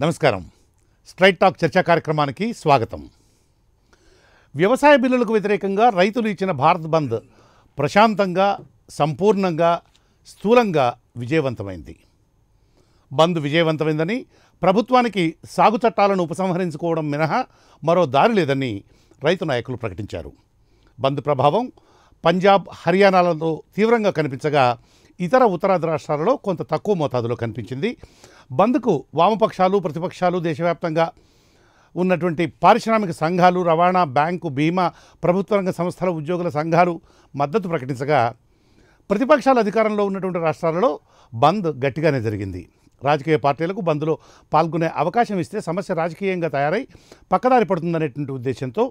నమస్కారం. Straight talk చర్చా కార్యక్రమానికి స్వాగతం. వ్యవసాయ బిల్లులకు వ్యతిరేకంగా రైతులు ఇచ్చిన భారత్ బంద్ ప్రశాంతంగా సంపూర్ణంగా స్థూలంగా విజయవంతమైంది. బంద్ విజయవంతమైందని ప్రభుత్వానికి సాగు చట్టాలను ఉపసంహరించుకోవడం మినహా మరో దారి లేదని రైతు నాయకులు ప్రకటించారు. బంద్ ప్రభావం పంజాబ్ హర్యానాలలో తీవ్రంగా కనిపించగా ఇతర ఉత్తరాది రాష్ట్రాలలో కొంత తక్కువ మోతాదులో కనిపించింది. బంద్కు వామపక్షాలు ప్రతిపక్షాలు దేశవ్యాప్తంగా ఉన్నటువంటి పారిశ్రామిక సంఘాలు రవాణా బ్యాంకు బీమా ప్రభుత్వ రంగ సంస్థల ఉద్యోగుల సంఘాలు మద్దతు ప్రకటించగా ప్రతిపక్షాలు అధికారంలో ఉన్నటువంటి రాష్ట్రాలలో బంద్ గట్టిగానే జరిగింది. రాజకీయ పార్టీలకు బంద్లో పాల్గొనే అవకాశం ఇస్తే సమస్య రాజకీయంగా తయారై పక్కదారి పడుతుందనేటువంటి ఉద్దేశంతో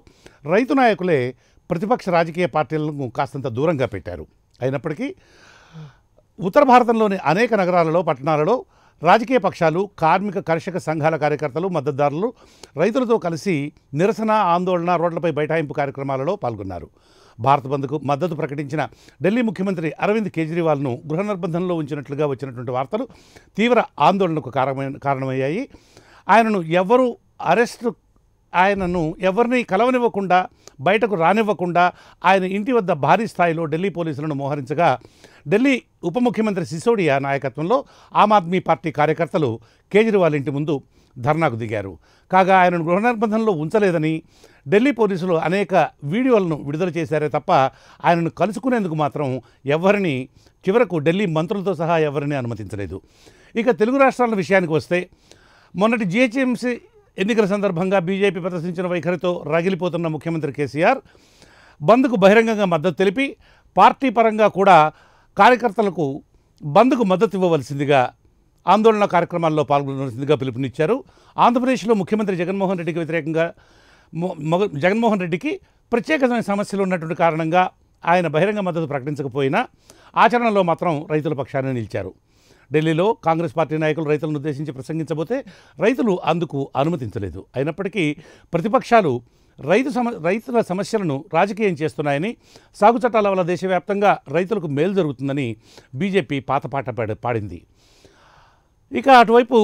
రైతు నాయకులే ప్రతిపక్ష రాజకీయ పార్టీలను కాస్తంత దూరంగా పెట్టారు. అయినప్పటికీ ఉత్తర భారతంలోని అనేక నగరాలలో పట్టణాలలో రాజకీయ పక్షాలు కార్మిక కర్షక సంఘాల కార్యకర్తలు మద్దతుదారులు రైతులతో కలిసి నిరసన ఆందోళన రోడ్లపై బైఠాయింపు కార్యక్రమాలలో పాల్గొన్నారు. భారత్ బంద్కు మద్దతు ప్రకటించిన ఢిల్లీ ముఖ్యమంత్రి అరవింద్ కేజ్రీవాల్ను గృహ నిర్బంధంలో ఉంచినట్లుగా వచ్చినటువంటి వార్తలు తీవ్ర ఆందోళనకు కారణమైన కారణమయ్యాయి. ఆయనను ఎవరు అరెస్టు ఆయనను ఎవరిని కలవనివ్వకుండా బయటకు రానివ్వకుండా ఆయన ఇంటి వద్ద భారీ స్థాయిలో ఢిల్లీ పోలీసులను మోహరించగా ఢిల్లీ ఉప ముఖ్యమంత్రి సిసోడియా నాయకత్వంలో ఆమ్ ఆద్మీ పార్టీ కార్యకర్తలు కేజ్రీవాల్ ఇంటి ముందు ధర్నాకు దిగారు. కాగా ఆయనను గృహ నిర్బంధంలో ఉంచలేదని ఢిల్లీ పోలీసులు అనేక వీడియోలను విడుదల చేశారే తప్ప ఆయనను కలుసుకునేందుకు మాత్రం ఎవరిని చివరకు ఢిల్లీ మంత్రులతో సహా ఎవరిని అనుమతించలేదు. ఇక తెలుగు రాష్ట్రాల విషయానికి వస్తే మొన్నటి జిహెచ్ఎంసీ ఎన్నికల సందర్భంగా బీజేపీ ప్రదర్శించిన వైఖరితో రగిలిపోతున్న ముఖ్యమంత్రి కేసీఆర్ బంద్కు బహిరంగంగా మద్దతు తెలిపి పార్టీ పరంగా కూడా కార్యకర్తలకు బంద్కు మద్దతు ఇవ్వవలసిందిగా ఆందోళన కార్యక్రమాల్లో పాల్గొనవలసిందిగా పిలుపునిచ్చారు. ఆంధ్రప్రదేశ్లో ముఖ్యమంత్రి జగన్మోహన్ రెడ్డికి వ్యతిరేకంగా మొగ- జగన్మోహన్ రెడ్డికి ప్రత్యేకమైన సమస్యలు ఉన్నటువంటి కారణంగా ఆయన బహిరంగ మద్దతు ప్రకటించకపోయినా ఆచరణలో మాత్రం రైతుల పక్షాన్ని నిలిచారు. ఢిల్లీలో కాంగ్రెస్ పార్టీ నాయకులు రైతులను ఉద్దేశించి ప్రసంగించబోతే రైతులు అందుకు అనుమతించలేదు. అయినప్పటికీ ప్రతిపక్షాలు రైతు సమ రైతుల సమస్యలను రాజకీయం చేస్తున్నాయని సాగు చట్టాల వల్ల దేశవ్యాప్తంగా రైతులకు మేలు జరుగుతుందని బీజేపీ పాతపాట పాడ- పాడింది. ఇక అటువైపు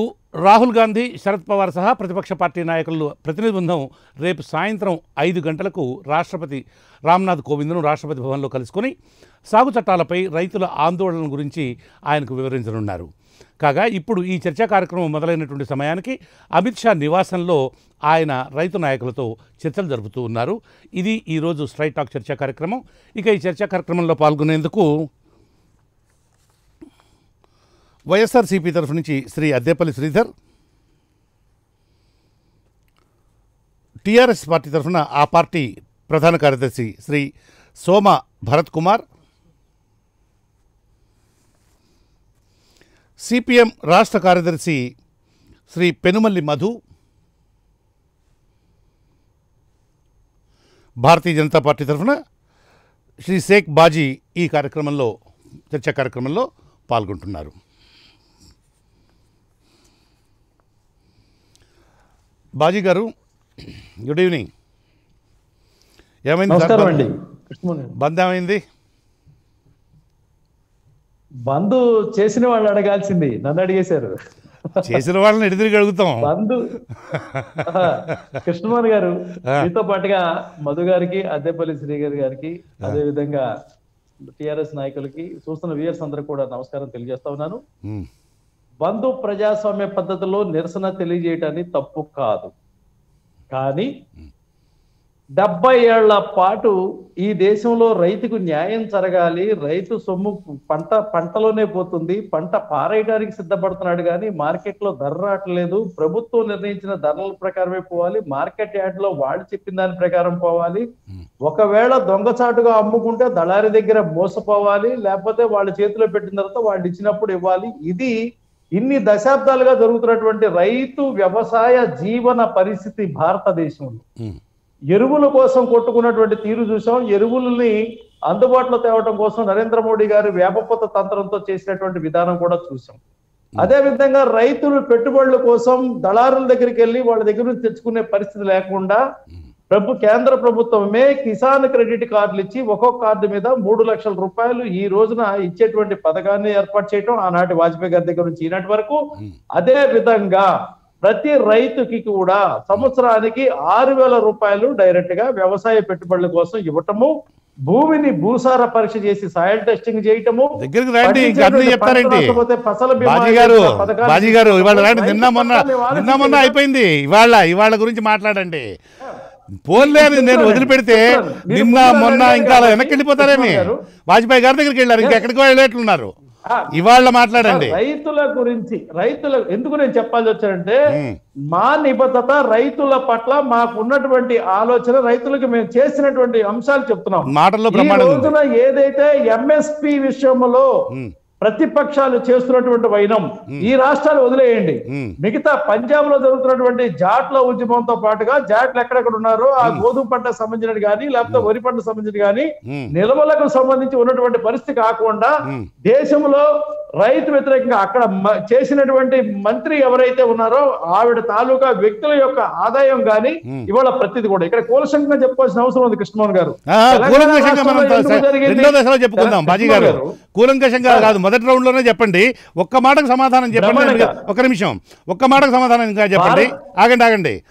రాహుల్ గాంధీ శరద్ పవార్ సహా ప్రతిపక్ష పార్టీ నాయకులు ప్రతినిధి బృందం రేపు సాయంత్రం ఐదు గంటలకు రాష్ట్రపతి రామ్నాథ్ కోవింద్ను రాష్ట్రపతి భవన్లో కలుసుకొని సాగు చట్టాలపై రైతుల ఆందోళన గురించి ఆయనకు వివరించనున్నారు. కాగా ఇప్పుడు ఈ చర్చా కార్యక్రమం మొదలైనటువంటి సమయానికి అమిత్ షా నివాసంలో ఆయన రైతు నాయకులతో చర్చలు జరుపుతూ ఉన్నారు. ఇది ఈరోజు స్ట్రైట్ టాక్ చర్చా కార్యక్రమం. ఇక ఈ చర్చా కార్యక్రమంలో పాల్గొనేందుకు వైఎస్ఆర్సీపీ తరఫు నుంచి శ్రీ అద్దేపల్లి శ్రీధర్ టీఆర్ఎస్ పార్టీ తరఫున ఆ పార్టీ ప్రధాన కార్యదర్శి శ్రీ సోమ భరత్ కుమార్ సిపిఎం రాష్ట్ర కార్యదర్శి శ్రీ పెనుమల్లి మధు భారతీయ జనతా పార్టీ తరఫున శ్రీ షేక్ బాజీ ఈ కార్యక్రమంలో చర్చా కార్యక్రమంలో పాల్గొంటున్నారు. బాజీ గారు గుడ్ ఈవినింగ్. ఏమైంది బంద్? బంద్ ఏమైంది? బంధు చేసిన వాళ్ళు అడగాల్సింది. నన్ను అడిగేశారు. చేసిన వాళ్ళని ఎడిదిరిగి అడుగుతాం? బంధు. కృష్ణమోహన్ గారు. మీతో పాటుగా మధు గారికి అద్దెపల్లి శ్రీగారి గారికి అదే విధంగా టిఆర్ఎస్ నాయకులకి చూస్తున్న వ్యూయర్స్ అందరూ కూడా నమస్కారం తెలియజేస్తా ఉన్నాను. బంధు ప్రజాస్వామ్య పద్ధతిలో నిరసన తెలియజేయటాన్ని తప్పు కాదు. కానీ డెబ్బై ఏళ్ళ పాటు ఈ దేశంలో రైతుకు న్యాయం జరగాలి రైతు సొమ్ము పంట పంటలోనే పోతుంది పంట పారేయడానికి సిద్ధపడుతున్నాడు కానీ మార్కెట్లో ధర రావట్లేదు ప్రభుత్వం నిర్ణయించిన ధరల ప్రకారమే పోవాలి మార్కెట్ యార్డ్లో వాళ్ళు చెప్పిన దాని ప్రకారం పోవాలి. ఒకవేళ దొంగచాటుగా అమ్ముకుంటే దళారి దగ్గర మోసపోవాలి లేకపోతే వాళ్ళ చేతిలో పెట్టిన తర్వాత వాళ్ళు ఇచ్చినప్పుడు ఇవ్వాలి. ఇది ఇన్ని దశాబ్దాలుగా జరుగుతున్నటువంటి రైతు వ్యవసాయ జీవన పరిస్థితి భారతదేశంలో. ఎరువుల కోసం కొట్టుకున్నటువంటి తీరు చూసాం. ఎరువుల్ని అందుబాటులో తేవడం కోసం నరేంద్ర మోడీ గారు వేపపోత తంత్రంతో చేసినటువంటి విధానం కూడా చూసాం. అదే విధంగా రైతులు పెట్టుబడుల కోసం దళారుల దగ్గరికి వెళ్ళి వాళ్ళ దగ్గర నుంచి తెచ్చుకునే పరిస్థితి లేకుండా ప్రభు కేంద్ర ప్రభుత్వమే కిసాన్ క్రెడిట్ కార్డులు ఇచ్చి ఒక్కొక్క కార్డు మీద మూడు లక్షల రూపాయలు ఈ రోజున ఇచ్చేటువంటి పథకాన్ని ఏర్పాటు చేయటం ఆనాటి వాజ్పేయి గారి దగ్గర నుంచి ఈనాటి వరకు. అదే విధంగా ప్రతి రైతుకి కూడా సంవత్సరానికి ఆరు వేల రూపాయలు డైరెక్ట్గా వ్యవసాయ పెట్టుబడుల కోసం ఇవ్వటము భూమిని భూసార పరీక్ష చేసి సాయిల్ టెస్టింగ్ చేయటము దగ్గరికి రండి ఫసల బాజీ గారు ఇవాళ రండి నిన్న మొన్న నిన్న మొన్న. అయిపోయింది ఇవాళ ఇవాళ గురించి మాట్లాడండి. పోన్లే అని నేను వదిలిపెడితే నిన్న మొన్న ఇంకా అలా వెనక్కి వెళ్ళిపోతారేమి. వాజ్పేయి గారి దగ్గరికి వెళ్ళారు ఇంకా ఎక్కడికో వెళ్ళేట్లున్నారు ఇవాళ మాట్లాడండి రైతుల గురించి రైతుల ఎందుకు నేను చెప్పాల్సి వచ్చానంటే. మా నిబద్ధత రైతుల పట్ల మాకు ఉన్నటువంటి ఆలోచన రైతులకు మేము చేసినటువంటి అంశాలు చెప్తున్నాం మాటల్లో. రోజున ఏదైతే ఎంఎస్పి విషయంలో. ప్రతిపక్షాలు చేస్తున్నటువంటి వైనం ఈ రాష్ట్రాలు వదిలేయండి. ఉమ్. మిగతా పంజాబ్లో జరుగుతున్నటువంటి జాట్ల ఉద్యమంతో పాటుగా జాట్లు ఎక్కడెక్కడ ఉన్నారో ఆ గోధుమ పంట సంబంధించినది కానీ లేకపోతే వరి పంట సంబంధించినది కానీ. నిల్వలకు సంబంధించి ఉన్నటువంటి పరిస్థితి కాకుండా. దేశంలో రైతు వ్యతిరేకంగా అక్కడ చేసినటువంటి మంత్రి ఎవరైతే ఉన్నారో ఆవిడ తాలూకా వ్యక్తుల యొక్క ఆదాయం గాని ఇవాళ ప్రతిది కూడా. ఇక్కడ కూలశంకంగా చెప్పుకోవాల్సిన అవసరం ఉంది కృష్ణమోహన్ గారు. కూలంకషంగా కాదు మొదటి రౌండ్లోనే చెప్పండి. ఒక్క మాటకు సమాధానం చెప్పండి. ఒక నిమిషం. ఒక్క మాటకు సమాధానం ఇంకా చెప్పండి. ఆగండి ఆగండి.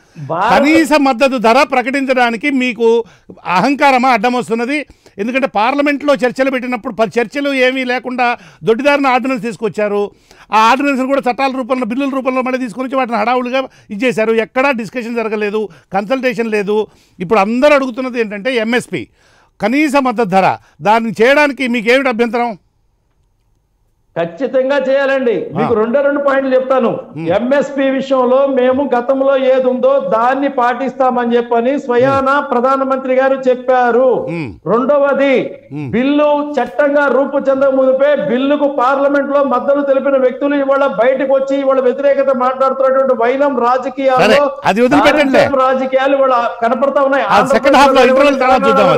కనీస మద్దతు ధర ప్రకటించడానికి మీకు అహంకారమా అడ్డం వస్తున్నది? ఎందుకంటే పార్లమెంట్లో చర్చలు పెట్టినప్పుడు ప- చర్చలు ఏమీ లేకుండా దొడ్డిదారిన ఆర్డినెన్స్ తీసుకొచ్చారు. ఆ ఆర్డినెన్స్ కూడా చట్టాల రూపంలో బిల్లుల రూపంలో మళ్ళీ తీసుకొని వచ్చి వాటిని హడావులుగా ఇచ్చేశారు. ఎక్కడా డిస్కషన్ జరగలేదు కన్సల్టేషన్ లేదు. ఇప్పుడు అందరూ అడుగుతున్నది ఏంటంటే ఎంఎస్పి కనీస మద్దతు ధర. దాన్ని చేయడానికి మీకు ఏమిటి అభ్యంతరం? ఖచ్చితంగా చేయాలండి. మీకు రెండే రెండు పాయింట్లు చెప్తాను. ఎంఎస్పి విషయంలో మేము గతంలో ఏది ఉందో దాన్ని పాటిస్తామని చెప్పని స్వయాన ప్రధానమంత్రి గారు చెప్పారు. రెండవది బిల్లు చట్టంగా రూపు చెందక మునిపే బిల్లుకు పార్లమెంట్లో మద్దతు తెలిపిన వ్యక్తులు ఇవాళ బయటకు వచ్చి ఇవాళ వ్యతిరేకత మాట్లాడుతున్నటువంటి వైనం రాజకీయాల్లో రాజకీయాలు ఇవాళ కనపడతా ఉన్నాయి.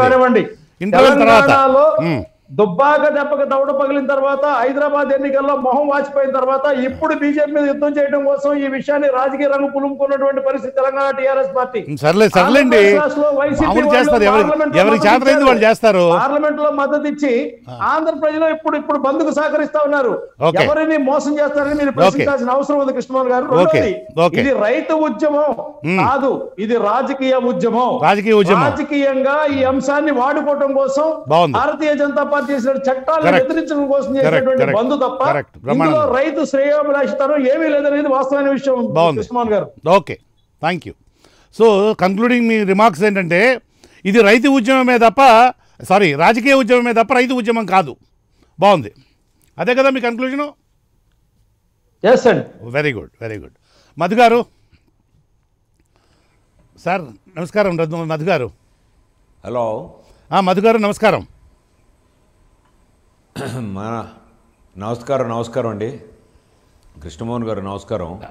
కానివ్వండి. దుబ్బాక దెబ్బకు దవడ పగిలిన తర్వాత హైదరాబాద్ ఎన్నికల్లో మొహం వాచిపోయిన తర్వాత ఇప్పుడు బీజేపీ మీద యుద్ధం చేయడం కోసం ఈ విషయాన్ని రాజకీయ రంగు పులుముకున్నటువంటి పరిస్థితి తెలంగాణ టీఆర్ఎస్ పార్టీ. సర్లే సర్లేండి. చేస్తారు పార్లమెంట్లో మద్దతు ఇచ్చి ఆంధ్రప్రదేశ్ ఇప్పుడు ఇప్పుడు బంద్కు సహకరిస్తా ఉన్నారు. ఎవరిని మోసం చేస్తారని మీరు ప్రశ్నించాల్సిన అవసరం ఉంది కృష్ణమోహన్ గారు. ఇది రైతు ఉద్యమం కాదు ఇది రాజకీయ ఉద్యమం. రాజకీయ ఉద్యమం. రాజకీయంగా ఈ అంశాన్ని వాడుకోవడం కోసం. భారతీయ జనతా పార్టీ చేసిన చట్టాలను. వ్యతిరేకించడం కోసం చేసినటువంటి. బంధు తప్ప. ఇందులో రైతు శ్రేయోభిలాషితనం ఏమీ లేదనేది వాస్తవమైన విషయం బాగుంది. కృష్ణమోహన్ గారు. Okay. Thank you so concluding me remarks ఏంటంటే ఇది రైతు ఉద్యమమే తప్ప సారీ రాజకీయ ఉద్యమమే తప్ప రైతు ఉద్యమం కాదు. బాగుంది. అదే కదా మీ కన్క్లూజను ఎస్ అండి very good very good Madhu గారు. సార్ నమస్కారం మధు గారు. హలో ఆ, మధు గారు నమస్కారం. మన నమస్కారం నమస్కారం అండి. కృష్ణమోహన్ గారు నమస్కారం.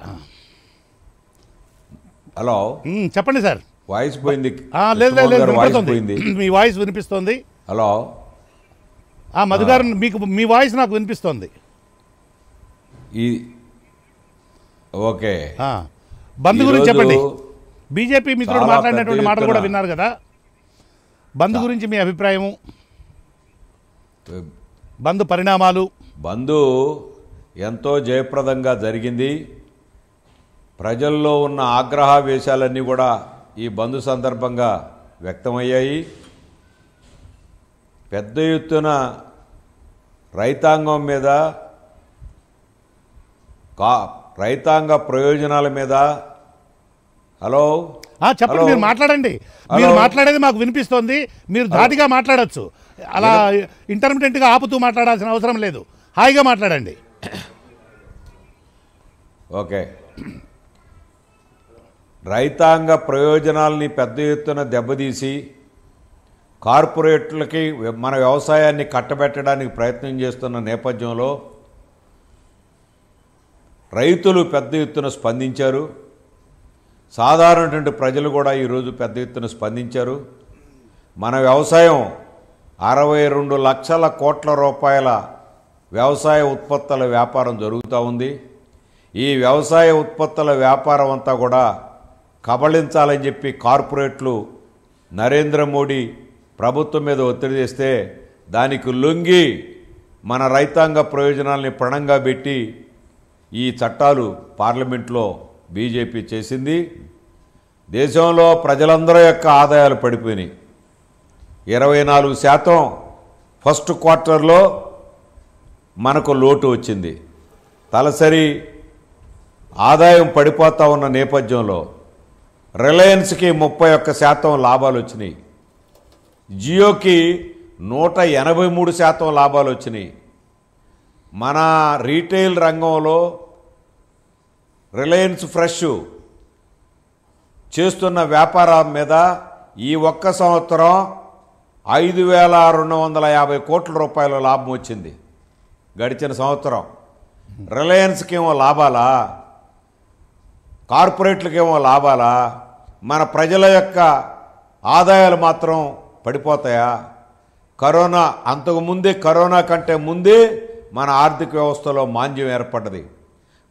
హలో? మ్, చెప్పండి సార్. వాయిస్ పోయింది. లేదు పోయింది. మీ వాయిస్ వినిపిస్తోంది. హలో? ఆ మధు గారు మీకు మీ వాయిస్ నాకు వినిపిస్తోంది. ఈ ఓకే. బంద్ గురించి చెప్పండి. బీజేపీ మిత్రుడు మాట్లాడినటువంటి మాటలు కూడా విన్నారు కదా. బంద్ గురించి మీ అభిప్రాయము? బంద్ పరిణామాలు. బంధు ఎంతో జయప్రదంగా జరిగింది. ప్రజల్లో ఉన్న ఆగ్రహావేశాలన్నీ కూడా ఈ బంధు సందర్భంగా వ్యక్తమయ్యాయి. పెద్ద ఎత్తున రైతాంగం మీద కా రైతాంగ ప్రయోజనాల మీద. హలో? చెప్పండి. మీరు మాట్లాడండి. మీరు మాట్లాడేది మాకు వినిపిస్తోంది. మీరు ధాటిగా మాట్లాడొచ్చు. అలా ఇంటర్మీడియట్గా ఆపుతూ మాట్లాడాల్సిన అవసరం లేదు. హాయిగా మాట్లాడండి. ఓకే. రైతాంగ ప్రయోజనాల్ని పెద్ద ఎత్తున దెబ్బతీసి కార్పొరేట్లకి మన వ్యవసాయాన్ని కట్టబెట్టడానికి ప్రయత్నం చేస్తున్న నేపథ్యంలో రైతులు పెద్ద ఎత్తున స్పందించారు. సాధారణటువంటి ప్రజలు కూడా ఈరోజు పెద్ద ఎత్తున స్పందించారు. మన వ్యవసాయం అరవై రెండు లక్షల కోట్ల రూపాయల వ్యవసాయ ఉత్పత్తుల వ్యాపారం జరుగుతూ ఉంది. ఈ వ్యవసాయ ఉత్పత్తుల వ్యాపారం అంతా కూడా కబళించాలని చెప్పి కార్పొరేట్లు నరేంద్ర మోడీ ప్రభుత్వం మీద ఒత్తిడి చేస్తే దానికి లొంగి మన రైతాంగ ప్రయోజనాల్ని పణంగా పెట్టి ఈ చట్టాలు పార్లమెంట్లో బీజేపీ చేసింది. దేశంలో ప్రజలందరి యొక్క ఆదాయాలు పడిపోయినాయి. ఇరవై నాలుగు శాతం ఫస్ట్ క్వార్టర్లో మనకు లోటు వచ్చింది. తలసరి ఆదాయం పడిపోతూ ఉన్న నేపథ్యంలో రిలయన్స్కి ముప్పై ఒక్క శాతం లాభాలు వచ్చినాయి. జియోకి నూట ఎనభై మూడు శాతం లాభాలు వచ్చినాయి. మన రీటైల్ రంగంలో రిలయన్స్ ఫ్రెష్ చేస్తున్న వ్యాపారం మీద ఈ ఒక్క సంవత్సరం ఐదు వేల రెండు వందల యాభై కోట్ల రూపాయల లాభం వచ్చింది. గడిచిన సంవత్సరం. రిలయన్స్కి ఏమో లాభాలా? కార్పొరేట్లకేమో లాభాలా? మన ప్రజల యొక్క ఆదాయాలు మాత్రం పడిపోతాయా? కరోనా అంతకు ముందే కరోనా కంటే ముందే మన ఆర్థిక వ్యవస్థలో మాంద్యం ఏర్పడ్డది.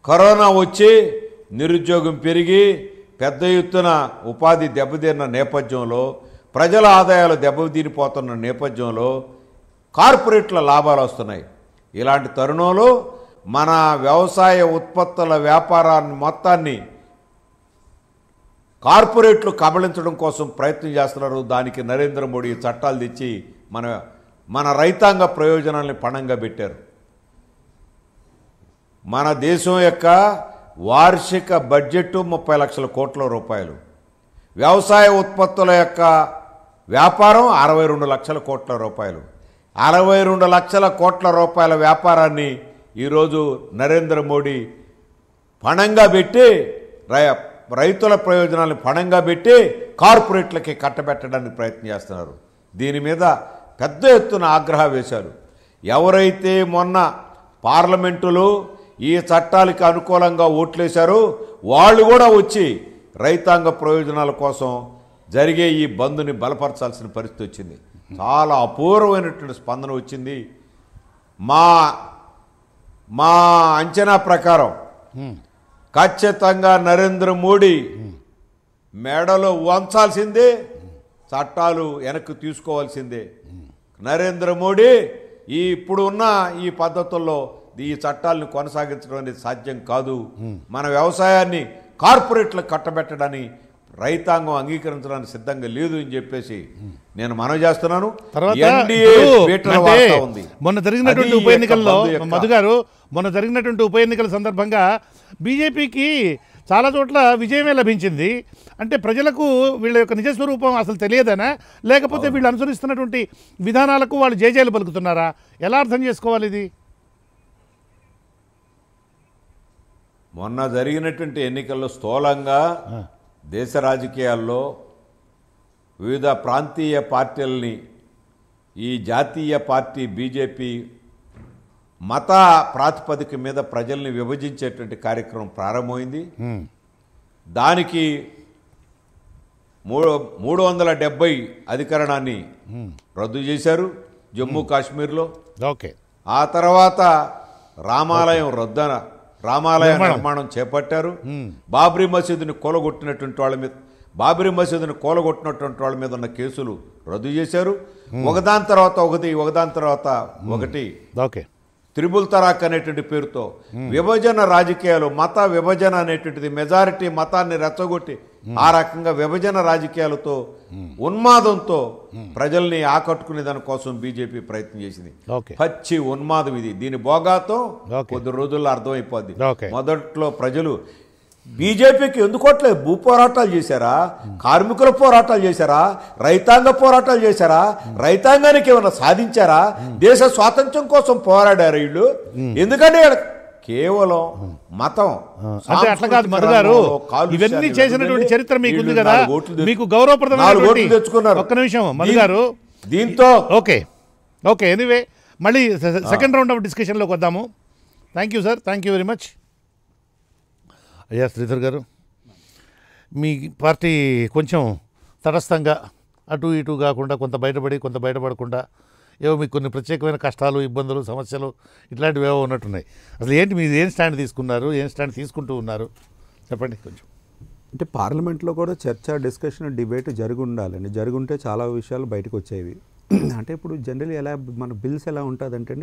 కరోనా వచ్చి నిరుద్యోగం పెరిగి పెద్ద ఎత్తున ఉపాధి దెబ్బతిన్న నేపథ్యంలో ప్రజల ఆదాయాలు దెబ్బతినిపోతున్న నేపథ్యంలో కార్పొరేట్ల లాభాలు వస్తున్నాయి. ఇలాంటి తరుణంలో మన వ్యవసాయ ఉత్పత్తుల వ్యాపారాన్ని మొత్తాన్ని కార్పొరేట్లు కబళించడం కోసం ప్రయత్నం చేస్తున్నారు. దానికి నరేంద్ర మోడీ చట్టాలు తెచ్చి మన మన రైతాంగ ప్రయోజనాల్ని పణంగా పెట్టారు. మన దేశం యొక్క వార్షిక బడ్జెట్ ముప్పై లక్షల కోట్ల రూపాయలు. వ్యవసాయ ఉత్పత్తుల యొక్క వ్యాపారం అరవై రెండు లక్షల కోట్ల రూపాయలు. అరవై రెండు లక్షల కోట్ల రూపాయల వ్యాపారాన్ని ఈరోజు నరేంద్ర మోడీ పణంగా పెట్టి రై- రైతుల ప్రయోజనాలను పణంగా పెట్టి కార్పొరేట్లకి కట్టబెట్టడానికి ప్రయత్నం చేస్తున్నారు. దీని మీద పెద్ద ఎత్తున ఆగ్రహవేశాలు. ఎవరైతే మొన్న పార్లమెంటులో ఈ చట్టాలకి అనుకూలంగా ఓట్లేశారో వాళ్ళు కూడా వచ్చి రైతాంగ ప్రయోజనాల కోసం జరిగే ఈ బంద్ని బలపరచాల్సిన పరిస్థితి వచ్చింది. చాలా అపూర్వమైనటువంటి స్పందన వచ్చింది. మా మా అంచనా ప్రకారం ఖచ్చితంగా నరేంద్ర మోడీ మెడలో వంచాల్సిందే చట్టాలు వెనక్కి తీసుకోవాల్సిందే. నరేంద్ర మోడీ ఈ ఇప్పుడు ఉన్న ఈ పద్ధతుల్లో ఈ చట్టాలను కొనసాగించడం అనేది సాధ్యం కాదు. మన వ్యవసాయాన్ని కార్పొరేట్లకు కట్టబెట్టడాన్ని రైతాంగం అంగీకరించడానికి సిద్ధంగా లేదు అని చెప్పేసి నేను మనవి చేస్తున్నాను. మొన్న జరిగినటువంటి ఉప ఎన్నికల్లో మధు గారు మొన్న జరిగినటువంటి ఉప ఎన్నికల సందర్భంగా బీజేపీకి చాలా చోట్ల విజయమే లభించింది. అంటే ప్రజలకు వీళ్ళ యొక్క నిజస్వరూపం అసలు తెలియదనా? లేకపోతే వీళ్ళు అనుసరిస్తున్నటువంటి విధానాలకు వాళ్ళు జేజేలు పలుకుతున్నారా? ఎలా అర్థం చేసుకోవాలి ఇది? మొన్న జరిగినటువంటి ఎన్నికల్లో స్థూలంగా దేశ రాజకీయాల్లో వివిధ ప్రాంతీయ పార్టీలని ఈ జాతీయ పార్టీ బీజేపీ మత ప్రాతిపదిక మీద ప్రజల్ని విభజించేటువంటి కార్యక్రమం ప్రారంభమైంది. దానికి మూడు మూడు వందల డెబ్బై అధికరణాన్ని రద్దు చేశారు జమ్మూ కాశ్మీర్లో. ఓకే. ఆ తర్వాత రామాలయం రద్దన రామాలయ నిర్మాణం. చేపట్టారు. బాబ్రీ మసీదుని కూలగొట్టినటువంటి వాళ్ళ మీద బాబ్రీ మసీదుని కూలగొట్టినటువంటి వాళ్ళ మీద ఉన్న కేసులు రద్దు చేశారు. ఒకదాని తర్వాత ఒకటి ఒకదాని తర్వాత ఒకటి. ఓకే. త్రిబుల్ తరాక్ అనేటువంటి పేరుతో విభజన రాజకీయాలు మత విభజన అనేటువంటిది మెజారిటీ మతాన్ని రెచ్చగొట్టి ఆ రకంగా విభజన రాజకీయాలతో ఉన్మాదంతో ప్రజల్ని ఆకట్టుకునే దానికోసం బీజేపీ ప్రయత్నం చేసింది. పచ్చి ఉన్మాదం ఇది. దీని భోగాతో ఓకే. కొద్ది రోజుల్లో అర్థమైపోద్ది. మొదట్లో ప్రజలు బీజేపీకి ఎందుకోట్లేదు భూ పోరాటాలు చేశారా? కార్మికుల పోరాటాలు చేశారా? రైతాంగ పోరాటాలు చేశారా? రైతాంగానికి ఏమైనా సాధించారా? దేశ స్వాతంత్ర్యం కోసం పోరాడారు వీళ్ళు? ఎందుకంటే కేవలం మతం అంటే అట్లా కాదు మధు గారు ఇవన్నీ చేసినటువంటి చరిత్ర మీకు ఉంది కదా. మీకు గౌరవప్రదమైనటువంటి తెచ్చుకున్నారు. ఒక్క నిమిషం మధు దీ- గారు. దీంతో ఓకే ఓకే ఎనీవే. మళ్ళీ సెకండ్ రౌండ్ ఆఫ్ డిస్కషన్లోకి వద్దాము. Thank you sir thank you very much అయ్యా శ్రీధర్ గారు మీ పార్టీ కొంచెం తటస్థంగా అటు ఇటు కాకుండా కొంత బయటపడి కొంత బయటపడకుండా ఏవో మీకు కొన్ని ప్రత్యేకమైన కష్టాలు ఇబ్బందులు సమస్యలు ఇట్లాంటివి ఏవో ఉన్నట్టున్నాయి. అసలు ఏంటి మీరు ఏం స్టాండ్ తీసుకున్నారు ఏం స్టాండ్ తీసుకుంటూ ఉన్నారు? చెప్పండి కొంచెం. అంటే పార్లమెంట్లో కూడా చర్చ డిస్కషన్ డిబేట్ జరిగి ఉండాలండి జరుగుంటే ఉంటే చాలా విషయాలు బయటకు వచ్చేవి అంటే ఇప్పుడు జనరల్ ఎలా మన బిల్స్ ఎలా ఉంటుందంటే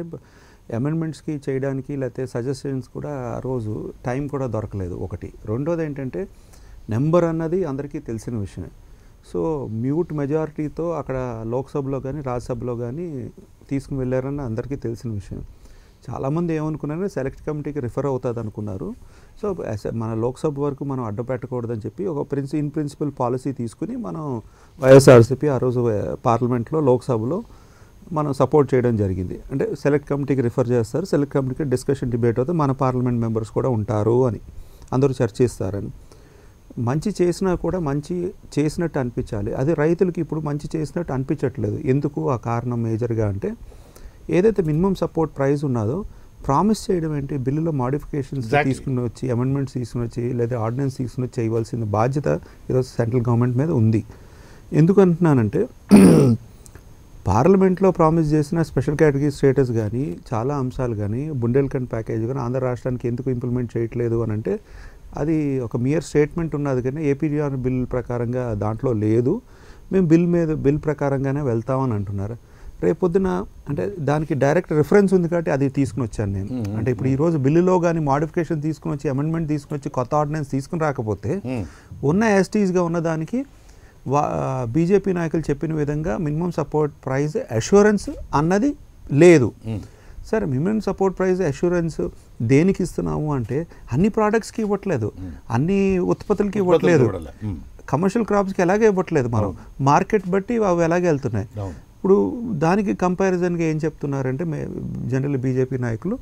అమెండ్మెంట్స్కి చేయడానికి లేకపోతే సజెషన్స్ కూడా ఆ రోజు టైం కూడా దొరకలేదు ఒకటి. రెండోది ఏంటంటే నెంబర్ అన్నది అందరికీ తెలిసిన విషయమే. సో మ్యూట్ మెజారిటీతో అక్కడ లోక్సభలో కానీ రాజ్యసభలో కానీ తీసుకుని వెళ్ళారని అందరికీ తెలిసిన విషయం. చాలామంది ఏమనుకున్నారు సెలెక్ట్ కమిటీకి రిఫర్ అవుతుంది అనుకున్నారు. సో మన లోక్సభ వరకు మనం అడ్డపెట్టకూడదని చెప్పి ఒక ప్రిన్స్ ఇన్ ప్రిన్సిపల్ పాలసీ తీసుకుని మనం వైఎస్ఆర్సీపీ ఆ రోజు పార్లమెంట్లో లోక్సభలో మనం సపోర్ట్ చేయడం జరిగింది. అంటే సెలెక్ట్ కమిటీకి రిఫర్ చేస్తారు. సెలెక్ట్ కమిటీకి డిస్కషన్ డిబేట్ అవుతుంది మన పార్లమెంట్ మెంబర్స్ కూడా ఉంటారు అని అందరూ చర్చిస్తారని. మంచి చేసినా కూడా మంచి చేసినట్టు అనిపించాలి. అది రైతులకి ఇప్పుడు మంచి చేసినట్టు అనిపించట్లేదు. ఎందుకు? ఆ కారణం మేజర్గా అంటే ఏదైతే మినిమం సపోర్ట్ ప్రైస్ ఉన్నదో ప్రామిస్ చేయడం ఏంటి? బిల్లులో మాడిఫికేషన్స్. తీసుకుని వచ్చి అమెండ్మెంట్స్ తీసుకుని వచ్చి లేదా ఆర్డినెన్స్ తీసుకుని వచ్చి చేయవలసిన బాధ్యత ఈరోజు సెంట్రల్ గవర్నమెంట్ మీద ఉంది. ఎందుకు అంటున్నానంటే పార్లమెంట్లో ప్రామిస్ చేసిన స్పెషల్ కేటగిరీ స్టేటస్ కానీ చాలా అంశాలు కానీ బుండెల్ఖండ్ ప్యాకేజ్ కానీ ఆంధ్ర రాష్ట్రానికి ఎందుకు ఇంప్లిమెంట్ చేయట్లేదు అని అంటే అది ఒక మియర్ స్టేట్మెంట్ ఉన్నది కానీ ఏపీఆర్ బిల్ ప్రకారంగా దాంట్లో లేదు. మేము బిల్ మీద బిల్ ప్రకారంగానే వెళ్తామని అంటున్నారు. రేపొద్దున అంటే దానికి డైరెక్ట్ రిఫరెన్స్ ఉంది కాబట్టి అది తీసుకుని వచ్చాను నేను. అంటే ఇప్పుడు ఈ రోజు బిల్లులో కానీ మాడిఫికేషన్ తీసుకుని వచ్చి అమెండ్మెంట్ తీసుకుని వచ్చి కొత్త ఆర్డినెన్స్ తీసుకుని రాకపోతే ఉన్న ఎస్టీస్గా ఉన్నదానికి వా బీజేపీ నాయకులు చెప్పిన విధంగా మినిమం సపోర్ట్ ప్రైస్ అష్యూరెన్స్ అన్నది లేదు. సరే మినిమం సపోర్ట్ ప్రైస్ అష్యూరెన్స్ దేనికి ఇస్తున్నాము అంటే అన్ని ప్రోడక్ట్స్కి ఇవ్వట్లేదు. అన్ని ఉత్పత్తులకి ఇవ్వట్లేదు. కమర్షియల్ క్రాప్స్కి ఎలాగే ఇవ్వట్లేదు మనం. మార్కెట్ బట్టి అవి ఎలాగే వెళ్తున్నాయి. ఇప్పుడు దానికి కంపారిజన్గా ఏం చెప్తున్నారంటే మే జనరల్ బీజేపీ నాయకులు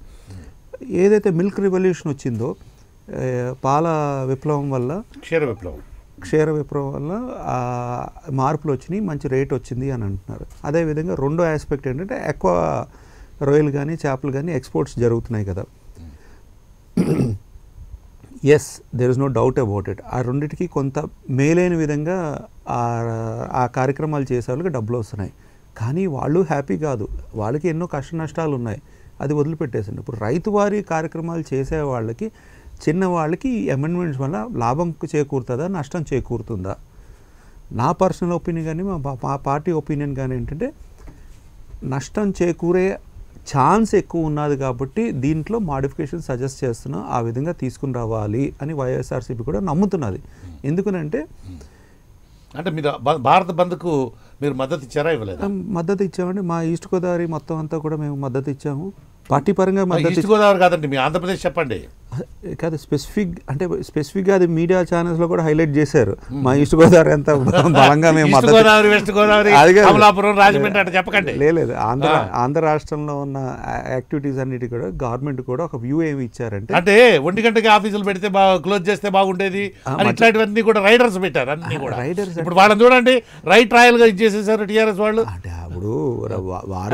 ఏదైతే మిల్క్ రివల్యూషన్ వచ్చిందో పాల విప్లవం వల్ల క్షీర విప్లవం. క్షీర విప్లవం వల్ల మార్పులు వచ్చినాయి మంచి రేట్ వచ్చింది అని అంటున్నారు. అదేవిధంగా రెండో ఆస్పెక్ట్ ఏంటంటే ఎక్కువ రొయ్యలు కానీ చేపలు కానీ ఎక్స్పోర్ట్స్ జరుగుతున్నాయి కదా. Yes there is no doubt about it ఆ రెండింటికి కొంత మేలైన విధంగా ఆ కార్యక్రమాలు చేసే వాళ్ళకి డబ్బులు వస్తున్నాయి. కానీ వాళ్ళు హ్యాపీ కాదు. వాళ్ళకి ఎన్నో కష్ట నష్టాలు ఉన్నాయి. అది వదిలిపెట్టేసింది. ఇప్పుడు రైతు వారి కార్యక్రమాలు చేసే వాళ్ళకి చిన్న వాళ్ళకి ఈ అమెండ్మెంట్స్ వల్ల లాభం చేకూరుతుందా నష్టం చేకూరుతుందా? నా పర్సనల్ ఒపీనియన్ కానీ మా పార్టీ ఒపీనియన్ కానీ ఏంటంటే నష్టం చేకూరే ఛాన్స్ ఎక్కువ ఉన్నది కాబట్టి దీంట్లో మాడిఫికేషన్ సజెస్ట్ చేస్తున్నాం ఆ విధంగా తీసుకుని రావాలి అని వైఎస్ఆర్సీపీ కూడా నమ్ముతున్నది. ఎందుకనంటే అంటే మీరు భారత బంద్కు మీరు మద్దతు ఇచ్చారా ఇవ్వలేదు? మద్దతు ఇచ్చామండి. మా ఈస్ట్ గోదావరి మొత్తం అంతా కూడా మేము మద్దతు ఇచ్చాము. పార్టీ పరంగా మద్దతు ఈస్ట్ గోదావరి కాదండి మీ ఆంధ్రప్రదేశ్ చెప్పండి. కాదు స్పెసిఫిక్ అంటే స్పెసిఫిక్గా అది మీడియా ఛానల్స్లో కూడా హైలైట్ చేశారు. మా ఈస్ట్ గోదావరి ఎంత బలంగా మేము గోదావరి వెస్ట్ గోదావరి. అమలాపురం రాజమండ్రి అంటే చెప్పకండి. లే- లేదు ఆంధ్ర. ఆంధ్ర రాష్ట్రంలో ఉన్న యాక్టివిటీస్ అన్నిటి కూడా గవర్నమెంట్ కూడా ఒక వ్యూ ఏమి ఇచ్చారంటే అంటే ఒంటి గంటకి ఆఫీసులు పెడితే బాగా క్లోజ్ చేస్తే బాగుండేది. ఇట్లాంటివన్నీ కూడా రైడర్స్ పెట్టారు అన్ని కూడా. రైడర్స్ ఇప్పుడు వాళ్ళని చూడండి రైట్ రాయల్గా ఇచ్చేసేసారు టిఆర్ఎస్ వాళ్ళు.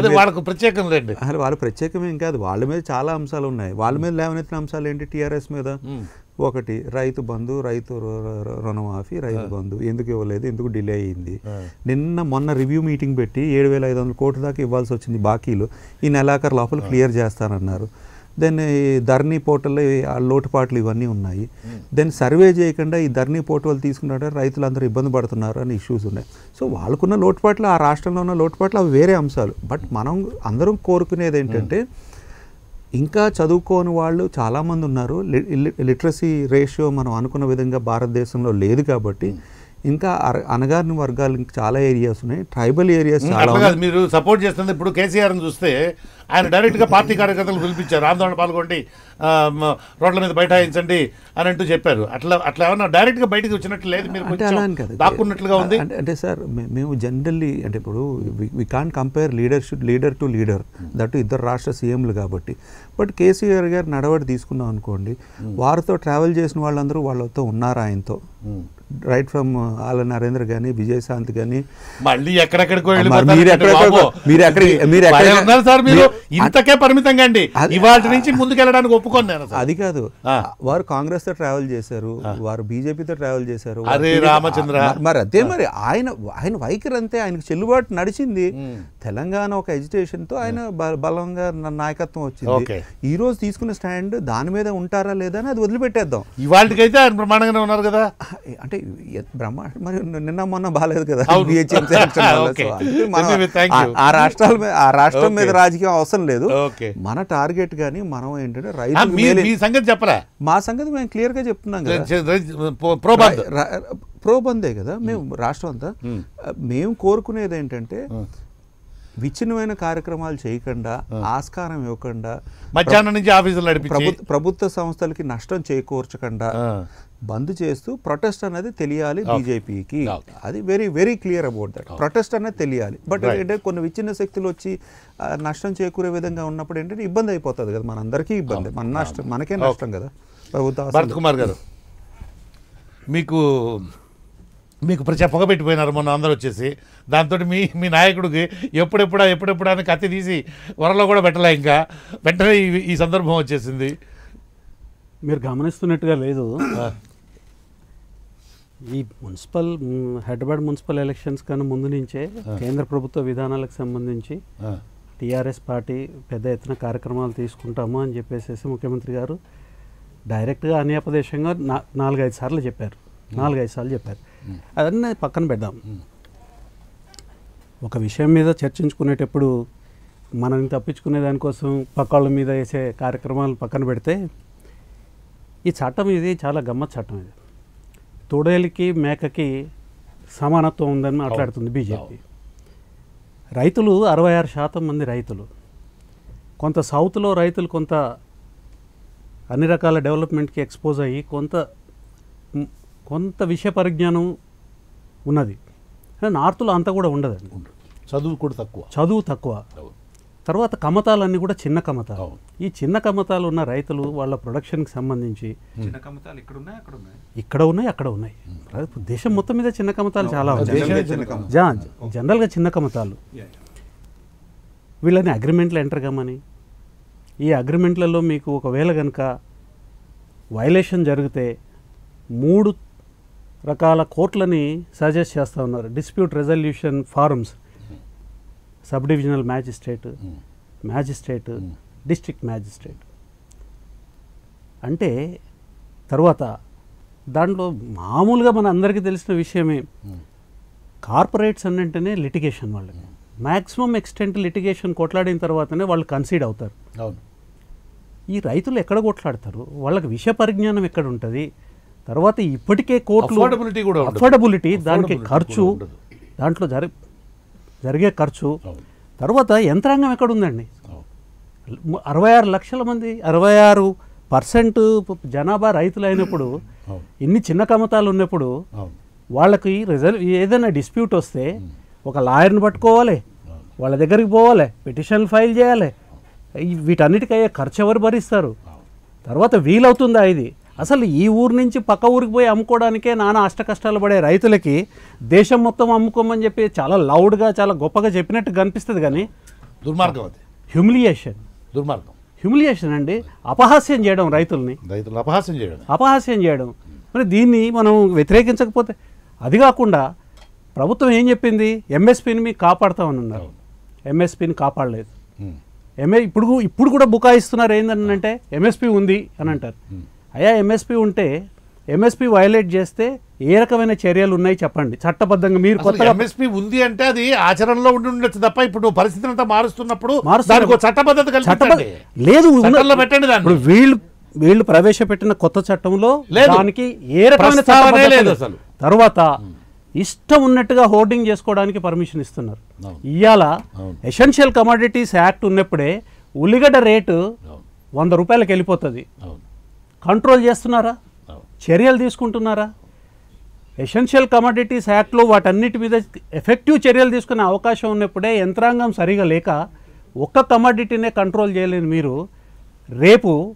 మీద- వాళ్ళకు ప్రత్యేకం లేండి. అసలు వాళ్ళ ప్రత్యేకమేం కాదు. వాళ్ళ మీద చాలా అంశాలు ఉన్నాయి. వాళ్ళ మీద లేవనెత్తిన అంశాలు ఏంటి? టీఆర్ఎస్ మీద ఒకటి రైతు బంధు రైతు రుణమాఫీ రైతు బంధు. ఎందుకు ఇవ్వలేదు? ఎందుకు డిలే అయ్యింది నిన్న మొన్న రివ్యూ మీటింగ్ పెట్టి ఏడు వేల ఐదు వందల కోట్ల దాకా ఇవ్వాల్సి వచ్చింది బాకీలు. ఈ నెలాఖరు లోపల క్లియర్ చేస్తానన్నారు. దెన్ ఈ ధర్నీ పోర్టల్లో ఈ ఆ లోటుపాట్లు ఇవన్నీ ఉన్నాయి. దెన్ సర్వే చేయకుండా ఈ ధర్నీ పోర్టల్ తీసుకున్నట్టు రైతులందరూ ఇబ్బంది పడుతున్నారు అని ఇష్యూస్ ఉన్నాయి. సో వాళ్ళకున్న లోటుపాట్లు ఆ రాష్ట్రంలో ఉన్న లోటుపాట్లు అవి వేరే అంశాలు. బట్ మనం అందరం కోరుకునేది ఏంటంటే ఇంకా చదువుకోని వాళ్ళు చాలామంది ఉన్నారు. లిటరసీ రేషియో మనం అనుకున్న విధంగా భారతదేశంలో లేదు కాబట్టి ఇంకా అనగారిన వర్గాలు ఇంకా చాలా ఏరియాస్ ఉన్నాయి. ట్రైబల్ ఏరియాస్ చాలా మీరు సపోర్ట్ చేస్తుంది ఇప్పుడు కేసీఆర్ చూస్తే ఆయన డైరెక్ట్గా పార్టీ కార్యకర్తలు పిలిపించారు. ఆందోళన పాల్గొండి రోడ్ల మీద బైఠాయించండి అని అంటూ చెప్పారు. అట్లా అట్లా ఏమన్నా డైరెక్ట్గా బయటకు వచ్చినట్లు లేదు? మీరు దాక్కున్నట్లుగా ఉంది? అంటే సార్ మేము జనరల్లీ అంటే ఇప్పుడు we can compare leadership leader to leader that ఇద్దరు రాష్ట్ర సీఎంలు కాబట్టి. బట్ కేసీఆర్ గారు నడవడి తీసుకున్నాం అనుకోండి వారితో ట్రావెల్ చేసిన వాళ్ళందరూ వాళ్ళతో ఉన్నారు ఆయనతో. రైట్ ఫ్రమ్ ఆల నరేంద్ర కానీ విజయశాంత్ కానీ మళ్ళీ ఎక్కడెక్కడికో మరి వెళ్ళిపోతారు మీరు బాబు. మీరు ఎక్కడికి- ఇంతకే పరిమితంగా అండి. ఇవాటి నుంచి ముందుకెళ్ళడానికి ఒప్పుకోను నేను. అది కాదు. వారు కాంగ్రెస్తో ట్రావెల్ చేశారు వారు బీజేపీతో ట్రావెల్ చేశారు అరే రామచంద్ర. మరి- అదే మరి ఆయన ఆయన వైఖరి అంతే ఆయనకు చెల్లుబాటు నడిచింది. తెలంగాణ ఒక ఎడ్యుకేషన్తో ఆయన బలంగా నాయకత్వం వచ్చింది. ఈ రోజు తీసుకున్న స్టాండ్ దాని మీద ఉంటారా లేదా అని అది వదిలిపెట్టేద్దాం. ఇవాళకైతే ఆయన ప్రమాణంగానే ఉన్నారు కదా. అంటే ఎ- బ్రహ్మ మరి నిన్న మొన్న బాగాలేదు కదా. ఆ- రాష్ట్రాల మీద ఆ రాష్ట్రం మీద. రాజకీయం అవసరం లేదు. ఓకే. మన టార్గెట్ గానీ మనం ఏంటంటే రైతు మీ మీ సంగతి చెప్పరా? మా సంగతి మేము క్లియర్గా చెప్తున్నాం కదా. ప్రోబందే కదా. మేము రాష్ట్రం అంతా. మేము. కోరుకునేది ఏంటంటే విచ్ఛిన్నమైన కార్యక్రమాలు చేయకుండా ఆస్కారం ఇవ్వకుండా మధ్యాహ్నం నుంచి ఆఫీసులు నడిపించి ప్రభుత్వ సంస్థలకి నష్టం చేకూర్చకుండా. బంద్ చేస్తూ ప్రొటెస్ట్ అనేది తెలియాలి బీజేపీకి. అది very very clear about that protest అనేది తెలియాలి. బట్. ఏంటంటే కొన్ని విచ్ఛిన్న శక్తులు వచ్చి నష్టం చేకూరే విధంగా ఉన్నప్పుడు ఏంటంటే ఇబ్బంది అయిపోతుంది కదా మనందరికీ ఇబ్బంది. మన నష్టం మనకే నష్టం కదా ప్రభుత్వ భరత్. కుమార్ గారు మీకు మీకు ప్రచ పొగ పెట్టిపోయినారు మొన్న అందరూ వచ్చేసి. దాంతో మీ మీ నాయకుడికి ఎప్పుడెప్పుడా ఎప్పుడెప్పుడా అని కత్తి తీసి వరలో కూడా పెట్టలే ఇంకా. వెంటనే ఈ- సందర్భం వచ్చేసింది. మీరు గమనిస్తున్నట్టుగా లేదు. ఈ మున్సిపల్ హైదరాబాద్ మున్సిపల్ ఎలక్షన్స్ కన్నా ముందు నుంచే కేంద్ర ప్రభుత్వ విధానాలకు సంబంధించి టీఆర్ఎస్ పార్టీ పెద్ద ఎత్తున కార్యక్రమాలు తీసుకుంటాము అని చెప్పేసి ముఖ్యమంత్రి గారు డైరెక్ట్గా అన్యాపదేశంగా నా నాలుగైదు సార్లు చెప్పారు. నాలుగైదు సార్లు చెప్పారు. అవన్నీ పక్కన పెడదాం. ఒక విషయం మీద చర్చించుకునేటప్పుడు మనల్ని తప్పించుకునే దానికోసం పక్కాళ్ళ మీద వేసే కార్యక్రమాలు పక్కన పెడితే ఈ చట్టం ఇది చాలా గమ్మత్ చట్టం ఇది. తోడేలికి మేకకి సమానత్వం ఉందని మాట్లాడుతుంది బీజేపీ. రైతులు అరవై ఆరు శాతం మంది రైతులు. కొంత సౌత్లో రైతులు కొంత అన్ని రకాల డెవలప్మెంట్కి ఎక్స్పోజ్ అయ్యి కొంత కొంత విషయ పరిజ్ఞానం ఉన్నది. నార్త్లో అంత కూడా ఉండదండి. చదువు కూడా తక్కువ. చదువు తక్కువ. తర్వాత కమతాలన్నీ కూడా చిన్న కమతాలు. ఈ చిన్న కమతాలు ఉన్న రైతులు వాళ్ళ ప్రొడక్షన్కి సంబంధించి చిన్న కమతాలు ఇక్కడ ఉన్నాయి? అక్కడ ఉన్నాయి? ఇక్కడ ఉన్నాయి అక్కడ ఉన్నాయి. దేశం మొత్తం మీద చిన్న కమతాలు చాలా ఉన్నాయి. జనరల్గా చిన్న కమతాలు. వీళ్ళని అగ్రిమెంట్లు ఎంటర్ కమ్మని. ఈ అగ్రిమెంట్లలో మీకు ఒకవేళ కనుక వైలేషన్ జరిగితే మూడు రకాల కోర్టులని సజెస్ట్ చేస్తూ ఉన్నారు. Dispute resolution forums. Sub divisional magistrate magistrate district magistrate. అంటే తర్వాత దాంట్లో మామూలుగా మన అందరికీ తెలిసిన విషయమే. కార్పొరేట్స్ అన్నింటినే లిటిగేషన్ వాళ్ళకి. మ్యాక్సిమం ఎక్స్టెంట్ లిటిగేషన్ కొట్లాడిన తర్వాతనే వాళ్ళు కన్సీడ్ అవుతారు. అవును. ఈ రైతులు ఎక్కడ కొట్లాడతారు? వాళ్ళకి విషయ పరిజ్ఞానం ఎక్కడ ఉంటుంది? తర్వాత ఇప్పటికే కోర్టులు Affordability కూడా ఉండదు. అఫోర్డబిలిటీ దానికి ఖర్చు. దాంట్లో జరి జరిగే ఖర్చు. తర్వాత యంత్రాంగం ఎక్కడ ఉందండి. అరవై ఆరు లక్షల మంది అరవై ఆరు పర్సెంట్ జనాభా రైతులు అయినప్పుడు. ఇన్ని చిన్న కమతాలు ఉన్నప్పుడు వాళ్ళకి రిజల్వ్ ఏదైనా డిస్ప్యూట్ వస్తే ఒక లాయర్ని పట్టుకోవాలి. వాళ్ళ దగ్గరికి పోవాలి. పిటిషన్లు ఫైల్ చేయాలి. ఈ వీటన్నిటికీ అయ్యే ఖర్చు ఎవరు భరిస్తారు? తర్వాత వీలవుతుందా ఇది? అసలు ఈ ఊరు నుంచి పక్క ఊరికి పోయి అమ్ముకోవడానికే నానా అష్ట కష్టాలు పడే రైతులకి దేశం మొత్తం అమ్ముకోమని చెప్పి చాలా లౌడ్గా చాలా గొప్పగా చెప్పినట్టు కనిపిస్తుంది కానీ దుర్మార్గం అది. హ్యూమిలియేషన్ దుర్మార్గం. హ్యూమిలియేషన్ అండి. అపహాస్యం చేయడం రైతుల్ని. రైతులు అపహాస్యం చేయడం. అపహాస్యం చేయడం. మరి దీన్ని మనం వ్యతిరేకించకపోతే అది కాకుండా ప్రభుత్వం ఏం చెప్పింది? ఎంఎస్పీని మీకు కాపాడుతామని ఉన్నారు ఎంఎస్పీని కాపాడలేదు. ఎంఏ ఇప్పుడు ఇప్పుడు కూడా బుకాయిస్తున్నారు ఏంటంటే ఎంఎస్పీ ఉంది అని అంటారు. అయ్యా ఎంఎస్పీ ఉంటే ఎంఎస్పీ వైలేట్ చేస్తే ఏ రకమైన చర్యలు ఉన్నాయి చెప్పండి చట్టబద్ధంగా మీరు కొత్తగా ఎంఎస్పీ ఉంది అంటే అది ఆచరణలో ఉండి ఉండొచ్చు తప్ప ఇప్పుడు పరిస్థితిని అంతా మారుస్తున్నప్పుడు చట్టబద్ధత లేదు పెట్టండి. ఇప్పుడు వీళ్ళు వీళ్ళు ప్రవేశపెట్టిన కొత్త చట్టంలో. దానికి ఏ రకమైన లేదు. అసలు. తర్వాత ఇష్టం ఉన్నట్టుగా హోర్డింగ్ చేసుకోవడానికి పర్మిషన్ ఇస్తున్నారు. ఇవాళ. ఎసెన్షియల్ కమాడిటీస్ యాక్ట్ ఉన్నప్పుడే ఉల్లిగడ్డ రేటు. వంద రూపాయలకు వెళ్ళిపోతుంది కంట్రోల్ చేస్తున్నారా? చర్యలు తీసుకుంటున్నారా? ఎసెన్షియల్ కమాడిటీస్ యాక్ట్లో వాటన్నిటి మీద ఎఫెక్టివ్ చర్యలు తీసుకునే అవకాశం ఉన్నప్పుడే యంత్రాంగం సరిగా లేక ఒక్క కమాడిటీనే కంట్రోల్ చేయలేని మీరు రేపు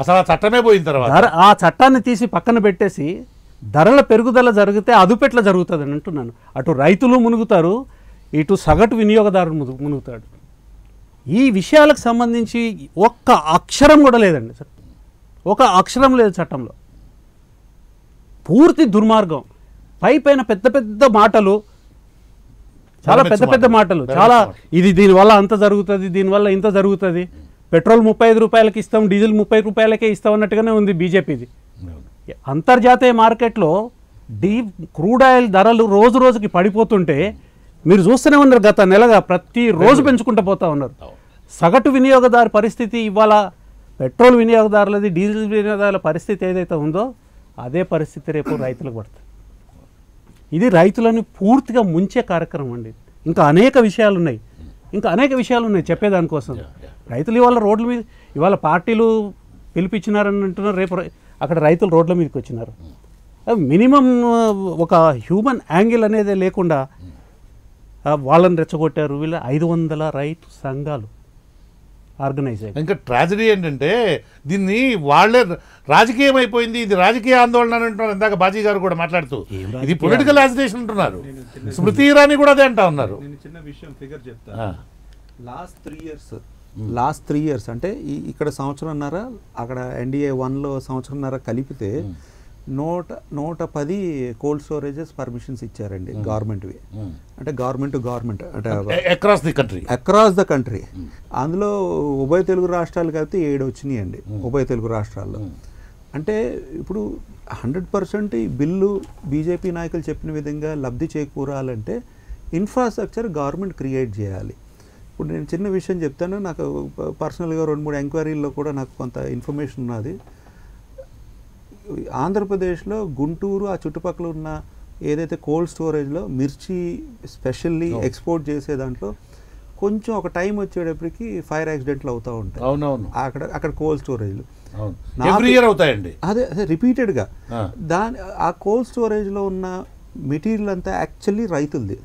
అసలు ఆ చట్టమే పోయిన తర్వాత. ఆ చట్టాన్ని తీసి పక్కన పెట్టేసి ధరల పెరుగుదల జరిగితే అదుపెట్ల జరుగుతుంది అని అంటున్నాను. అటు రైతులు మునుగుతారు ఇటు సగటు వినియోగదారుడు మునుగు- మునుగుతాడు. ఈ విషయాలకు సంబంధించి ఒక్క అక్షరం కూడా లేదండి సార్. ఒక అక్షరం లేదు చట్టంలో. పూర్తి దుర్మార్గం. పై పైన పెద్ద పెద్ద మాటలు చాలా పెద్ద పెద్ద మాటలు. చాలా. ఇది దీనివల్ల అంత జరుగుతుంది దీనివల్ల ఇంత జరుగుతుంది. పెట్రోల్ ముప్పై ఐదు రూపాయలకి ఇస్తాం డీజిల్ ముప్పై రూపాయలకే ఇస్తాం అన్నట్టుగానే ఉంది బీజేపీది. అంతర్జాతీయ మార్కెట్లో డీ క్రూడ్ ఆయిల్ ధరలు రోజు రోజుకి పడిపోతుంటే మీరు చూస్తూనే ఉన్నారు గత నెలగా ప్రతి రోజు పెంచుకుంటూ పోతా ఉన్నారు. సగటు వినియోగదారు పరిస్థితి ఇవాళ పెట్రోల్ వినియోగదారులది డీజిల్ వినియోగదారుల పరిస్థితి ఏదైతే ఉందో అదే పరిస్థితి రేపు రైతులకు పడుతుంది. ఇది రైతులను పూర్తిగా ముంచే కార్యక్రమం అండి. ఇంకా అనేక విషయాలు ఉన్నాయి. ఇంకా అనేక విషయాలు ఉన్నాయి చెప్పేదానికోసం రైతులు ఇవాళ రోడ్ల మీద ఇవాళ పార్టీలు పిలిపించినారని అంటున్నారు రేపు అక్కడ రైతులు రోడ్ల మీదకి వచ్చినారు. మినిమం ఒక హ్యూమన్ యాంగిల్ అనేది లేకుండా వాళ్ళని రెచ్చగొట్టారు. వీళ్ళ ఐదు వందల రైతు సంఘాలు. ఆర్గనైజ్ ఇంకా ట్రాజడీ ఏంటంటే దీన్ని వాళ్ళే రాజకీయం అయిపోయింది ఇది రాజకీయ ఆందోళన అని అంటున్నారు ఇందాక బాజీ గారు కూడా మాట్లాడుతూ. ఇది పొలిటికల్ యాజిటేషన్ అంటున్నారు. స్మృతి ఇరానీ కూడా అదే అంటా ఉన్నారు. నేను చిన్న విషయం ఫిగర్ చెప్తా. Last three years last three years అంటే ఇక్కడ సంవత్సరంన్నర అక్కడ ఎన్డీఏ వన్లో సంవత్సరంన్నర కలిపితే నూట నూట పది కోల్డ్ స్టోరేజెస్ పర్మిషన్స్ ఇచ్చారండి గవర్నమెంట్వి. అంటే గవర్నమెంట్ టు గవర్నమెంట్ అంటే across the country across the country అందులో ఉభయ తెలుగు రాష్ట్రాలు కలిపితే ఏడు వచ్చినాయండి ఉభయ తెలుగు రాష్ట్రాల్లో. అంటే ఇప్పుడు హండ్రెడ్ పర్సెంట్ ఈ బిల్లు బీజేపీ నాయకులు చెప్పిన విధంగా లబ్ధి చేకూరాలంటే ఇన్ఫ్రాస్ట్రక్చర్ గవర్నమెంట్ క్రియేట్ చేయాలి. ఇప్పుడు నేను చిన్న విషయం చెప్తాను నాకు పర్సనల్గా రెండు మూడు ఎంక్వైరీల్లో కూడా నాకు కొంత ఇన్ఫర్మేషన్ ఉన్నది. ఆంధ్రప్రదేశ్లో గుంటూరు ఆ చుట్టుపక్కల ఉన్న ఏదైతే కోల్డ్ స్టోరేజ్లో మిర్చి స్పెషల్లీ ఎక్స్పోర్ట్ చేసే దాంట్లో కొంచెం ఒక టైం వచ్చేటప్పటికి ఫైర్ యాక్సిడెంట్లు అవుతూ ఉంటాయి. అవునవును. అక్కడ అక్కడ కోల్డ్ స్టోరేజ్లు. ఎవ్రీ ఇయర్ అవుతాయండి. అదే అదే రిపీటెడ్గా. దాని ఆ కోల్డ్ స్టోరేజ్లో ఉన్న మెటీరియల్ అంతా యాక్చువల్లీ రైతులది.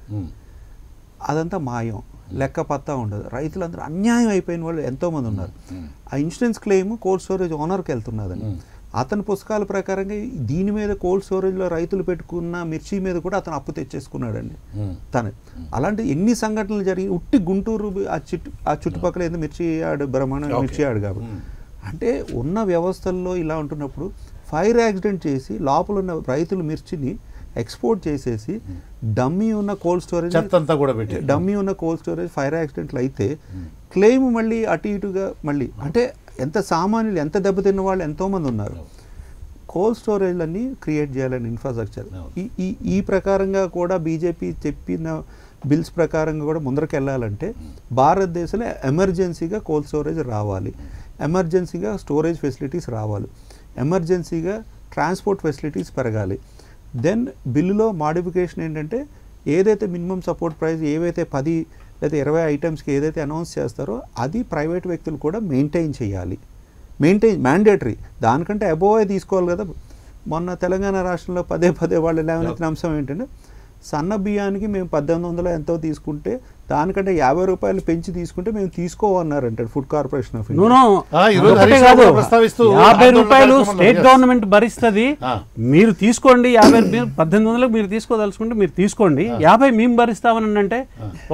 అదంతా మాయం. లెక్క పత్తా ఉండదు. రైతులందరూ అన్యాయం అయిపోయిన వాళ్ళు ఎంతోమంది ఉన్నారు. ఆ ఇన్సూరెన్స్ క్లెయిమ్ కోల్డ్ స్టోరేజ్ ఓనర్కి వెళ్తున్నదని అతని పుస్తకాల ప్రకారంగా దీని మీద కోల్డ్ స్టోరేజ్లో రైతులు పెట్టుకున్న మిర్చి మీద కూడా అతను అప్పు తెచ్చేసుకున్నాడండి. తను. అలాంటి ఎన్ని సంఘటనలు జరిగి ఉట్టి గుంటూరు ఆ చుట్టు ఆ చుట్టుపక్కల ఏదో మిర్చి ఆడు బ్రహ్మాండ. మిర్చి ఆడు కాబట్టి. అంటే ఉన్న వ్యవస్థల్లో ఇలా ఉంటున్నప్పుడు ఫైర్ యాక్సిడెంట్ చేసి లోపల ఉన్న రైతులు మిర్చిని ఎక్స్పోర్ట్ చేసేసి డమ్మీ ఉన్న కోల్డ్ స్టోరేజ్ అంతా కూడా పెట్టి డమ్మీ ఉన్న కోల్డ్ స్టోరేజ్ ఫైర్ యాక్సిడెంట్లు అయితే క్లెయిమ్ మళ్ళీ అటు ఇటుగా మళ్ళీ అంటే ఎంత సామాన్యులు ఎంత దెబ్బతిన్న వాళ్ళు ఎంతోమంది ఉన్నారు. కోల్డ్ స్టోరేజ్లన్నీ క్రియేట్ చేయాలని ఇన్ఫ్రాస్ట్రక్చర్. ఈ ఈ ఈ ప్రకారంగా కూడా బీజేపీ చెప్పిన బిల్స్ ప్రకారంగా కూడా ముందరకు వెళ్ళాలంటే భారతదేశంలో ఎమర్జెన్సీగా కోల్డ్ స్టోరేజ్ రావాలి. ఎమర్జెన్సీగా స్టోరేజ్ ఫెసిలిటీస్ రావాలి. ఎమర్జెన్సీగా ట్రాన్స్పోర్ట్ ఫెసిలిటీస్ పెరగాలి. దెన్ బిల్లులో మాడిఫికేషన్ ఏంటంటే ఏదైతే మినిమం సపోర్ట్ ప్రైస్ ఏవైతే పది లేదా ఇరవై ఐటమ్స్కి ఏదైతే అనౌన్స్ చేస్తారో అది ప్రైవేట్ వ్యక్తులు కూడా మెయింటైన్ చేయాలి. Maintain mandatory. దానికంటే అబోవ్ తీసుకోవాలి కదా. మొన్న తెలంగాణ రాష్ట్రంలో పదే పదే వాళ్ళు లేవనెత్తిన అంశం ఏంటంటే సన్న బియ్యానికి మేము పద్దెనిమిది వందలు ఎంతో తీసుకుంటే దానికంటే యాభై రూపాయలు పెంచి తీసుకుంటే మేము తీసుకోవన్నారంటాడు ఫుడ్ కార్పొరేషన్ ఆఫ్ కాదు. యాభై రూపాయలు స్టేట్. గవర్నమెంట్ భరిస్తుంది. మీరు తీసుకోండి యాభై పద్దెనిమిది వందలకు మీరు తీసుకోదలుచుకుంటే మీరు తీసుకోండి. యాభై మేము భరిస్తామని అంటే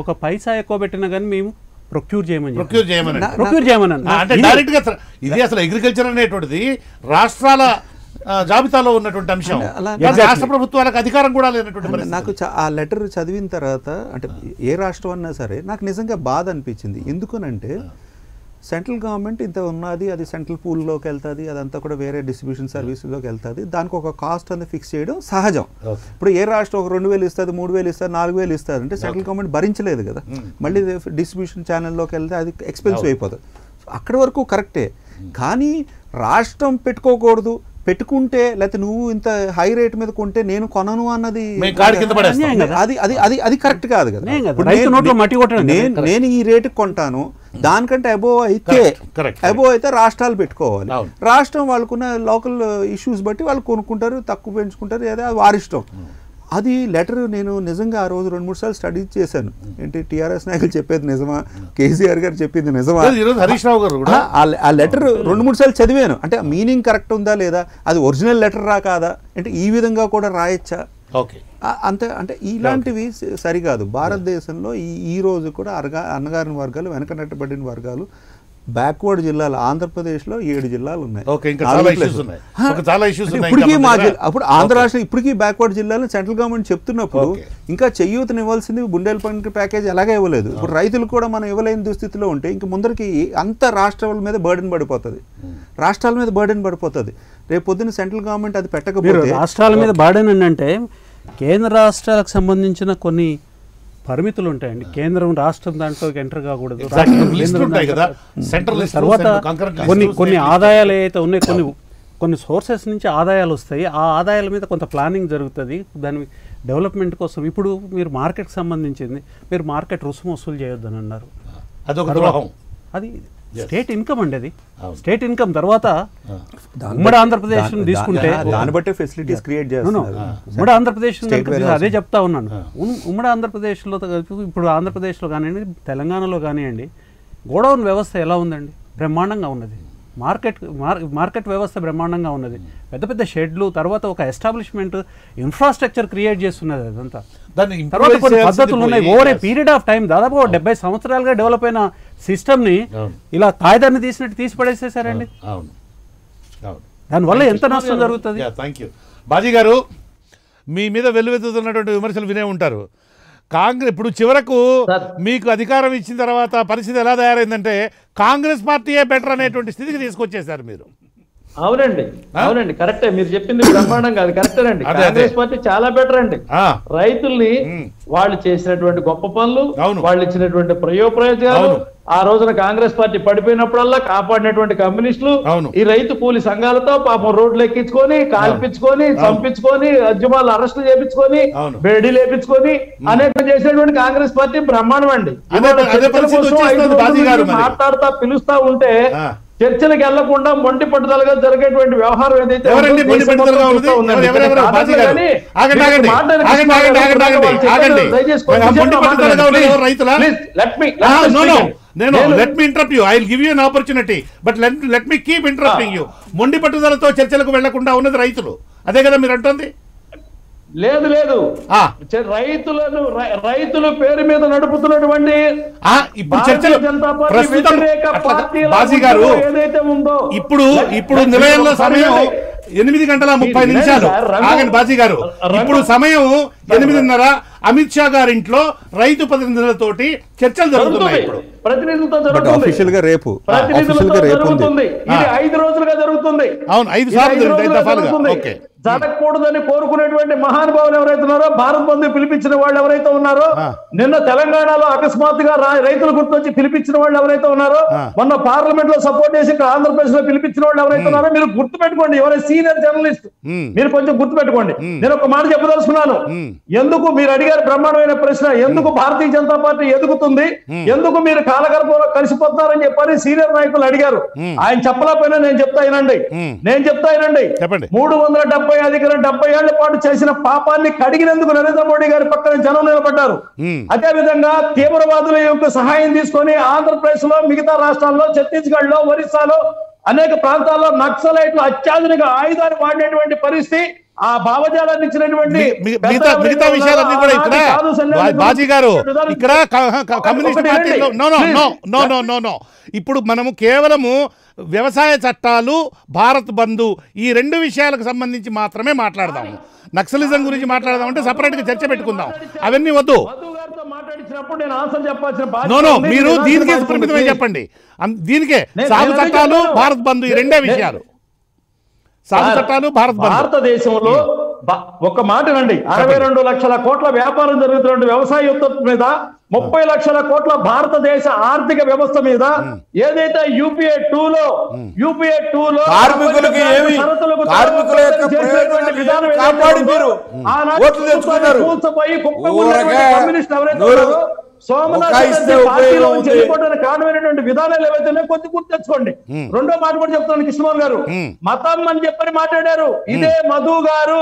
ఒక పైసా ఎక్కువ పెట్టినా కానీ మేము ప్రొక్యూర్ చేయమని. ప్రొక్యూర్ చేయమని ప్రొక్యూర్ చేయమని అంటే డైరెక్ట్గా ఇది అసలు అగ్రికల్చర్ అనేటువంటిది రాష్ట్రాల జాబితాలో ఉన్నటువంటి అంశం. రాష్ట్ర ప్రభుత్వాలకు అధికారం కూడా లేనటువంటి. నాకు ఆ లెటర్ చదివిన తర్వాత అంటే ఏ రాష్ట్రం అన్నా సరే నాకు నిజంగా బాధ అనిపించింది. ఎందుకనంటే సెంట్రల్ గవర్నమెంట్ ఇంత ఉన్నది అది సెంట్రల్ పూల్లోకి వెళ్తుంది అదంతా కూడా వేరే డిస్ట్రిబ్యూషన్ సర్వీసులోకి వెళ్తుంది. దానికి ఒక కాస్ట్ అనేది ఫిక్స్ చేయడం సహజం. ఇప్పుడు ఏ రాష్ట్రం ఒక రెండు వేలు ఇస్తుంది మూడు వేలు ఇస్తుంది నాలుగు వేలు ఇస్తుంది అంటే సెంట్రల్ గవర్నమెంట్ భరించలేదు కదా. మళ్ళీ డిస్ట్రిబ్యూషన్ ఛానల్లోకి వెళ్తే అది ఎక్స్పెన్సివ్ అయిపోతుంది. అక్కడి వరకు కరెక్టే. కానీ రాష్ట్రం పెట్టుకోకూడదు. పెట్టుకుంటే లేకపోతే నువ్వు ఇంత హై రేట్ మీద కొంటే నేను కొనను అన్నది. అది అది అది అది కరెక్ట్ కాదు కదా నేను-. నేను ఈ రేటుకి కొంటాను దానికంటే అబోవ్ అయితే అబోవ్ అయితే రాష్ట్రాలు పెట్టుకోవాలి. రాష్ట్రం వాళ్ళకున్న లోకల్ ఇష్యూస్ బట్టి వాళ్ళు కొనుక్కుంటారు తక్కువ పెంచుకుంటారు ఏదో అది వారి ఇష్టం అది లెటర్ నేను నిజంగా ఆ రోజు రెండు మూడు సార్లు స్టడీ చేశాను. ఏంటి? టీఆర్ఎస్ నాయకులు చెప్పేది నిజమా? కేసీఆర్ గారు చెప్పింది నిజమా? హరీష్ రావు గారు ఆ- లెటర్ రెండు మూడు సార్లు చదివాను. అంటే మీనింగ్ కరెక్ట్ ఉందా లేదా? అది ఒరిజినల్ లెటర్ రా కాదా? అంటే ఈ విధంగా కూడా రాయొచ్చా? ఓకే. అంతే అంటే ఇలాంటివి సరికాదు. భారతదేశంలో ఈ ఈ రోజు కూడా అరగా అన్నగారిన వర్గాలు వెనకనట్టబడిన వర్గాలు బ్యాక్వర్డ్ జిల్లాలు ఆంధ్రప్రదేశ్లో ఏడు జిల్లాలు ఉన్నాయి ఓకే, ఇంకా నాలుగు చాలా ప్లేసులు. issues ఉన్నాయి. హా, ఒక చాలా issues అంటే ఉన్నాయి ఇప్పటికీ ఇంకా మా. జిల్లా- అప్పుడు ఆంధ్ర రాష్ట్రం ఇప్పటికీ బ్యాక్వర్డ్ జిల్లాలు సెంట్రల్ గవర్నమెంట్ చెప్తున్నప్పుడు. ఇంకా చెయ్యూతని ఇవ్వాల్సింది బుండేల్పల్లి ప్యాకేజ్ అలాగే ఇవ్వలేదు ఇప్పుడు రైతులు కూడా మనం ఇవ్వలేని దుస్థితిలో ఉంటే ఇంక ముందరికి అంత రాష్ట్రాల మీద బర్డెన్ పడిపోతుంది రాష్ట్రాల మీద బర్డెన్ పడిపోతుంది రేపు పొద్దున్న సెంట్రల్ గవర్నమెంట్ అది పెట్టకపోతే రాష్ట్రాల మీద బాడెన్ అంటే కేంద్ర రాష్ట్రాలకు సంబంధించిన కొన్ని పరిమితులు ఉంటాయండి కేంద్రం రాష్ట్రం దాంట్లోకి ఎంటర్ కాకూడదు. దాంట్లో- తర్వాత కొన్ని కొన్ని. ఆదాయాలు ఏవైతే ఉన్నాయి కొన్ని కొన్ని సోర్సెస్ నుంచి ఆదాయాలు వస్తాయి. ఆ ఆదాయాల మీద కొంత ప్లానింగ్ జరుగుతుంది. దాని డెవలప్మెంట్ కోసం ఇప్పుడు మీరు మార్కెట్కి సంబంధించింది మీరు మార్కెట్ రుసుము వసూలు చేయొద్దని అన్నారు అది స్టేట్ ఇన్కమ్ అండి అది. స్టేట్ ఇన్కమ్ తర్వాత ఉమ్మడి ఆంధ్రప్రదేశ్ తీసుకుంటే దాన్ని బట్టే ఫెసిలిటీస్ క్రియేట్. చేస్తున్నారు. ఉమ్మడి ఆంధ్రప్రదేశ్. అదే చెప్తా ఉన్నాను. ఉమ్- ఉమ్మడి ఆంధ్రప్రదేశ్లో ఇప్పుడు ఆంధ్రప్రదేశ్లో కానివ్వండి తెలంగాణలో కానివ్వండి గోడౌన్ వ్యవస్థ ఎలా ఉందండి? బ్రహ్మాండంగా ఉన్నది. మార్కెట్ మార్- మార్కెట్ వ్యవస్థ బ్రహ్మాండంగా ఉన్నది. పెద్ద పెద్ద షెడ్లు తర్వాత ఒక ఎస్టాబ్లిష్మెంట్ ఇన్ఫ్రాస్ట్రక్చర్ క్రియేట్ చేస్తున్నది అదంతా. తర్వాత కొన్ని పద్ధతులు ఉన్నాయి. Over a period of time దాదాపు డెబ్బై సంవత్సరాలుగా డెవలప్ అయిన సిస్టమ్ని. ఇలా కాగితాన్ని తీసినట్టు తీసి పడేసేసారండి అవును. అవును. దానివల్ల ఎంత నష్టం జరుగుతుంది? థ్యాంక్ యూ బాజీ గారు మీ మీద వెల్లువెత్తుతున్నటువంటి విమర్శలు వినే ఉంటారు. కాంగ్రెస్ ఇప్పుడు చివరకు. మీకు అధికారం ఇచ్చిన తర్వాత పరిస్థితి ఎలా తయారైందంటే కాంగ్రెస్ పార్టీయే బెటర్ అనేటువంటి స్థితికి తీసుకొచ్చేసారు మీరు. అవునండి అవునండి కరెక్టే మీరు చెప్పింది బ్రహ్మాండం కాదు కరెక్టేనండి అదే, అదే. కాంగ్రెస్ పార్టీ చాలా బెటర్ అండి రైతుల్ని. వాళ్ళు చేసినటువంటి గొప్ప పనులు. వాళ్ళు ఇచ్చినటువంటి ప్రయోగ ప్రయోజనాలు. ఆ రోజున కాంగ్రెస్ పార్టీ పడిపోయినప్పుడల్లా కాపాడినటువంటి కమ్యూనిస్టులు. ఈ రైతు కూలి సంఘాలతో పాపం రోడ్లు ఎక్కించుకొని కాల్పించుకొని చంపించుకొని అజ్జుమాలు అరెస్టులు చేపించుకొని అవును. బేడీ లేపించుకొని అనేక చేసినటువంటి కాంగ్రెస్ పార్టీ బ్రహ్మాండం అండి. మాట్లాడుతా పిలుస్తా ఉంటే. చర్చలకు వెళ్ళకుండా మొండి పట్టుదలగా జరిగేటువంటి వ్యవహారం ఏదైతే opportunity but let let me keep interrupting you మొండి పట్టుదలతో చర్చలకు వెళ్ళకుండా ఉన్నది రైతులు. అదే కదా మీరు అంటుంది? లేదు లేదు. రైతులను రైతుల పేరు మీద నడుపుతున్నటువంటి బాజీ గారు ఏదైతే ఉందో ఇప్పుడు ఇప్పుడు నిలయంలో సమయం. ఎనిమిది గంటల ముప్పై నిమిషాలు. ఆగండి బాజీ గారు. ఇప్పుడు సమయం ఎనిమిదిన్నర. అమిత్ షా గారింట్లో రైతు ప్రతినిధులతోటి చర్చలు జరుగుతున్నాయి ఇప్పుడు. ప్రతినిధులతో రేపు. ప్రతినిధులతో జరుగుతుంది. ఇది. ఐదు రోజులుగా జరుగుతుంది. అవును, ఐదు సార్లు. జరుగుతుంది. ఓకే. జరగకూడదని కోరుకునేటువంటి మహానుభావులు ఎవరైతే ఉన్నారో భారత్ బంధు పిలిపించిన వాళ్ళు ఎవరైతే ఉన్నారో. నిన్న తెలంగాణలో అకస్మాత్తుగా రైతులు గుర్తొచ్చి పిలిపించిన వాళ్ళు ఎవరైతే ఉన్నారో. మొన్న పార్లమెంట్లో సపోర్ట్ చేసి ఇక్కడ ఆంధ్రప్రదేశ్లో పిలిపించిన వాళ్ళు ఎవరైతే ఉన్నారో మీరు గుర్తు పెట్టుకోండి ఎవరైతే సీనియర్ జర్నలిస్ట్. మీరు కొంచెం గుర్తు పెట్టుకోండి నేను ఒక మాట చెప్పదలుచుకున్నాను. ఎందుకు మీరు అడిగారు బ్రహ్మాండమైన ప్రశ్న ఎందుకు భారతీయ జనతా పార్టీ ఎదుగుతుంది ఎందుకు మీరు కాలగర్భంలో కలిసిపోతున్నారని చెప్పని సీనియర్ నాయకులు అడిగారు ఆయన చెప్పలేకపోయినా నేను చెప్తా వినండి. నేను చెప్తా వినండి. మూడు వందల డెబ్బై అధికారం డెబ్బై ఏళ్ళ పాటు చేసిన పాపాన్ని కడిగినందుకు నరేంద్ర మోడీ గారి పక్కన జనం నిలబడ్డారు. అదే విధంగా తీవ్రవాదుల యొక్క సహాయం తీసుకొని ఆంధ్రప్రదేశ్లో మిగతా రాష్ట్రాల్లో ఛత్తీస్గఢ్లో ఒరిస్సాలో అనేక ప్రాంతాల్లో నక్సలైట్లు అత్యాధునిక ఆయుధాలు వాడినటువంటి పరిస్థితి ఆ భావజాలాన్ని ఇచ్చినటువంటి మిగతా మిగతా విషయాలన్నీ కూడా ఇక్కడ బాజీ గారు ఇక్కడ కమ్యూనిస్ట్ పార్టీలో వినండి. No no no. No no no no ఇప్పుడు మనము కేవలము వ్యవసాయ చట్టాలు భారత్ బంధు ఈ రెండు విషయాలకు సంబంధించి మాత్రమే మాట్లాడదాము నక్సలిజం గురించి మాట్లాడదాం అంటే సపరేట్గా చర్చ పెట్టుకుందాం అవన్నీ వద్దు నేను. మీరు దీనికే ఆన్సర్ పరిమితమై చెప్పాల్సి చెప్పండి దీనికే సాగు చట్టాలు. భారత్ బంధు ఈ రెండే విషయాలు సాగు చట్టాలు భారత్ భారతదేశంలో ఒక మాట నండి అరవై రెండు లక్షల కోట్ల వ్యాపారం జరుగుతున్న వ్యవసాయ ఉత్పత్తి మీద ముప్పై లక్షల కోట్ల భారతదేశ ఆర్థిక వ్యవస్థ మీద ఏదైతే యూపీఏ టూ లో యూపీఏ టూ లో కార్మికులకి ఏమి కార్మికుల యొక్క ప్రయోజనాలు విధానం కాపాడి మీరు ఓట్లు తెచ్చుకున్నారు. కమ్యూనిస్టులు ఎవరైతే సోమనాథ్ కారణమైనటువంటి విధానాలు ఏవైతే కొద్ది గుర్తు తెచ్చుకోండి. రెండో మాట కూడా చెప్తాను కృష్ణమోహన్ గారు. మతం అని చెప్పని మాట్లాడారు. ఇదే మధు గారు.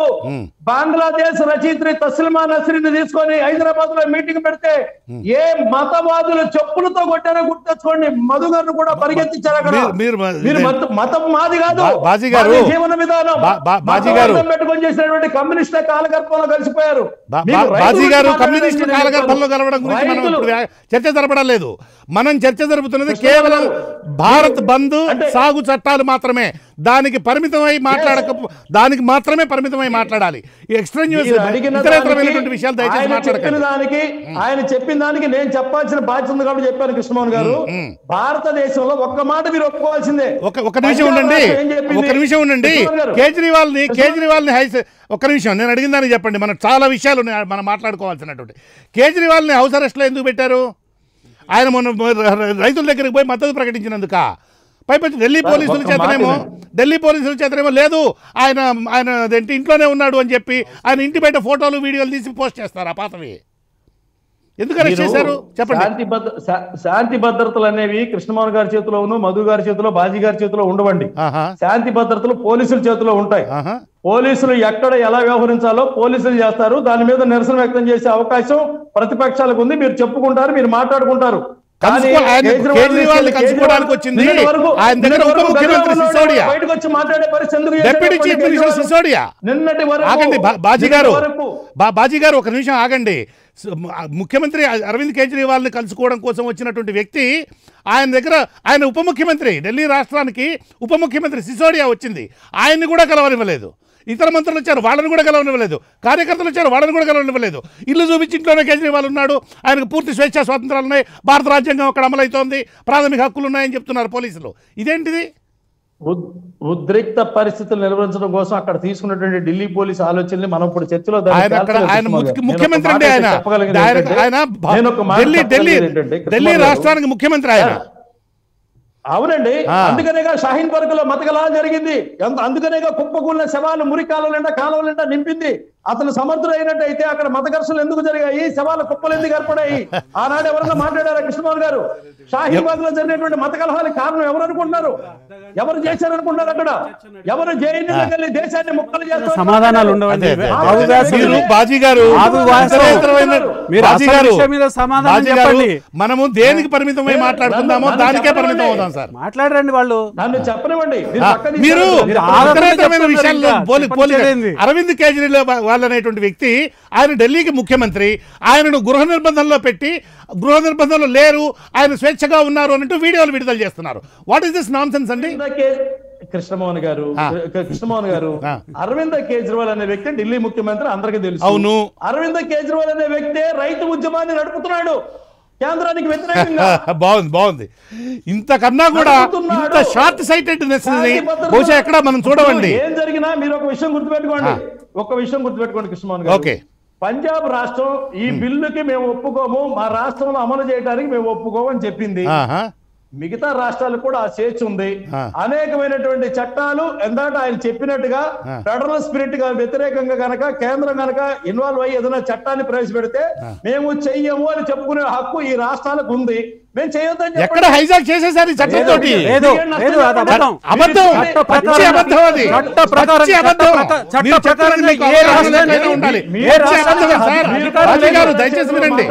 బంగ్లాదేశ్ రచయిత్రి తస్లిమా నస్రీని తీసుకొని హైదరాబాద్లో మీటింగ్ పెడితే ఏ మతవాదులు చెప్పులతో కొట్టారో గుర్తెచ్చుకోండి మధు గారిని కూడా పరిగెత్తించారు అక్కడ. మీరు- మత- మాది కాదు. జీవన విధానం. పెట్టుకొని చేసినటువంటి కమ్యూనిస్ట్ కాలగర్భంలో కలిసిపోయారు. కమ్యూనిస్ట్ కాలగర్భంలో. కలవడం గురించి చర్చ జరపడం లేదు. మనం చర్చ జరుపుతున్నది కేవలం భారత్ బంద్ సాగు చట్టాలు మాత్రమే. దానికి పరిమితమై మాట్లాడక దానికి మాత్రమే పరిమితమై మాట్లాడాలి. ఎక్స్ట్రాన్యూస్ విషయాలు దయచేసి మాట్లాడకండి. దానికి ఆయన చెప్పిన దానికి నేను చెప్పాల్సిన బాధ్యత ఉంది కాబట్టి చెప్పాను కృష్ణమోహన్ గారు. భారతదేశంలో ఒక్క మాట మీరు ఒప్పుకోవాల్సిందే. ఒక ఒక నిమిషం ఉండండి? ఒక నిమిషం ఉండండి. కేజ్రీవాల్ని కేజ్రీవాల్ని హైస్ ఒక నిమిషం నేను అడిగిన దానికి చెప్పండి. మనం చాలా విషయాలు ఉన్నాయి. మనం మాట్లాడుకోవాల్సినటువంటి. కేజ్రీవాల్ని హౌస్ అరెస్ట్లో ఎందుకు పెట్టారు? ఆయన మొన్న రైతుల దగ్గరికి పోయి మద్దతు ప్రకటించినందుక? పైపచ్చి ఢిల్లీ పోలీసుల చేతనేమో ఢిల్లీ పోలీసుల చేతనేమో లేదు ఆయన ఆయన అదేంటి ఇంట్లోనే ఉన్నాడు అని చెప్పి ఆయన ఇంటి బయట ఫోటోలు వీడియోలు తీసి పోస్ట్ చేస్తారు ఆ పాతవి. ఎందుకు అరెస్ట్ మీరు చేశారు? చెప్పండి. శాంతి భద్ర శాంతి భద్రతలు అనేవి కృష్ణమోహన్ గారి చేతిలోను మధు గారి చేతిలో బాజీ గారి చేతిలో ఉండవండి. శాంతి భద్రతలు పోలీసుల చేతిలో ఉంటాయి. పోలీసులు ఎక్కడ ఎలా వ్యవహరించాలో పోలీసులు చేస్తారు. దాని మీద నిరసన వ్యక్తం చేసే అవకాశం ప్రతిపక్షాలకు ఉంది. మీరు చెప్పుకుంటారు మీరు మాట్లాడుకుంటారు. కేజ్రీవాల్ కేజ్రీవాల్ కలుసుకోవడానికి వచ్చింది. ఆయన దగ్గర ఉప ముఖ్యమంత్రి Sisodia. Deputy chief minister Kejriwal? Sisodia. ఆగండి బాజీ గారు. బాజీ గారు ఒక నిమిషం ఆగండి. ముఖ్యమంత్రి అరవింద్ కేజ్రీవాల్ని కలుసుకోవడం కోసం వచ్చినటువంటి వ్యక్తి ఆయన దగ్గర ఆయన ఉప ముఖ్యమంత్రి ఢిల్లీ రాష్ట్రానికి ఉప ముఖ్యమంత్రి సిసోడియా వచ్చింది. ఆయన్ని కూడా కలవనివ్వలేదు. ఇతర మంత్రులు వచ్చారు వాళ్ళని కూడా కలవనివ్వలేదు. కార్యకర్తలు వచ్చారు వాళ్ళని కూడా కలవనివ్వలేదు. ఇల్లు చూపించి ఇంట్లోనే కేజ్రీవాల్ ఉన్నాడు. ఆయనకు పూర్తి స్వేచ్ఛా స్వాతంత్రాలు ఉన్నాయి. భారత రాజ్యాంగం అక్కడ అమలవుతోంది. ప్రాథమిక హక్కులు ఉన్నాయని చెప్తున్నారు పోలీసులు. ఇదేంటిది? ఉద్- ఉద్రిక్త పరిస్థితులు నిర్వహించడం కోసం అక్కడ తీసుకున్నటువంటి ఢిల్లీ పోలీస్ ఆలోచనని మనం ఇప్పుడు చర్చలో ముఖ్యమంత్రి ఢిల్లీ రాష్ట్రానికి ముఖ్యమంత్రి ఆయన. అవునండి. అందుకనేగా షాహీన్ పార్క్లో మతకలా జరిగింది అందుకనేగా కుప్పకూలిన శవాలు మురి కాలువల నిండా కాలువల నిండా నింపింది. అతను సమర్థుడైనట్టయితే అక్కడ మత ఘర్షణలు ఎందుకు జరిగాయి? శవాల కుప్పలు ఎందుకు ఏర్పడాయి? ఆనాడు ఎవరన్నా మాట్లాడారా కృష్ణమోహన్ గారు? షాహీన్ బాగ్లో జరిగినటువంటి మత కలహానికి కారణం ఎవరు అనుకుంటున్నారు? ఎవరు చేశారనుకుంటున్నారు అక్కడ? ఎవరు వెళ్ళి దేశాన్ని ముక్కలు చేస్తారు సమాధానాలు ఉండవండి. బాజీ గారు. మనము దేనికి పరిమితమై ఏ, మాట్లాడుకుందామో దానికే పరిమితం. అవుదాం సార్. మాట్లాడరండి వాళ్ళు. నన్ను చెప్పనివ్వండి. మీరు. అరవింద్ కేజ్రీవాల్ వాళ్ళు అనేటువంటి వ్యక్తి ఆయన ఢిల్లీకి ముఖ్యమంత్రి ఆయనను గృహ నిర్బంధంలో పెట్టి గృహ నిర్బంధంలో లేరు ఆయన స్వేచ్ఛగా ఉన్నారు అన్నట్టు వీడియోలు విడుదల చేస్తున్నారు. What is this nonsense అండి కృష్ణమోహన్ గారు కృష్ణమోహన్ గారు. అరవింద కేజ్రీవాల్ అనే వ్యక్తి ఢిల్లీ ముఖ్యమంత్రి అందరికీ తెలుసు. అవును. అరవింద కేజ్రీవాల్ అనే వ్యక్తి రైతు ఉద్యమాన్ని నడుపుతున్నాడు. కేంద్రానికి వ్యతిరేకంగా బాగుంది బాగుంది ఇంతకన్నా కూడా. ఇంత షార్ట్ సైటెడ్నెస్ భద్రతలు- బహుశా ఎక్కడ మనం చూడవండి ఏం జరిగినా మీరు ఒక విషయం గుర్తుపెట్టుకోండి. ఒక విషయం గుర్తుపెట్టుకోండి కృష్ణమోహన్ గారు ఓకే. పంజాబ్ రాష్ట్రం ఈ బిల్లుకి మేము ఒప్పుకోము మా రాష్ట్రంలో అమలు చేయడానికి మేము ఒప్పుకోము అని చెప్పింది. మిగతా రాష్ట్రాలకు కూడా ఆ స్వేచ్ఛ ఉంది. అనేకమైనటువంటి చట్టాలు ఎందాక ఆయన చెప్పినట్టుగా. ఫెడరల్ స్పిరిట్గా వ్యతిరేకంగా గనక కేంద్రం గనక ఇన్వాల్వ్ అయ్యి ఏదైనా చట్టాన్ని ప్రవేశపెడితే మేము చెయ్యము అని చెప్పుకునే హక్కు ఈ రాష్ట్రాలకు ఉంది. మేము చేయొద్దని ఎక్కడ హైజాక్ చేసేసారు ఈ చట్టంతోటి లేదు లేదు అది అబద్ధం. అబద్ధం. చట్ట పచ్చి ప్రకారం- అబద్ధం అది. చట్ట ప్రకారం పచ్చి అబద్ధం. చట్ట ప్రకా- చట్ట మీరు ప్రకారం చెప్పినది మీకు ఏ అవగాహన రాష్ట్రానికి- లేనే ఉండాలి. మీ- పచ్చి ఏ అబద్ధం రాష్ట్రానికి సార్. అధికారం రాజు గారు లేదు. దయచేసి వినండి.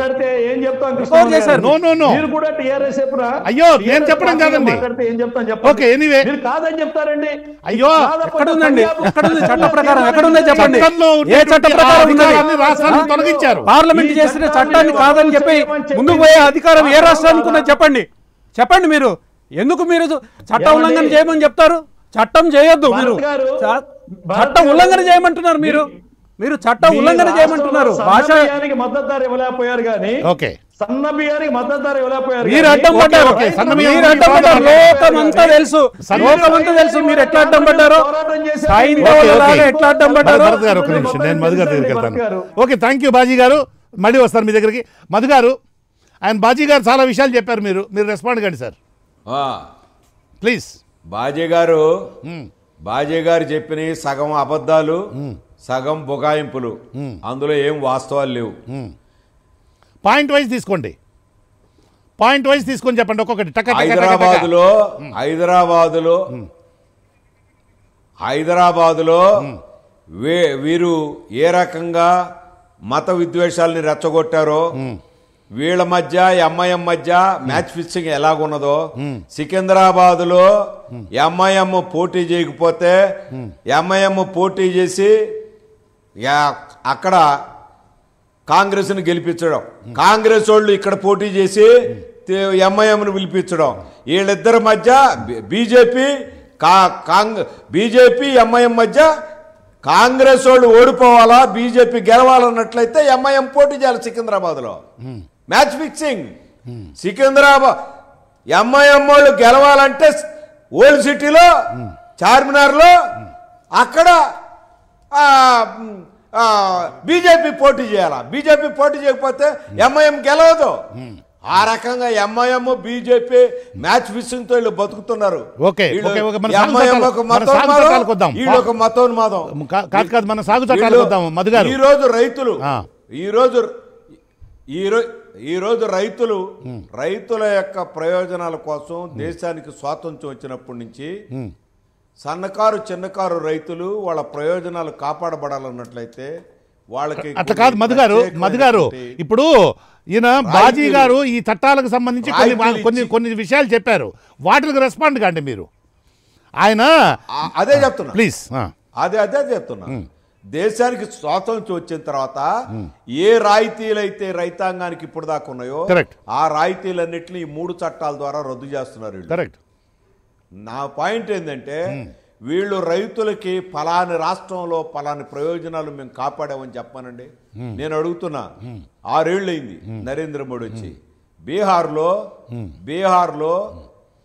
చెప్తాం కృష్ణ. No, no, no. మీరు కూడా టీఆర్ఎస్ చెప్పురా అయ్యో, నేను చెప్పడం కాదండి. ఏం చెప్తాం చెప్పండి Okay, anyway. మీరు కాదని చెప్తారండి అయ్యో, కాదనుకుంటే ఎక్కడుందండి? పంజాబ్ ఎక్కడుంది చట్ట ప్రకారం? ఎక్కడుందో చెప్పండి. చట్టంలో ఏ చట్ట ప్రకారం ఉన్నది? ఆ? తొలగించారు పార్లమెంట్ చేసిన చట్టాన్ని కాదని చెప్పి ముందుకు. పోయే అధికారం ఏ రాష్ట్రానికి ఉన్నది చెప్పండి చెప్పండి మీరు ఎందుకు మీరు చట్ట? ఉల్లంఘన చేయమని చెప్తారు చట్టం చేయొద్దు మీరు చట్ట ఉల్లంఘన చేయమంటున్నారు మీరు మీరు చట్ట మీ ఉల్లంఘన చేయమంటున్నారు. భాష సన్న బియ్యానికి మద్దతు ధర ఇవ్వలేకపోయారు కానీ ఓకే. సన్న బియ్యానికి మద్దతు ధర ఇవ్వలేకపోయారు మీరు కానీ అడ్డం పడ్డారు. ఓకే, సన్న బియ్యం మీరు అడ్డం పడ్డారు. వివాదం లోకం అంతా తెలుసు. లోకం అంతా తెలుసు. మీరు ఎట్లా అడ్డం పడ్డారు. ఎట్లా అడ్డం పడ్డారు? ఒక నిమిషం. నేను మధు గారి దగ్గరికి భరత్ గారు. వెళ్తాను ఓకే థ్యాంక్ యూ బాజీ గారు. మళ్ళీ వస్తారు మీ దగ్గరికి. మధు గారు ఆయన బాజీ గారు చాలా విషయాలు చెప్పారు మీరు. మీరు రెస్పాండ్ కండి సార్. ఆ, ప్లీజ్ బాజీ గారు బాజీ గారు చెప్పిన సగం అబద్ధాలు. సగం బుకాయింపులు అందులో ఏం వాస్తవాలు లేవు. పాయింట్ వైజ్ తీసుకోండి. పాయింట్ వైజ్ తీసుకొని చెప్పండి ఒక్కొక్కటి. టక టక. హైదరాబాదులో హైదరాబాదులో హైదరాబాదులో వే వీరు ఏ రకంగా మత విద్వేషాలని రెచ్చగొట్టారో వీళ్ళ మధ్య ఎంఐఎం మధ్య మ్యాచ్ ఫిక్సింగ్ ఎలాగున్నదో సికింద్రాబాద్లో ఎంఐఎం పోటీ చేయకపోతే ఎంఐఎం పోటీ చేసి యా- అక్కడ కాంగ్రెస్ని గెలిపించడం. కాంగ్రెస్ వాళ్ళు ఇక్కడ పోటీ చేసి ఎంఐఎంను పిలిపించడం. వీళ్ళిద్దరి మధ్య బీజేపీ కాంగ్ బీజేపీ ఎంఐఎం మధ్య కాంగ్రెస్ వాళ్ళు ఓడిపోవాలా బీజేపీ గెలవాలన్నట్లయితే ఎంఐఎం పోటీ చేయాలి సికింద్రాబాద్లో మ్యాచ్ ఫిక్సింగ్. సికింద్రాబాద్ ఎంఐఎం వాళ్ళు గెలవాలంటే ఓల్డ్ సిటీలో చార్మినార్లో అక్కడ బీజేపీ పోటీ చేయాలా? బీజేపీ పోటీ చేయకపోతే ఎంఐఎం గెలవదు. ఆ రకంగా ఎంఐఎం బీజేపీ మ్యాచ్ ఫిక్సింగ్తో వీళ్ళు బతుకుతున్నారు. ఓకే, వీళ్ళు ఓకే, ఓకే, మన MIM సాగు ఒక చట్టాలు- మన సాగు మతోన్మాదం, కాదు కాదు మన సాగు ఈ రోజు రైతులు. ఈ రోజు ఈ రోజు రైతులు రైతుల యొక్క ప్రయోజనాల కోసం దేశానికి స్వాతంత్ర్యం వచ్చినప్పటి నుంచి సన్నకారు చిన్నకారు రైతులు వాళ్ళ ప్రయోజనాలు కాపాడబడాలన్నట్లయితే వాళ్ళకి అట్లా కాదు మధు గారు మధు గారు ప్రత్యేకమైనటువంటి- ఇప్పుడు ఈయన బాజీ గారు ఈ చట్టాలకు సంబంధించి కొన్ని కొన్ని కొన్ని విషయాలు చెప్పారు. వాటికి రెస్పాండ్ కాండి మీరు. ఆయన అదే చెప్తున్నా. ప్లీజ్ అదే అదే చెప్తున్నా. దేశానికి స్వాతంత్ర్యం వచ్చిన తర్వాత ఏ రాయితీలు అయితే రైతాంగానికి ఇప్పుడు దాకా ఉన్నాయో. ఆ రాయితీలన్నింటినీ ఈ మూడు చట్టాల ద్వారా రద్దు చేస్తున్నారు. కరెక్ట్ నా పాయింట్ ఏంటంటే వీళ్ళు రైతులకి ఫలాని రాష్ట్రంలో ఫలాని ప్రయోజనాలు మేము కాపాడామని చెప్పానండి. నేను అడుగుతున్నా ఆరేళ్ళయింది నరేంద్ర మోడీ వచ్చి. బీహార్లో బీహార్లో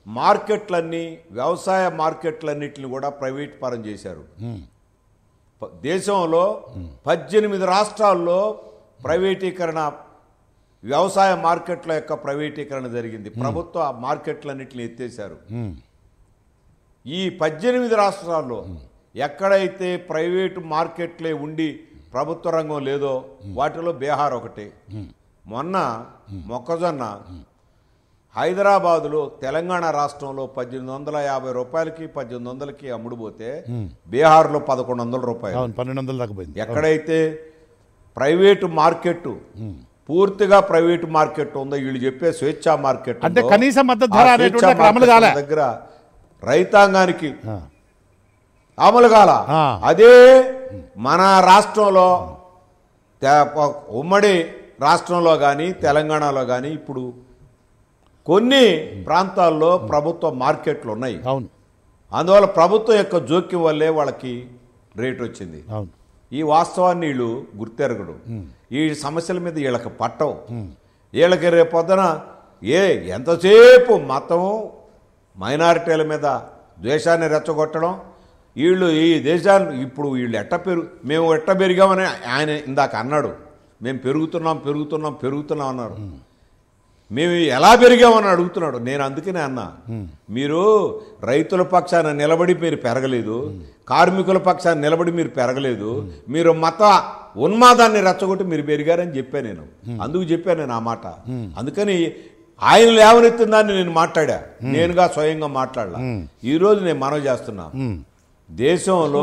మార్కెట్లన్నీ వ్యవసాయ మార్కెట్లన్నిటిని కూడా ప్రైవేట్ పరం చేశారు. దేశంలో పద్దెనిమిది రాష్ట్రాల్లో ప్రైవేటీకరణ వ్యవసాయ మార్కెట్ల యొక్క ప్రైవేటీకరణ జరిగింది. ప్రభుత్వ మార్కెట్లన్నింటిని ఎత్తేశారు. ఈ పద్దెనిమిది రాష్ట్రాల్లో ఎక్కడైతే ప్రైవేటు మార్కెట్లే ఉండి ప్రభుత్వ రంగం లేదో వాటిలో బీహార్ ఒకటి. మొన్న మొక్కజొన్న హైదరాబాదులో తెలంగాణ రాష్ట్రంలో పద్దెనిమిది వందల యాభై రూపాయలకి పద్దెనిమిది వందలకి అమ్ముడుపోతే బీహార్లో పదకొండు వందల రూపాయలు. పన్నెండు వందల దాకా ఎక్కడైతే ప్రైవేటు మార్కెట్ పూర్తిగా ప్రైవేటు మార్కెట్ ఉందో వీళ్ళు చెప్పే స్వేచ్ఛా మార్కెట్ అంటే కనీస మద్దతు ధర. దగ్గర రైతాంగానికి. అమలు కాల. అదే మన రాష్ట్రంలో ఉమ్మడి రాష్ట్రంలో కానీ తెలంగాణలో కానీ ఇప్పుడు కొన్ని ప్రాంతాల్లో ప్రభుత్వ మార్కెట్లు ఉన్నాయి. అవును. అందువల్ల ప్రభుత్వం యొక్క జోక్యం వల్లే వాళ్ళకి రేట్ వచ్చింది. అవును. ఈ వాస్తవాన్ని వీళ్ళు గుర్తెరగడు. ఈ సమస్యల మీద వీళ్ళకి పట్టవు. వీళ్ళకి రేపొద్దున ఏ ఎంతసేపు మతం మైనారిటీల మీద ద్వేషాన్ని రెచ్చగొట్టడం. వీళ్ళు ఈ దేశాన్ని ఇప్పుడు వీళ్ళు ఎట్ట పెరుగు మేము ఎట్ట పెరిగామని ఆయన ఇందాక అన్నాడు. మేము పెరుగుతున్నాం పెరుగుతున్నాం పెరుగుతున్నాం అన్నారు. మేము ఎలా పెరిగామని అడుగుతున్నాడు. నేను అందుకనే అన్నా. మీరు రైతుల పక్షాన నిలబడి మీరు పెరగలేదు. కార్మికుల పక్షాన నిలబడి మీరు పెరగలేదు. మీరు మత ఉన్మాదాన్ని రెచ్చగొట్టి మీరు పెరిగారని చెప్పాను నేను. అందుకు చెప్పాను నేను ఆ మాట. అందుకని ఆయన లేవనెత్తిన దాన్ని నేను మాట్లాడా. నేనుగా స్వయంగా మాట్లాడలా. ఈ రోజు నేను మనవి చేస్తున్నా. దేశంలో.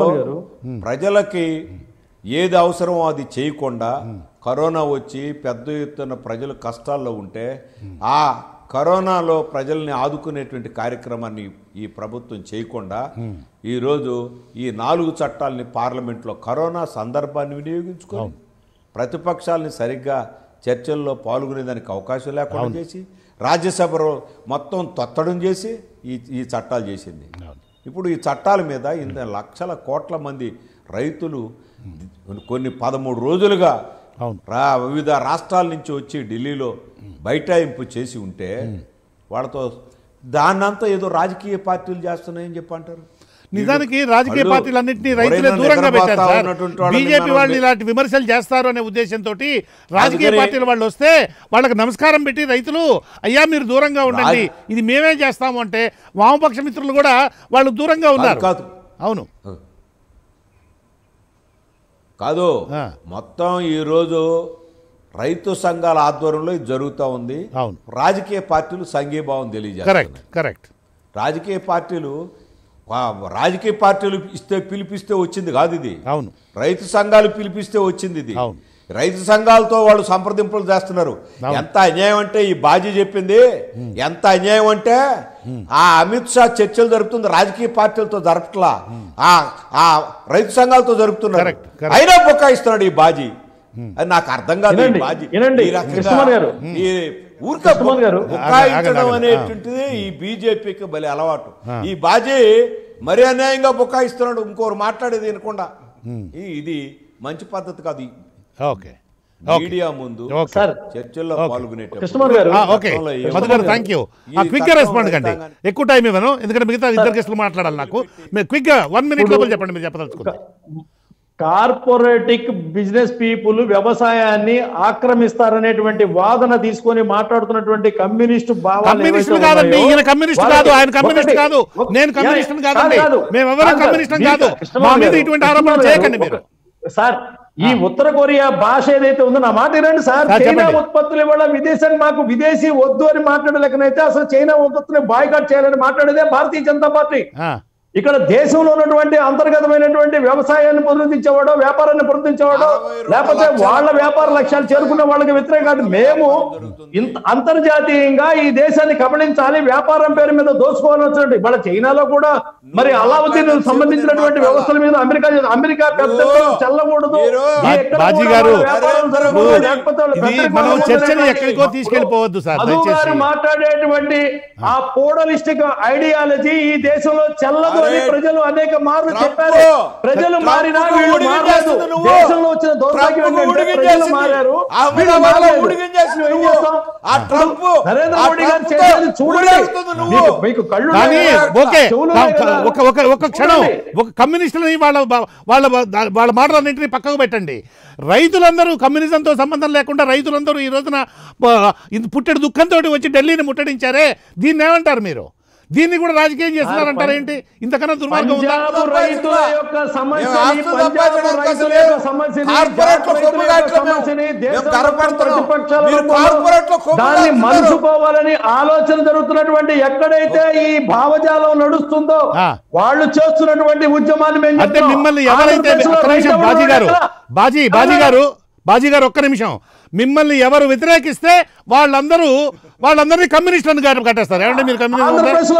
ప్రజలకి ఏది అవసరమో అది చేయకుండా కరోనా వచ్చి పెద్ద ఎత్తున ప్రజలు కష్టాల్లో ఉంటే ఆ కరోనాలో ప్రజల్ని ఆదుకునేటువంటి కార్యక్రమాన్ని ఈ ప్రభుత్వం చేయకుండా ఈరోజు ఈ నాలుగు చట్టాలని పార్లమెంట్లో కరోనా సందర్భాన్ని వినియోగించుకొని ప్రతిపక్షాలని సరిగ్గా చర్చల్లో పాల్గొనేదానికి అవకాశం లేకుండా చేసి రాజ్యసభలో మొత్తం తొత్తడం చేసి ఈ ఈ చట్టాలు చేసింది. ఇప్పుడు ఈ చట్టాల మీద ఇంత లక్షల కోట్ల మంది రైతులు కొన్ని పదమూడు రోజులుగా. రా వివిధ రాష్ట్రాల నుంచి వచ్చి ఢిల్లీలో బైఠాయింపు చేసి ఉంటే వాళ్ళతో దాన్నంతా ఏదో రాజకీయ పార్టీలు చేస్తున్నాయని చెప్పి అంటారు. నిజానికి రాజకీయ పార్టీలన్నింటినీ రైతులే దూరంగా పెట్టారు సార్. బీజేపీ వాళ్ళు ఇలాంటి విమర్శలు చేస్తారు అనే ఉద్దేశంతో రాజకీయ పార్టీల వాళ్ళు వస్తే వాళ్ళకి నమస్కారం పెట్టి రైతులు అయ్యా మీరు దూరంగా ఉండండి. ఇది మేమే చేస్తాము అంటే వామపక్ష మిత్రులు కూడా వాళ్ళు దూరంగా ఉన్నారు. కాదు. అవును. కాదు. మొత్తం ఈరోజు రైతు సంఘాల ఆధ్వర్యంలో ఇది జరుగుతూ ఉంది. అవును. రాజకీయ పార్టీలు సంఘీభావం కరెక్ట్ తెలియజేస్తారు కరెక్ట్. రాజకీయ పార్టీలు రాజకీయ పార్టీలు ఇస్తే పిలిపిస్తే వచ్చింది కాదు ఇది. అవును. రైతు సంఘాలు పిలిపిస్తే వచ్చింది ఇది. అవును. రైతు సంఘాలతో వాళ్ళు సంప్రదింపులు చేస్తున్నారు. ఎంత అన్యాయం అంటే ఈ బాజీ చెప్పింది. ఎంత అన్యాయం అంటే ఆ అమిత్ షా చర్చలు జరుపుతుంది రాజకీయ పార్టీలతో జరపట్లా. ఆ ఆ రైతు సంఘాలతో జరుపుతున్నారు. అయినా బొక్కాయిస్తున్నాడు ఈ బాజీ. అది నాకు అర్థం కాదు ఈ బాజీ. వినండి, ఈ రకంగా కృష్ణమోహన్ గారు. ఈ ఊరికే. అనేటువంటిది ఈ బీజేపీకి భలే అలవాటు. ఈ బాజీ మరి అన్యాయంగా బుకాయిస్తున్నాడు ఇంకోరు మాట్లాడేది వినకుండా. ఇది మంచి పద్ధతి కాదు ఓకే. మీడియా ముందు చర్చల్లో క్విక్గా రెస్పాండ్ కండి. ఎక్కువ టైం ఇవ్వను ఎందుకంటే మిగతా ఇద్దరు గెస్టులు మాట్లాడాలి నాకు. మీరు క్విక్గా వన్ మినిట్ లోపల చెప్పండి మీరు చెప్పదలుచుకుంది. కార్పొరేటిక్ బిజినెస్ పీపుల్ వ్యవసాయాన్ని ఆక్రమిస్తారనేటువంటి వాదన తీసుకొని మాట్లాడుతున్నటువంటి కమ్యూనిస్టు భావాలు కమ్యూనిస్టులు ఏవైతే కాదండి ఉన్నాయో, ఈయన కమ్యూనిస్ట్ వాళ్ళకి- కాదు ఆయన కమ్యూనిస్ట్ ఒకటి- కాదు. ఒక- నేను కమ్యూనిస్ట్ కాదు, కాదండి. కాదు. మేమెవరం కాదు, కమ్యూనిస్ట్ మీరు- కాదు. కృష్ణమోహన్ మా మీద గారు, ఇటువంటి ఆరోపణలు కృష్ణమోహన్ చేయకండి గారు, మీరు. ఒక- సార్ ఈ ఉత్తర కొరియా భాష ఏదైతే ఉందో నా మాట వినండి సార్. చైనా. ఉత్పత్తులు ఇవ్వడం విదేశానికి మాకు విదేశీ వద్దు అని మాట్లాడలేకనైతే అసలు చైనా ఉత్పత్తులు బాయ్కాట్ చేయాలని మాట్లాడేదే భారతీయ జనతా పార్టీ. ఇక్కడ దేశంలో ఉన్నటువంటి అంతర్గతమైనటువంటి వ్యవసాయాన్ని పునరుద్ధరించేవాడో వ్యాపారాన్ని పునరుద్ధరించేవాడో లేకపోతే వాళ్ళ వ్యాపార లక్ష్యాలు చేరుకునే వాళ్ళకి వ్యతిరేకం కాదు. మేము ఇంత అంతర్జాతీయంగా ఈ దేశాన్ని కబళించాలి వ్యాపారం పేరు మీద దోసుకోవాలని వచ్చినట్టు ఇవాళ చైనాలో కూడా మరి అలావుద్దీన్ సంబంధించినటువంటి వ్యవస్థల మీద అమెరికా అమెరికా పెద్ద చెల్లకూడదు. తీసుకెళ్ళిపోవద్దు మాట్లాడేటువంటి ఆ పోడలిస్టిక్ ఐడియాలజీ ఈ దేశంలో చెల్లదు అని అరే, ప్రజలు అనేక మార్లు చెప్పారు ప్రజలు మారినా వీళ్ళు మారలేదు నువ్వు. దేశంలో వచ్చిన దౌర్భాగ్యం ప్రజలు. మారారు నరేంద్ర మోడీ గారు చేసేది చూడండి. మీకు- కళ్ళు? ఓకే? ఒక ఒక ఒక క్షణం. ఒక కమ్యూనిస్టులని వాళ్ళ వాళ్ళ వాళ్ళ మాటలన్నింటినీ పక్కకు పెట్టండి రైతులందరూ కమ్యూనిజంతో సంబంధం లేకుండా రైతులందరూ ఈ రోజున పుట్టెడు దుఃఖంతో వచ్చి ఢిల్లీని ముట్టడించారే దీన్ని ఏమంటారు మీరు దీన్ని కూడా రాజకీయం చేస్తున్నారంటారు ఏంటి ఇంతకన్నా దుర్మార్గం ఉందా దాన్ని. మలుచుకోవాలని ఆలోచన జరుగుతున్నటువంటి ఎక్కడైతే ఈ భావజాలం నడుస్తుందో. వాళ్ళు చేస్తున్నటువంటి ఉద్యమాన్ని అంటే. మిమ్మల్ని ఎవరైతే బాజీ గారు? బాజీ బాజీ గారు బాజీ గారు ఒక్క నిమిషం మిమ్మల్ని ఎవరు వ్యతిరేకిస్తే వాళ్ళందరూ వాళ్ళందరినీ కమ్యూనిస్టులు అని గారు కట్టేస్తారు. ఏమంటే మీరు కమ్యూనిస్ట్?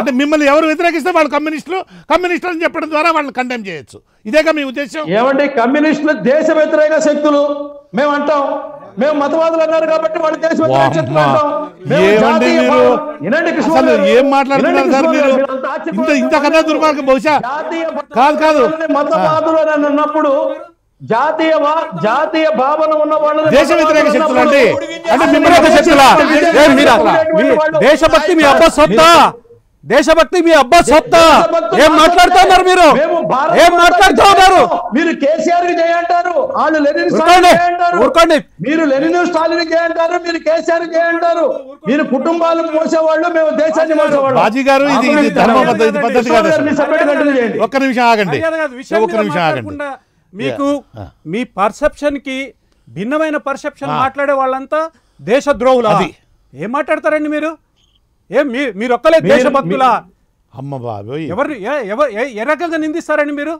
అంటే మిమ్మల్ని ఎవరు వ్యతిరేకిస్తే వాళ్ళు కమ్యూనిస్టులు? కమ్యూనిస్టులు అని చెప్పడం ద్వారా వాళ్ళని కండెమ్ చేయొచ్చు. ఇదేగా మీ ఉద్దేశం ఏమంటే కమ్యూనిస్టులు దేశ వ్యతిరేక శక్తులు. మేము అంటాం. మేము మతవాదులు అన్నారు కాబట్టి వాళ్ళు దేశ. ఏం మాట్లాడుతున్నారు సార్ మీరు. ఇంత ఇంతకన్నా దుర్మార్గం బహుశా కాదు కాదు. మతవాదులు అని అన్నప్పుడు జాతీయ జాతీయ భావన ఉన్న వాళ్ళని దేశ వ్యతిరేక శక్తులు అంటే అన్నప్పుడు అంటే దేశ శక్తులా మీరా? వాళ్ళు- దేశభక్తి మీ అబ్బా సొత్తా. దేశభక్తి మీ అబ్బా సొత్తా. ఏం మాట్లాడుతున్నారు మీరు? మేము భారత ఏం మాట్లాడుతూ ఉన్నారు మీరు? కేసీఆర్ చేయంటారు వాళ్ళు లెనిన్ ఊరుకోండి, స్టాలిన్ చేయంటారు ఊరుకోండి. మీరు లెనిన్ స్టాలిన్ చేయంటారు మీరు కేసీఆర్ చేయంటారు మీరు కుటుంబాలు మోసేవాళ్ళు. మేము దేశాన్ని మోసేవాళ్ళు. బాజీ గారు ఇది ధర్మ పద్ధతి కాదు ఒక్క నిమిషం ఆగండి. మర్యాద కాదు, విషయం ఒక్క నిమిషం ఆగండి. మీకు Yeah. మీ పర్సెప్షన్కి భిన్నమైన పర్సెప్షన్ Ah. మాట్లాడే వాళ్ళంతా దేశద్రోహులా? అది. ఏం మాట్లాడతారండి మీరు? ఏం మీ- మీరు ఒక్కలే మీరు- దేశభక్తులా? అమ్మ బాబోయ్. ఎవరిని ఏ- రకంగా నిందిస్తారండి మీరు?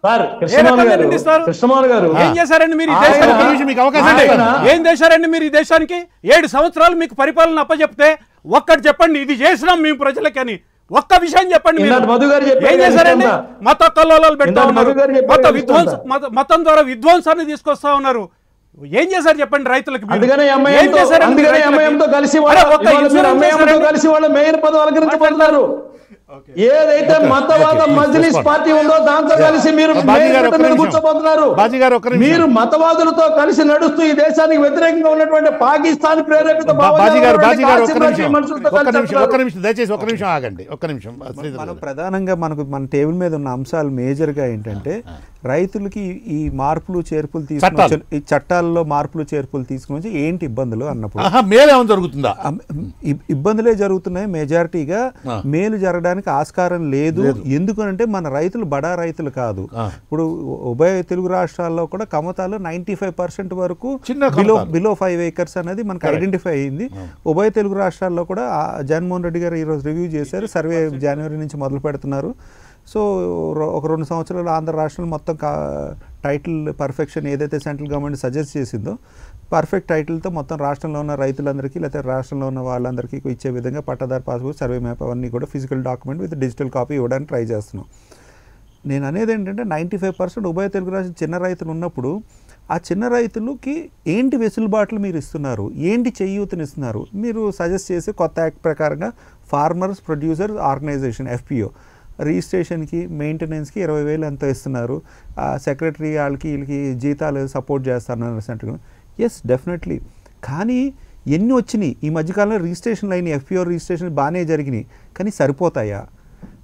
ఏ రకంగా నిందిస్తారు? గారు. ఏం చేశారండి మీరు మీకు అవకాశం. ఏం చేశారండి మీరు ఈ దేశానికి? ఏడు సంవత్సరాలు మీకు పరిపాలన అప్పచెప్తే ఒక్కటి చెప్పండి ఇది చేసినాం మేము ప్రజలకి అని. ఒక్క విషయం చెప్పండి ఏం చేశారండి. మత కల్లోలాలు పెడతా ఉన్నారు. మత విధ్వంస. మత- ద్వారా విధ్వంసాన్ని తీసుకొస్తా ఉన్నారు. ఏం చేశారు చెప్పండి రైతులకు ఏం తో కలిసి? కలిసి వాళ్ళ మేయర్ పదవి అలంకరించబోతున్నారు. ఏదైతే మతవాద. మజ్లిస్. పార్టీ ఉందో దాంతో కలిసి మీరు. కూర్చోబోతున్నారు నిమిషం. మీరు మతవాదులతో కలిసి నడుస్తూ ఈ దేశానికి వ్యతిరేకంగా ఉన్నటువంటి పాకిస్తాన్ ప్రేరేపిత దయచేసి ఒక్క నిమిషం ఆగండి ఒక్క నిమిషం మనం. ప్రధానంగా మనకు మన టేబుల్ మీద ఉన్న అంశాలు మేజర్గా ఏంటంటే రైతులకి ఈ మార్పులు చేర్పులు తీసుకుని ఈ చట్టాల్లో మార్పులు చేర్పులు తీసుకుని వచ్చి ఏంటి ఇబ్బందులు అన్నప్పుడు? మేలేమని జరుగుతుందా? ఇబ్బందులే జరుగుతున్నాయి మెజారిటీగా. మేలు జరగడానికి ఆస్కారం లేదు. ఎందుకనంటే మన రైతులు బడా రైతులు కాదు. ఇప్పుడు ఉభయ తెలుగు రాష్ట్రాల్లో కూడా కమతాలు నైంటీ ఫైవ్ పర్సెంట్ వరకు చిన్న బిలో. బిలో ఫైవ్ ఏకర్స్ అనేది మనకు ఐడెంటిఫై అయింది. ఉభయ తెలుగు రాష్ట్రాల్లో కూడా జగన్మోహన్ రెడ్డి గారు ఈరోజు రివ్యూ చేశారు. సర్వే జనవరి నుంచి మొదలు పెడుతున్నారు. సో ఒక రెండు సంవత్సరాలు ఆంధ్ర రాష్ట్రంలో మొత్తం కా టైటిల్ పర్ఫెక్షన్ ఏదైతే సెంట్రల్ గవర్నమెంట్ సజెస్ట్ చేసిందో పర్ఫెక్ట్ టైటిల్తో మొత్తం రాష్ట్రంలో ఉన్న రైతులందరికీ లేకపోతే రాష్ట్రంలో ఉన్న వాళ్ళందరికీ ఇచ్చే విధంగా పట్టాదారు పాస్బుక్ సర్వే మ్యాప్ అవన్నీ కూడా physical document with digital copy ఇవ్వడానికి ట్రై చేస్తున్నాం. నేను అనేది ఏంటంటే నైంటీ ఫైవ్ పర్సెంట్ ఉభయ తెలుగు రాష్ట్ర చిన్న రైతులు ఉన్నప్పుడు ఆ చిన్న రైతులకి ఏంటి వెసులుబాట్లు మీరు ఇస్తున్నారు? ఏంటి చేయూతనిస్తున్నారు మీరు సజెస్ట్ చేసి కొత్త యాక్ట్ ప్రకారంగా ఫార్మర్స్ ప్రొడ్యూసర్స్ ఆర్గనైజేషన్ ఎఫ్పిఓ. రిజిస్ట్రేషన్కి మెయింటెనెన్స్కి ఇరవై వేలు ఎంత ఇస్తున్నారు? సెక్రటరీ వాళ్ళకి వీళ్ళకి జీతాలు సపోర్ట్ చేస్తున్నారు సెంటర్ ఎస్ డెఫినెట్లీ కానీ ఎన్ని వచ్చినాయి? ఈ మధ్యకాలంలో రిజిస్ట్రేషన్లు అయినాయి. ఎఫ్పిఓ రిజిస్ట్రేషన్ బాగానే జరిగినాయి. కానీ సరిపోతాయా?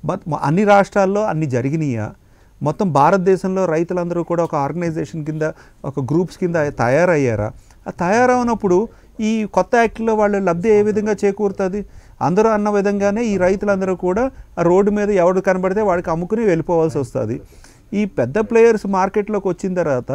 బట్ అన్ని రాష్ట్రాల్లో అన్ని జరిగినాయా? మొత్తం భారతదేశంలో రైతులందరూ కూడా ఒక ఆర్గనైజేషన్ కింద ఒక గ్రూప్స్ కింద తయారయ్యారా? ఆ తయారవునప్పుడు ఈ కొత్త యాక్ట్లో వాళ్ళు లబ్ధి ఏ విధంగా చేకూరుతుంది? అందరూ అన్న విధంగానే ఈ రైతులందరూ కూడా రోడ్డు మీద ఎవడు కనబడితే వాడికి అమ్ముకుని వెళ్ళిపోవాల్సి వస్తుంది. ఈ పెద్ద ప్లేయర్స్ మార్కెట్లోకి వచ్చిన తర్వాత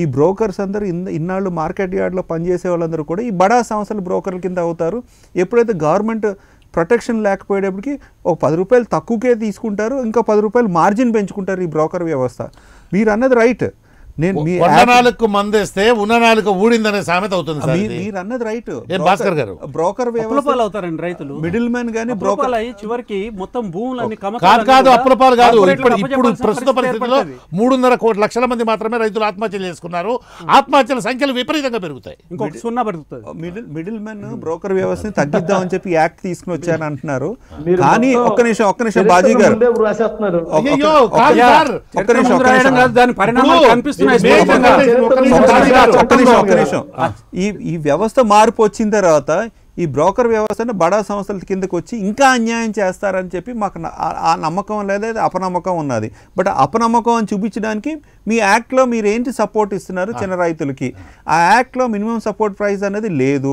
ఈ బ్రోకర్స్ అందరూ ఇన్ ఇన్నాళ్ళు మార్కెట్ యార్డ్లో పనిచేసే వాళ్ళందరూ కూడా ఈ బడా సంస్థలు బ్రోకర్ల కింద అవుతారు. ఎప్పుడైతే గవర్నమెంట్ ప్రొటెక్షన్ లేకపోయేటప్పటికి ఒక పది రూపాయలు తక్కువకే తీసుకుంటారు ఇంకా పది రూపాయలు మార్జిన్ పెంచుకుంటారు ఈ బ్రోకర్ వ్యవస్థ. మీరు అన్నది రైట్. నేను మీ మందేస్తే ఉన్న నాలుగు ఊడిందనే సామెత అవుతుంది సార్ మీ- ఇది. మీరు అన్నది రైట్ భాస్కర్ గారు? బ్రోకర్ అప్పులపాలు అవుతారండి రైతులు. మిడిల్ మ్యాన్ కానీ బ్రోకర్ అయ్యి చివరికి మొత్తం భూములన్నీ కాదు కాదు అప్పులపాలు కాదు. ఇప్పుడు ప్రస్తుత పరిస్థితి పరిస్థితిలో ఏర్పడుతుంది. మూడున్నర కోట్ల లక్షల మంది మాత్రమే రైతులు ఆత్మహత్యలు చేసుకున్నారు. ఆత్మహత్యల సంఖ్యలు విపరీతంగా పెరుగుతాయి. ఇంకొక సున్నా పెరుగుతుంది. మిడిల్ మిడిల్ మెన్ బ్రోకర్ వ్యవస్థని తగ్గిద్దామని చెప్పి యాక్ట్ తీసుకుని వచ్చారని అంటున్నారు కానీ ఒక్క నిమిషం ఒక్క నిమిషం బాజీ గారు. ఒక్క నిమిషం, దాని పరిణామాలు ఇప్పుడు ఈ ఈ వ్యవస్థ మార్పు వచ్చిన తర్వాత ఈ బ్రోకర్ వ్యవస్థను బడా సంస్థల కిందకి వచ్చి ఇంకా అన్యాయం చేస్తారని చెప్పి మాకు ఆ నమ్మకం లేదా అపనమ్మకం ఉన్నది. బట్ అపనమ్మకం అని చూపించడానికి మీ యాక్ట్లో మీరు ఏంటి సపోర్ట్ ఇస్తున్నారు చిన్న రైతులకి? ఆ యాక్ట్లో మినిమం సపోర్ట్ ప్రైస్ అనేది లేదు.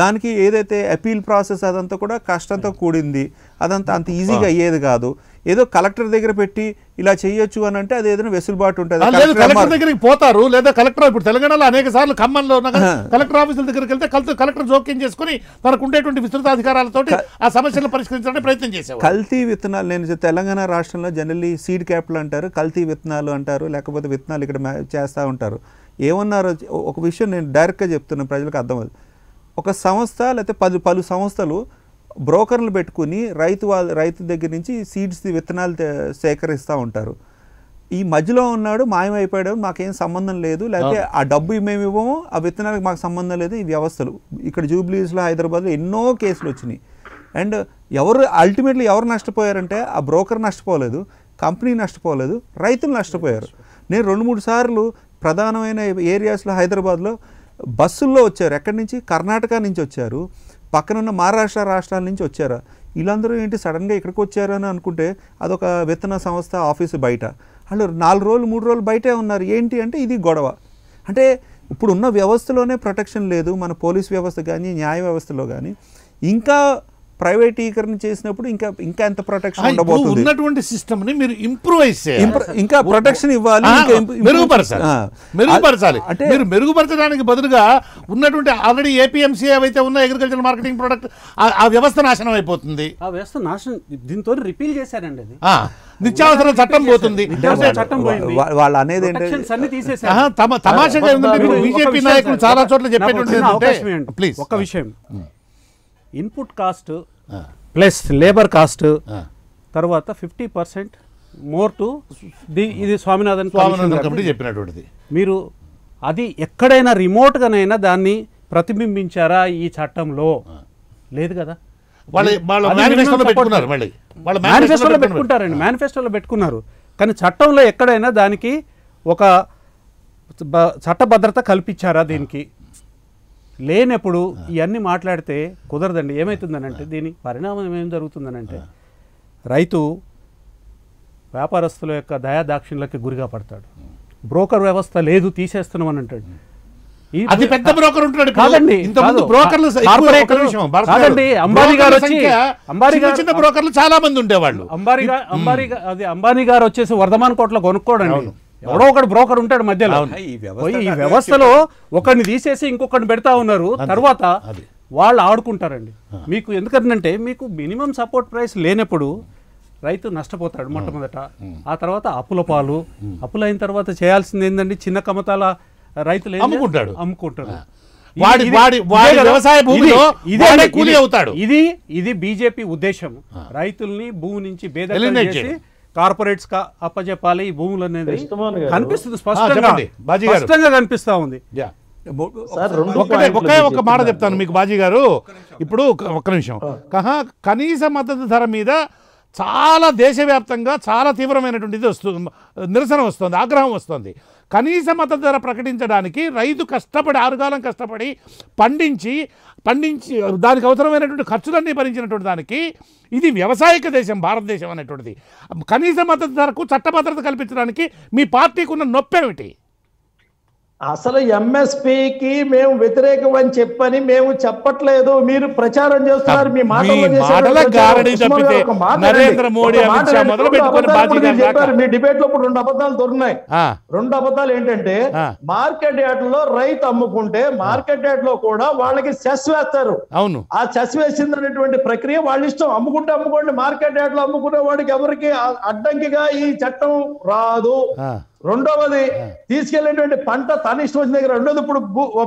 దానికి ఏదైతే అపీల్ ప్రాసెస్ అదంతా కూడా కష్టంతో కూడింది. అదంతా అంత ఈజీగా అయ్యేది కాదు. ఏదో కలెక్టర్ దగ్గర పెట్టి ఇలా చేయొచ్చు అని అంటే అది ఏదైనా వెసులుబాటు ఉంటుంది. కలెక్టర్. దగ్గరికి పోతారు. లేదా కలెక్టర్ ఇప్పుడు తెలంగాణలో అనేక సార్లు ఖమ్మంలో ఉన్న కలెక్టర్ ఆఫీసుల దగ్గరికి వెళ్తే కలెక్టర్ కలెక్టర్ జోక్యం చేసుకుని తనకు ఉండేటువంటి విస్తృత అధికారాలతోటి ఆ సమస్యలను పరిష్కరించడానికి ప్రయత్నం చేసేవారు. కల్తీ విత్తనాలు నేను తెలంగాణ రాష్ట్రంలో జనరల్లీ సీడ్ క్యాపిటల్ అంటారు కల్తీ విత్తనాలు అంటారు లేకపోతే విత్తనాలు ఇక్కడ చేస్తూ ఉంటారు. ఏమన్నారు ఒక విషయం నేను డైరెక్ట్గా చెప్తున్నాను ప్రజలకు అర్థమవుతుంది. ఒక సంస్థ లేకపోతే పలు పలు సంస్థలు బ్రోకర్లు పెట్టుకుని రైతు వాళ్ళ రైతు దగ్గర నుంచి సీడ్స్ విత్తనాలు సేకరిస్తూ ఉంటారు. ఈ మధ్యలో ఉన్నాడు మాయమైపోయాడు మాకేం సంబంధం లేదు లేకపోతే ఆ డబ్బు మేము ఇవ్వము ఆ విత్తనాలకు మాకు సంబంధం లేదు ఈ వ్యవస్థలు. ఇక్కడ జూబ్లీస్లో హైదరాబాద్లో ఎన్నో కేసులు వచ్చినాయి. అండ్ ఎవరు అల్టిమేట్లీ ఎవరు నష్టపోయారంటే ఆ బ్రోకర్ నష్టపోలేదు కంపెనీ నష్టపోలేదు రైతులు నష్టపోయారు. నేను రెండు మూడు సార్లు ప్రధానమైన ఏరియాస్లో హైదరాబాద్లో బస్సుల్లో వచ్చారు. ఎక్కడి నుంచి? కర్ణాటక నుంచి వచ్చారు. పక్కనున్న మహారాష్ట్ర రాష్ట్రాల నుంచి వచ్చారా? వీళ్ళందరూ ఏంటి సడన్గా ఇక్కడికి వచ్చారని అనుకుంటే అదొక విత్తన సంస్థ ఆఫీసు బయట. వాళ్ళు నాలుగు రోజులు మూడు రోజులు బయటే ఉన్నారు. ఏంటి అంటే ఇది గొడవ. అంటే ఇప్పుడున్న వ్యవస్థలోనే ప్రొటెక్షన్ లేదు. మన పోలీస్ వ్యవస్థ కానీ న్యాయ వ్యవస్థలో కానీ. ఇంకా ప్రైవేటీకరణ చేసినప్పుడు ఇంకా ఇంకా ఎంత ప్రొటెక్షన్ ఉండబోతుంది? ఉన్నటువంటి సిస్టమ్ని మీరు ఇంప్రూవైజ్ చేయాలి. ఇంప్ర- ఇంకా ప్రొటెక్షన్ ఇవ్వాలి మెరుగుపరచాలి. మెరుగుపరచాలి. అంటే మీరు మెరుగుపరచడానికి బదులుగా ఉన్నటువంటి ఆల్రెడీ ఏపీఎంసీ ఏవైతే ఉన్న అగ్రికల్చర్ మార్కెటింగ్ ప్రొడక్ట్ ఆ వ్యవస్థ నాశనం అయిపోతుంది. ఆ వ్యవస్థ నాశనం దీంతో రిపీల్ చేశారండి అది. ఆ, నిత్యావసర చట్టం పోతుంది. నిత్యావసర చట్టం పోయింది. వా- వాళ్ళు అనేది తమాషగా బీజేపీ నాయకులు చాలా చోట్ల చెప్పేటువంటి. ప్లీజ్ ఒక విషయం. Input cost plus labour cost తర్వాత ఫిఫ్టీ పర్సెంట్ మోర్ టు ఇది స్వామినాథన్ స్వామినాథన్. కమిటీ చెప్పినటువంటిది. మీరు అది ఎక్కడైనా రిమోట్గానైనా దాన్ని ప్రతిబింబించారా ఈ చట్టంలో? లేదు కదా? మేనిఫెస్టోలో పెట్టుకుంటారండి. మేనిఫెస్టోలో పెట్టుకున్నారు. కానీ చట్టంలో ఎక్కడైనా దానికి ఒక చట్టభద్రత కల్పించారా దీనికి? లేనప్పుడు ఇవన్నీ మాట్లాడితే కుదరదండి. ఏమవుతుందనంటే దీని పరిణామం ఏం జరుగుతుందనంటే రైతు వ్యాపారస్తుల యొక్క దయాదాక్షిణ్యలకి గురిగా పడతాడు. బ్రోకర్ వ్యవస్థ లేదు తీసేస్తున్నాం అని అంటాడు అతి పెద్ద బ్రోకర్ ఉంటాడు. కాదండి. బ్రోకర్లు. కాదండి, అంబానీ గారు వచ్చి- అంబానీ చిన్న గారు- చిన్న బ్రోకర్లు చాలా మంది ఉండేవాళ్ళు. అంబానీ అంబానీ అది అంబానీ గారు వచ్చేసి వర్ధమాన్ కోట్లో కొనుక్కోడండి. ఎవడో ఒకడు బ్రోకర్ ఉంటాడు మధ్యలో. ఈ వ్యవస్థలో ఒకరిని తీసేసి ఇంకొకరిని పెడతా ఉన్నారు. తర్వాత. వాళ్ళు ఆడుకుంటారండి. మీకు ఎందుకంటే మీకు మినిమం సపోర్ట్ ప్రైస్ లేనప్పుడు రైతు నష్టపోతాడు మొట్టమొదట. ఆ. తర్వాత అప్పుల పాలు. అప్పులైన తర్వాత చేయాల్సింది ఏంటండి చిన్న కమతాల రైతులు? అమ్ముకుంటాడు. అమ్ముకుంటాడు ఇది- వాడి- ఇది- వాడి- వాడి. వ్యవసాయ భూమిలో ఇది- కూలీ అవుతాడు. ఇది ఇది బీజేపీ ఉద్దేశం. రైతుల్ని భూమి నుంచి భేదం Eliminate చేసి. కార్పొరేట్స్ కా అప్పచెప్పాలి ఈ భూములు అనేది. కనిపిస్తుంది స్పష్టంగా. కనిపిస్తా ఉంది. ఒకే ఒక మాట. చెప్తాను మీకు బాజీ గారు. ఇప్పుడు ఒక- ఒక్క నిమిషం. కహా కనీస మద్దతు ధర మీద చాలా దేశవ్యాప్తంగా చాలా తీవ్రమైనటువంటి ఇది వస్తుంది నిరసన వస్తుంది ఆగ్రహం వస్తుంది. కనీస మద్దతు ధర ప్రకటించడానికి రైతు కష్టపడి ఆరుగాలం కష్టపడి పండించి పండించి దానికి అవసరమైనటువంటి ఖర్చులన్నీ భరించినటువంటి దానికి ఇది వ్యవసాయక దేశం భారతదేశం అనేటువంటిది. కనీస మద్దతు ధరకు చట్టభద్రత కల్పించడానికి మీ పార్టీకి ఉన్న నొప్పేమిటి? అసలు ఎంఎస్పికి మేము వ్యతిరేకం అని చెప్పని మేము చెప్పట్లేదు మీరు ప్రచారం చేస్తున్నారు మీ మాటల నరేంద్ర. మోడీ, చెప్పారు. మీ డిబేట్లో ఇప్పుడు రెండు అబద్ధాలు దొరుకున్నాయి. రెండు అబద్ధాలు ఏంటంటే. మార్కెట్ యార్డ్లో రైతు అమ్ముకుంటే మార్కెట్ యార్డ్లో కూడా వాళ్ళకి సెస్ వేస్తారు అవును ఆ చెస్ వేసింది అనేటువంటి ప్రక్రియ వాళ్ళ ఇష్టం అమ్ముకుంటే అమ్ముకోండి మార్కెట్ యార్డ్లో అమ్ముకునే వాడికి ఎవరికి అడ్డంకిగా ఈ చట్టం రాదు. రెండవది తీసుకెళ్ళేటువంటి పంట తన ఇష్టం వచ్చిన దగ్గర. రెండోది ఇప్పుడు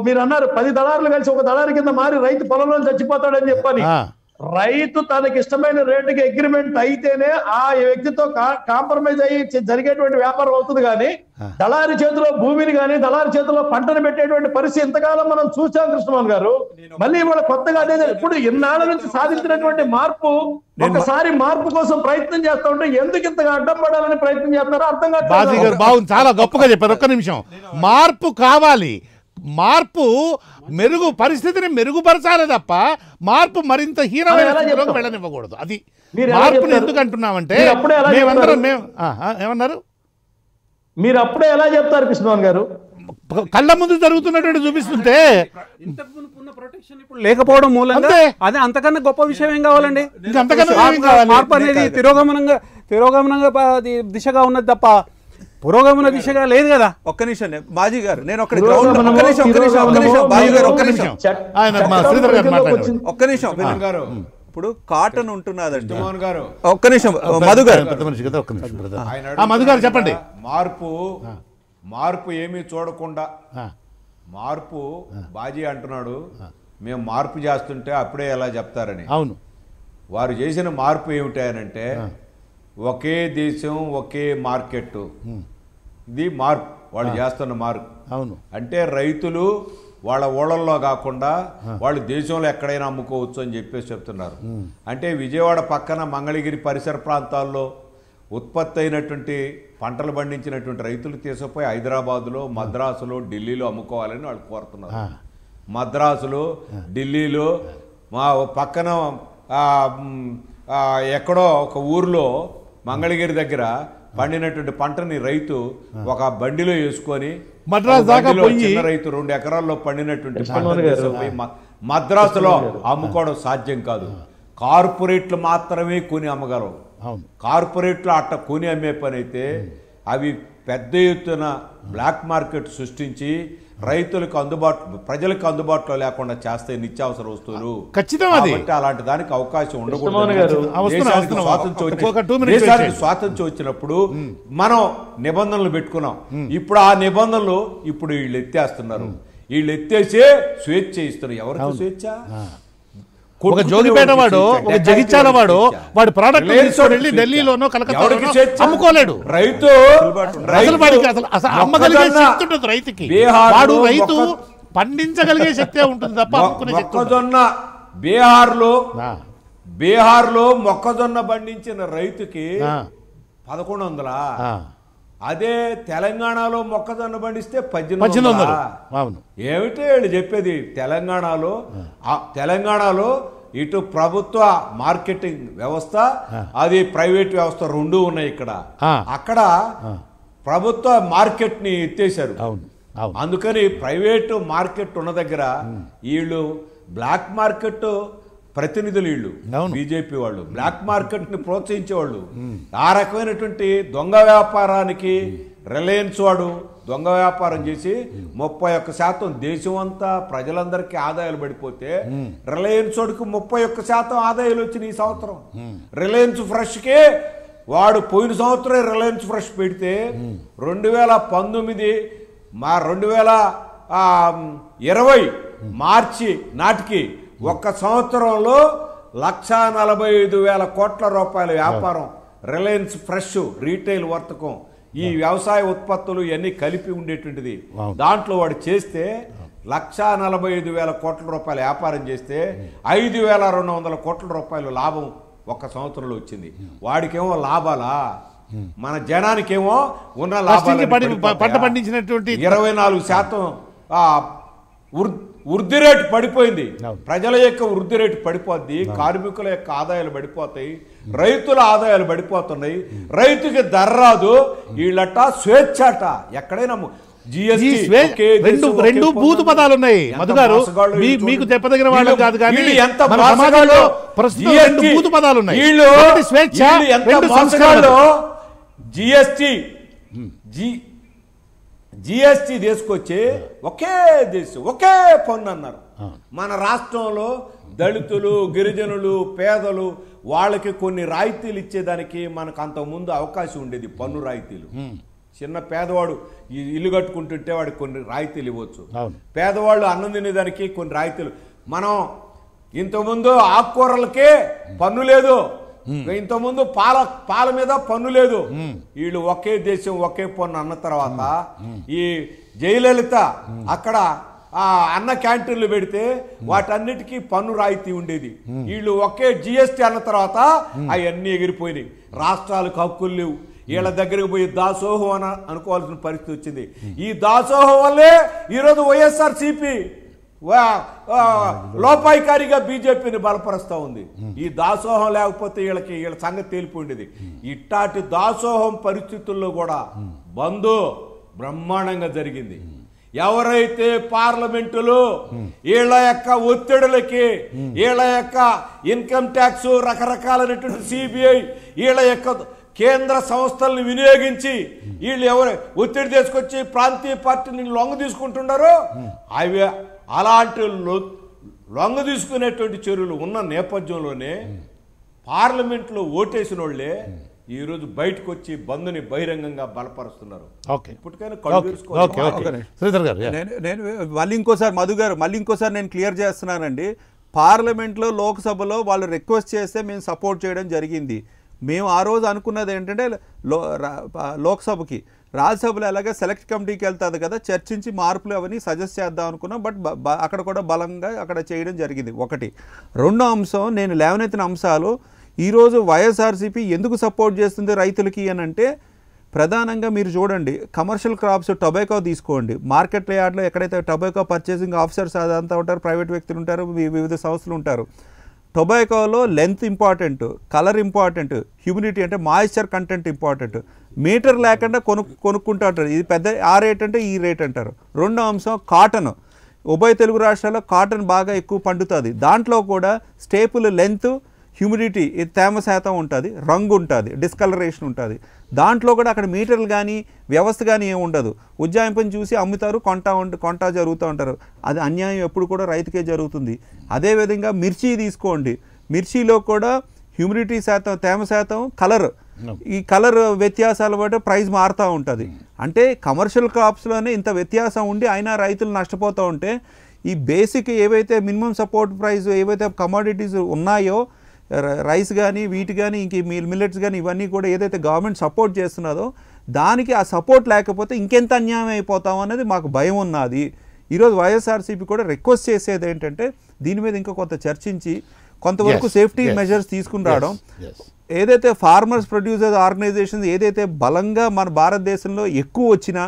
మీరు అన్నారు పది దళారులు కలిసి ఒక దళారి కింద మారి రైతు పొలంలో చచ్చిపోతాడని చెప్పని. రైతు తనకి ఇష్టమైన రేటుకి అగ్రిమెంట్ అయితేనే ఆ వ్యక్తితో కాంప్రమైజ్ అయ్యి జరిగేటువంటి వ్యాపారం అవుతుంది కానీ దళారి చేతిలో భూమిని కానీ దళారి చేతిలో పంటను పెట్టేటువంటి పరిస్థితి ఇంతకాలం మనం చూసాం కృష్ణమోహన్ గారు. మళ్ళీ ఇవాళ కొత్తగా అదే ఇప్పుడు ఇన్నాళ్ళ నుంచి సాధించినటువంటి మార్పు ఒకసారి మార్పు కోసం ప్రయత్నం చేస్తా ఉంటే ఎందుకు ఇంతగా అడ్డం పడాలని ప్రయత్నం చేస్తున్నారో అర్థం బాజీ గారు కావట్లేదు బాగుంది చాలా గొప్పగా చెప్పారు. ఒక్క నిమిషం. మార్పు కావాలి. మార్పు మెరుగు పరిస్థితిని మెరుగుపరచాలి తప్ప మార్పు మరింత హీనమైన స్థితిలోకి? వెళ్ళనివ్వకూడదు అది మార్పుని? ఎందుకు అంటున్నామంటే మేమందరం? మేము ఏమన్నారు మీరు అప్పుడే ఎలా చెప్తారు కృష్ణమోహన్ గారు కళ్ళ ముందు జరుగుతున్నటువంటి చూపిస్తుంటే ఇంతకు మునుపు ఉన్న ప్రొటెక్షన్ ఇప్పుడు లేకపోవడం మూలంగా. అదే అంతకన్నా గొప్ప విషయం ఏం కావాలండి ఇంకా అంతకన్నా ఏం మార్పు- కావాలి? మార్పు అనేది తిరోగమనంగా తిరోగమనంగా దిశగా ఉన్నది తప్ప పురోగమన దిశగా లేదు కదా. ఒక్క నిమిషం బాజీ గారు నేను ఒక్క గ్రౌండ్ ఒక్క నిమిషం ఒక్క నిమిషం ఒక్క నిమిషం బాజీ గారు ఒక్క ఒక్క నిమిషం. నిమిషం. చట్- ఆయన మా చట్టం శ్రీధర్ గారు పరిధిలోకి మాట్లాడారు. వచ్చింది. ఒక్క నిమిషం మోహన్ గారు. ఇప్పుడు కాటన్ ఉంటున్నదండి. మోహన్ గారు. ఒక్క నిమిషం మధు గారు. పెద్ద మనిషి కదా ఒక్క నిమిషం brother. ఆయన ఆ, మధు గారు చెప్పండి. మార్పు మార్పు ఏమీ చూడకుండా మార్పు బాజీ అంటున్నాడు. మేము మార్పు చేస్తుంటే అప్పుడే ఎలా చెప్తారని. అవును. వారు చేసిన మార్పు ఏమిటి అంటే ఒకే దేశం ఒకే మార్కెట్ ఇది మార్పు వాళ్ళు చేస్తున్న మార్పు అవును. అంటే రైతులు వాళ్ళ ఊళ్ళల్లో కాకుండా వాళ్ళు దేశంలో ఎక్కడైనా అమ్ముకోవచ్చు అని చెప్పేసి చెప్తున్నారు. అంటే విజయవాడ పక్కన మంగళగిరి పరిసర ప్రాంతాల్లో ఉత్పత్తి అయినటువంటి పంటలు పండించినటువంటి రైతులు తీసుకుపోయి హైదరాబాదులో మద్రాసులో ఢిల్లీలో అమ్ముకోవాలని వాళ్ళు కోరుతున్నారు. మద్రాసులో ఢిల్లీలో మా పక్కన ఎక్కడో ఒక ఊర్లో మంగళగిరి దగ్గర పండినటువంటి పంటని రైతు ఒక బండిలో వేసుకొని మద్రాసు దాకా పోయి- రైతు రెండు ఎకరాల్లో పండినటువంటి మద్రాసులో అమ్ముకోవడం సాధ్యం కాదు. కార్పొరేట్లు మాత్రమే కొని అమ్మగలవు. కార్పొరేట్లు అట్ట కొని అమ్మే పని అయితే అవి పెద్ద ఎత్తున బ్లాక్ మార్కెట్ సృష్టించి రైతులకు అందుబాటు ప్రజలకు అందుబాటులో లేకుండా చేస్తాయి నిత్యావసర వస్తువులు. ఖచ్చితం అది. కాబట్టి అలాంటి దానికి అవకాశం వస్తున్నా, దేశానికి స్వాతంత్రం వచ్చినప్పుడు మనం నిబంధనలు పెట్టుకున్నాం. ఇప్పుడు ఆ నిబంధనలు ఇప్పుడు వీళ్ళు ఎత్తేస్తున్నారు. వీళ్ళు ఎత్తేసే స్వేచ్ఛ ఇస్తున్నారు. ఎవరికి స్వేచ్ఛ? ఒక జోగిపేట వాడు ఒక జగిత్యాల వాడు. వాడి ప్రోడక్ట్ తీసుకొని ఢిల్లీలోనో. కలకత్తాలోనో? అమ్ముకోలేడు రైతు అసలు వాడికి అసలు అసలు అమ్మగలిగే శక్తి ఉంటుంది రైతుకి వాడు రైతు పండించగలిగే శక్తే ఉంటుంది తప్ప అమ్ముకునే. మొక్కజొన్న బీహార్లో బీహార్లో మొక్కజొన్న పండించిన రైతుకి పదకొండు వందలా. అదే తెలంగాణలో మొక్కజొన్న పండిస్తే పద్దెనిమిది అవును ఏమిటి వీళ్ళు చెప్పేది తెలంగాణలో తెలంగాణలో ఇటు ప్రభుత్వ మార్కెటింగ్ వ్యవస్థ అది ప్రైవేట్ వ్యవస్థ రెండు ఉన్నాయి ఇక్కడ. అక్కడ ప్రభుత్వ మార్కెట్ని ఎత్తేసారు అవును. అవును. అందుకని ప్రైవేటు మార్కెట్ ఉన్న దగ్గర వీళ్ళు బ్లాక్ మార్కెట్ ప్రతినిధులు వీళ్ళు. బీజేపీ వాళ్ళు. బ్లాక్ మార్కెట్ని ప్రోత్సహించేవాళ్ళు. ఆ రకమైనటువంటి దొంగ వ్యాపారానికి రిలయన్స్ వాడు దొంగ వ్యాపారం చేసి ముప్పై ఒక్క శాతం దేశం అంతా ప్రజలందరికీ ఆదాయాలు పడిపోతే రిలయన్స్ వాడికి ముప్పై ఒక్క శాతం ఆదాయాలు వచ్చినాయి ఈ సంవత్సరం. రిలయన్స్ ఫ్రెష్కే వాడు పోయిన సంవత్సరం రిలయన్స్ ఫ్రెష్ పెడితే రెండు వేల పంతొమ్మిది మా రెండు వేల ఇరవై మార్చి నాటికి ఒక్క సంవత్సరంలో లక్షా నలభై ఐదు వేల కోట్ల రూపాయల వ్యాపారం రిలయన్స్ ఫ్రెష్ రీటైల్ వర్తకం. ఈ వ్యవసాయ ఉత్పత్తులు ఇవన్నీ కలిపి ఉండేటువంటిది. దాంట్లో వాడు చేస్తే లక్షా నలభై ఐదు వేల కోట్ల రూపాయల వ్యాపారం చేస్తే ఐదు వేల రెండు వందల కోట్ల రూపాయలు లాభం ఒక్క సంవత్సరంలో వచ్చింది. వాడికేమో లాభాలా? మన జనానికేమో ఉన్న లాభాలు పంట పండించినటువంటి ఇరవై నాలుగు శాతం వృద్ధి రేటు పడిపోయింది. ప్రజల యొక్క వృద్ధి రేటు పడిపోద్ది కార్మికుల యొక్క ఆదాయాలు పడిపోతాయి రైతుల ఆదాయాలు పడిపోతున్నాయి. రైతుకి ధర రాదు వీళ్ళట స్వేచ్ఛట. ఎక్కడైనా రెండు రెండు. బూతు పదాలు ఉన్నాయి ఎంత మధు గారు మోసగాళ్ళు మీ- వీళ్ళు మీకు. దెబ్బతగిన వాళ్ళు కాదు కానీ. సమాజంలో ప్రస్తుతం రెండు బూతు పదాలు ఉన్నాయి స్వేచ్ఛ రెండు జిఎస్టి. జి జిఎస్టి తీసుకొచ్చి ఒకే దేశం ఒకే పన్ను అన్నారు. మన రాష్ట్రంలో దళితులు గిరిజనులు పేదలు వాళ్ళకి కొన్ని రాయితీలు ఇచ్చేదానికి మనకు అంతకుముందు అవకాశం ఉండేది పన్ను రాయితీలు. చిన్న పేదవాడు ఇల్లు కట్టుకుంటుంటే వాడికి కొన్ని రాయితీలు ఇవ్వచ్చు. పేదవాళ్ళు అన్నం తినేదానికి కొన్ని రాయితీలు. మనం ఇంతకుముందు ఆకుకూరలకే పన్ను లేదు. ఇంతకుముందు పాల పాల మీద పన్ను లేదు. వీళ్ళు ఒకే దేశం ఒకే పన్ను అన్న తర్వాత ఈ జయలలిత అక్కడ ఆ అన్న క్యాంటీన్లు పెడితే వాటన్నిటికీ పన్ను రాయితీ ఉండేది. వీళ్ళు ఒకే జిఎస్టీ అన్న తర్వాత అవన్నీ ఎగిరిపోయినాయి. రాష్ట్రాలకు హక్కులు లేవు. వీళ్ళ దగ్గరికి పోయి దాసోహం అని అనుకోవాల్సిన పరిస్థితి వచ్చింది. ఈ దాసోహం వల్లే ఈరోజు వైఎస్ఆర్ సిపి లోపాయికారిగా బీజేపీని బలపరుస్తూ ఉంది. ఈ దాసోహం లేకపోతే వీళ్ళకి వీళ్ళ సంగతి తేలిపోయింది ఇట్టాటి దాసోహం పరిస్థితుల్లో కూడా బంధు బ్రహ్మాండంగా జరిగింది. ఎవరైతే పార్లమెంటులో వీళ్ళ యొక్క ఒత్తిడులకి వీళ్ళ యొక్క ఇన్కమ్ ట్యాక్స్ రకరకాలైనటువంటి సిబిఐ వీళ్ళ యొక్క కేంద్ర సంస్థల్ని వినియోగించి వీళ్ళు ఎవరు ఒత్తిడి తీసుకొచ్చి ప్రాంతీయ పార్టీని లొంగ తీసుకుంటున్నారో అవి అలాంటి లొంగ తీసుకునేటువంటి చర్యలు ఉన్న నేపథ్యంలోనే పార్లమెంట్లో ఓటేసిన వాళ్ళే ఈరోజు బయటకు వచ్చి బంధుని బహిరంగంగా బలపరుస్తున్నారు. నేను నేను మళ్ళీ ఇంకోసారి మధు గారు మళ్ళీ ఇంకోసారి నేను క్లియర్ చేస్తున్నానండి. పార్లమెంట్లో లోక్సభలో వాళ్ళు రిక్వెస్ట్ చేస్తే మేము సపోర్ట్ చేయడం జరిగింది. మేము ఆ రోజు అనుకున్నది ఏంటంటే లోక్సభకి. రాజ్యసభలో అలాగే సెలెక్ట్ కమిటీకి వెళ్తుంది కదా చర్చించి మార్పులు అవన్నీ సజెస్ట్ చేద్దాం అనుకున్నాం బట్ బ- అక్కడ కూడా బలంగా అక్కడ చేయడం జరిగింది. ఒకటి. రెండో అంశం నేను లేవనెత్తిన అంశాలు ఈరోజు వైఎస్ఆర్సీపీ ఎందుకు సపోర్ట్ చేస్తుంది రైతులకి అని అంటే ప్రధానంగా మీరు చూడండి కమర్షియల్ క్రాప్స్ టొబాకో తీసుకోండి. మార్కెట్ యార్డ్లో ఎక్కడైతే టొబాకో పర్చేసింగ్ ఆఫీసర్స్ అదంతా ఉంటారు ప్రైవేట్ వ్యక్తులు ఉంటారు వివిధ సంస్థలు ఉంటారు. టొబాకోలో length important colour important humidity అంటే మాయిశ్చర్ కంటెంట్ ఇంపార్టెంట్ మీటర్ లేకుండా కొను కొనుక్కుంటూ ఉంటారు ఇది పెద్ద ఆ రేట్ అంటే ఈ రేట్ అంటారు. రెండో అంశం కాటన్. ఉభయ తెలుగు రాష్ట్రాల్లో కాటన్ బాగా ఎక్కువ పండుతుంది. దాంట్లో కూడా స్టేపుల్ లెంత్ హ్యూమిడిటీ తేమ శాతం ఉంటుంది రంగు ఉంటుంది డిస్కలరేషన్ ఉంటుంది. దాంట్లో కూడా అక్కడ మీటర్లు కానీ వ్యవస్థ కానీ ఏమి ఉండదు. ఉజ్జాయింపుని చూసి అమ్ముతారు కొంటా ఉంట కొంటా జరుగుతూ ఉంటారు. అది అన్యాయం ఎప్పుడు కూడా రైతుకే జరుగుతుంది. అదేవిధంగా మిర్చి తీసుకోండి. మిర్చిలో కూడా హ్యూమిడిటీ శాతం తేమ శాతం కలర్. ఈ కలర్ వ్యత్యాసాల బట్టి ప్రైస్ మారుతూ ఉంటుంది. అంటే కమర్షియల్ క్రాప్స్లోనే ఇంత వ్యత్యాసం ఉండి అయినా రైతులు నష్టపోతూ ఉంటే ఈ బేసిక్ ఏవైతే మినిమం సపోర్ట్ ప్రైస్ ఏవైతే కమోడిటీస్ ఉన్నాయో రైస్ కానీ వీటి కానీ ఇంక మిల్లెట్స్ కానీ ఇవన్నీ కూడా ఏదైతే గవర్నమెంట్ సపోర్ట్ చేస్తున్నదో దానికి ఆ సపోర్ట్ లేకపోతే ఇంకెంత అన్యాయం అయిపోతాం అనేది మాకు భయం ఉన్నది. ఈరోజు వైఎస్ఆర్సీపీ కూడా రిక్వెస్ట్ చేసేది ఏంటంటే దీని మీద ఇంకా కొంత చర్చించి కొంతవరకు సేఫ్టీ. మెజర్స్ తీసుకుని రావడం. ఏదైతే ఫార్మర్స్ ప్రొడ్యూసర్స్ ఆర్గనైజేషన్స్ ఏదైతే బలంగా మన భారతదేశంలో ఎక్కువ వచ్చినా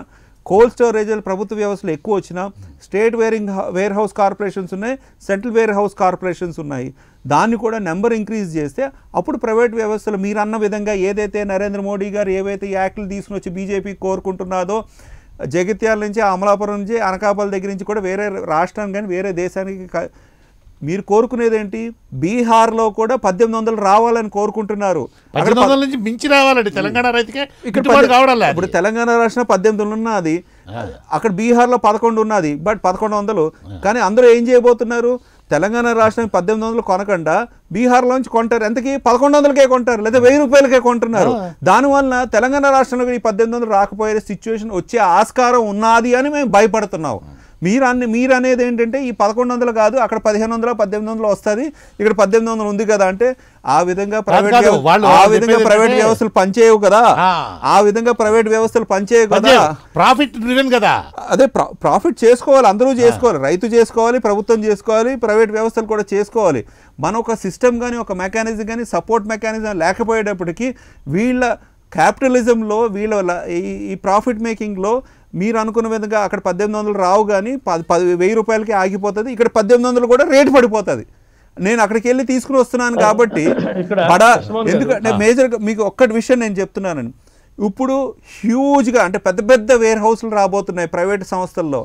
కోల్డ్ స్టోరేజ్లు ప్రభుత్వ వ్యవస్థలు ఎక్కువ వచ్చినా state wearing warehouse corporations ఉన్నాయి సెంట్రల్ వేర్ హౌస్ కార్పొరేషన్స్ ఉన్నాయి దాన్ని కూడా నెంబర్ ఇంక్రీజ్ చేస్తే అప్పుడు ప్రైవేట్ వ్యవస్థలు మీరు అన్న విధంగా ఏదైతే నరేంద్ర మోడీ గారు ఏవైతే యాక్ట్లు తీసుకుని వచ్చి బీజేపీ కోరుకుంటున్నాదో జగిత్యాల నుంచి అమలాపురం నుంచి అనకాపల్లి దగ్గర నుంచి కూడా వేరే రాష్ట్రం కానీ వేరే దేశానికి మీరు కోరుకునేది ఏంటి బీహార్లో కూడా పద్దెనిమిది వందలు రావాలని కోరుకుంటున్నారు. నుంచి మించి రావాలండి తెలంగాణ రైతుకే ఇప్పుడు తెలంగాణ రాష్ట్రం పద్దెనిమిది వందలు ఉన్నది. అక్కడ బీహార్లో పదకొండు ఉన్నది. బట్ పదకొండు వందలు. కానీ అందరూ ఏం చేయబోతున్నారు? తెలంగాణ రాష్ట్రం పద్దెనిమిది వందలు కొనకుండా బీహార్లోంచి కొంటారు. ఎంతకి? పదకొండు వందలకే కొంటారు. లేదా వెయ్యి రూపాయలకే కొంటున్నారు. దానివల్ల తెలంగాణ రాష్ట్రంలో ఈ పద్దెనిమిది వందలు రాకపోయే సిచ్యువేషన్ వచ్చే ఆస్కారం ఉన్నది అని మేము భయపడుతున్నాం. మీరు అన్ని మీరు అనేది ఏంటంటే ఈ పదకొండు వందలు కాదు అక్కడ పదిహేను వందలు పద్దెనిమిది వందలు వస్తుంది. ఇక్కడ పద్దెనిమిది వందలు ఉంది కదా అంటే ఆ విధంగా ప్రైవేట్ ఆ విధంగా ప్రైవేట్ వ్యవస్థలు పనిచేయవు కదా. ఆ. విధంగా ప్రైవేట్ వ్యవస్థలు పనిచేయవు కదా. ప్రాఫిట్ డ్రివెన్ కదా. అదే ప్రా- ప్రాఫిట్ చేసుకోవాలి అందరూ చేసుకోవాలి రైతు చేసుకోవాలి ప్రభుత్వం చేసుకోవాలి ప్రైవేట్ వ్యవస్థలు కూడా చేసుకోవాలి. మన ఒక సిస్టమ్ కానీ ఒక మెకానిజం కానీ సపోర్ట్ మెకానిజం లేకపోయేటప్పటికి వీళ్ళ క్యాపిటలిజంలో వీళ్ళ ఈ ప్రాఫిట్ మేకింగ్లో మీరు అనుకున్న విధంగా అక్కడ పద్దెనిమిది వందలు రావు కానీ పది పది వెయ్యి రూపాయలకి ఆగిపోతుంది. ఇక్కడ పద్దెనిమిది వందలు కూడా రేటు పడిపోతుంది. నేను అక్కడికి వెళ్ళి తీసుకుని వస్తున్నాను కాబట్టి బడా ఎందుకంటే మేజర్గా మీకు ఒక్కటి విషయం నేను చెప్తున్నానండి ఇప్పుడు హ్యూజ్గా అంటే పెద్ద పెద్ద వేర్ హౌస్లు రాబోతున్నాయి ప్రైవేట్ సంస్థల్లో.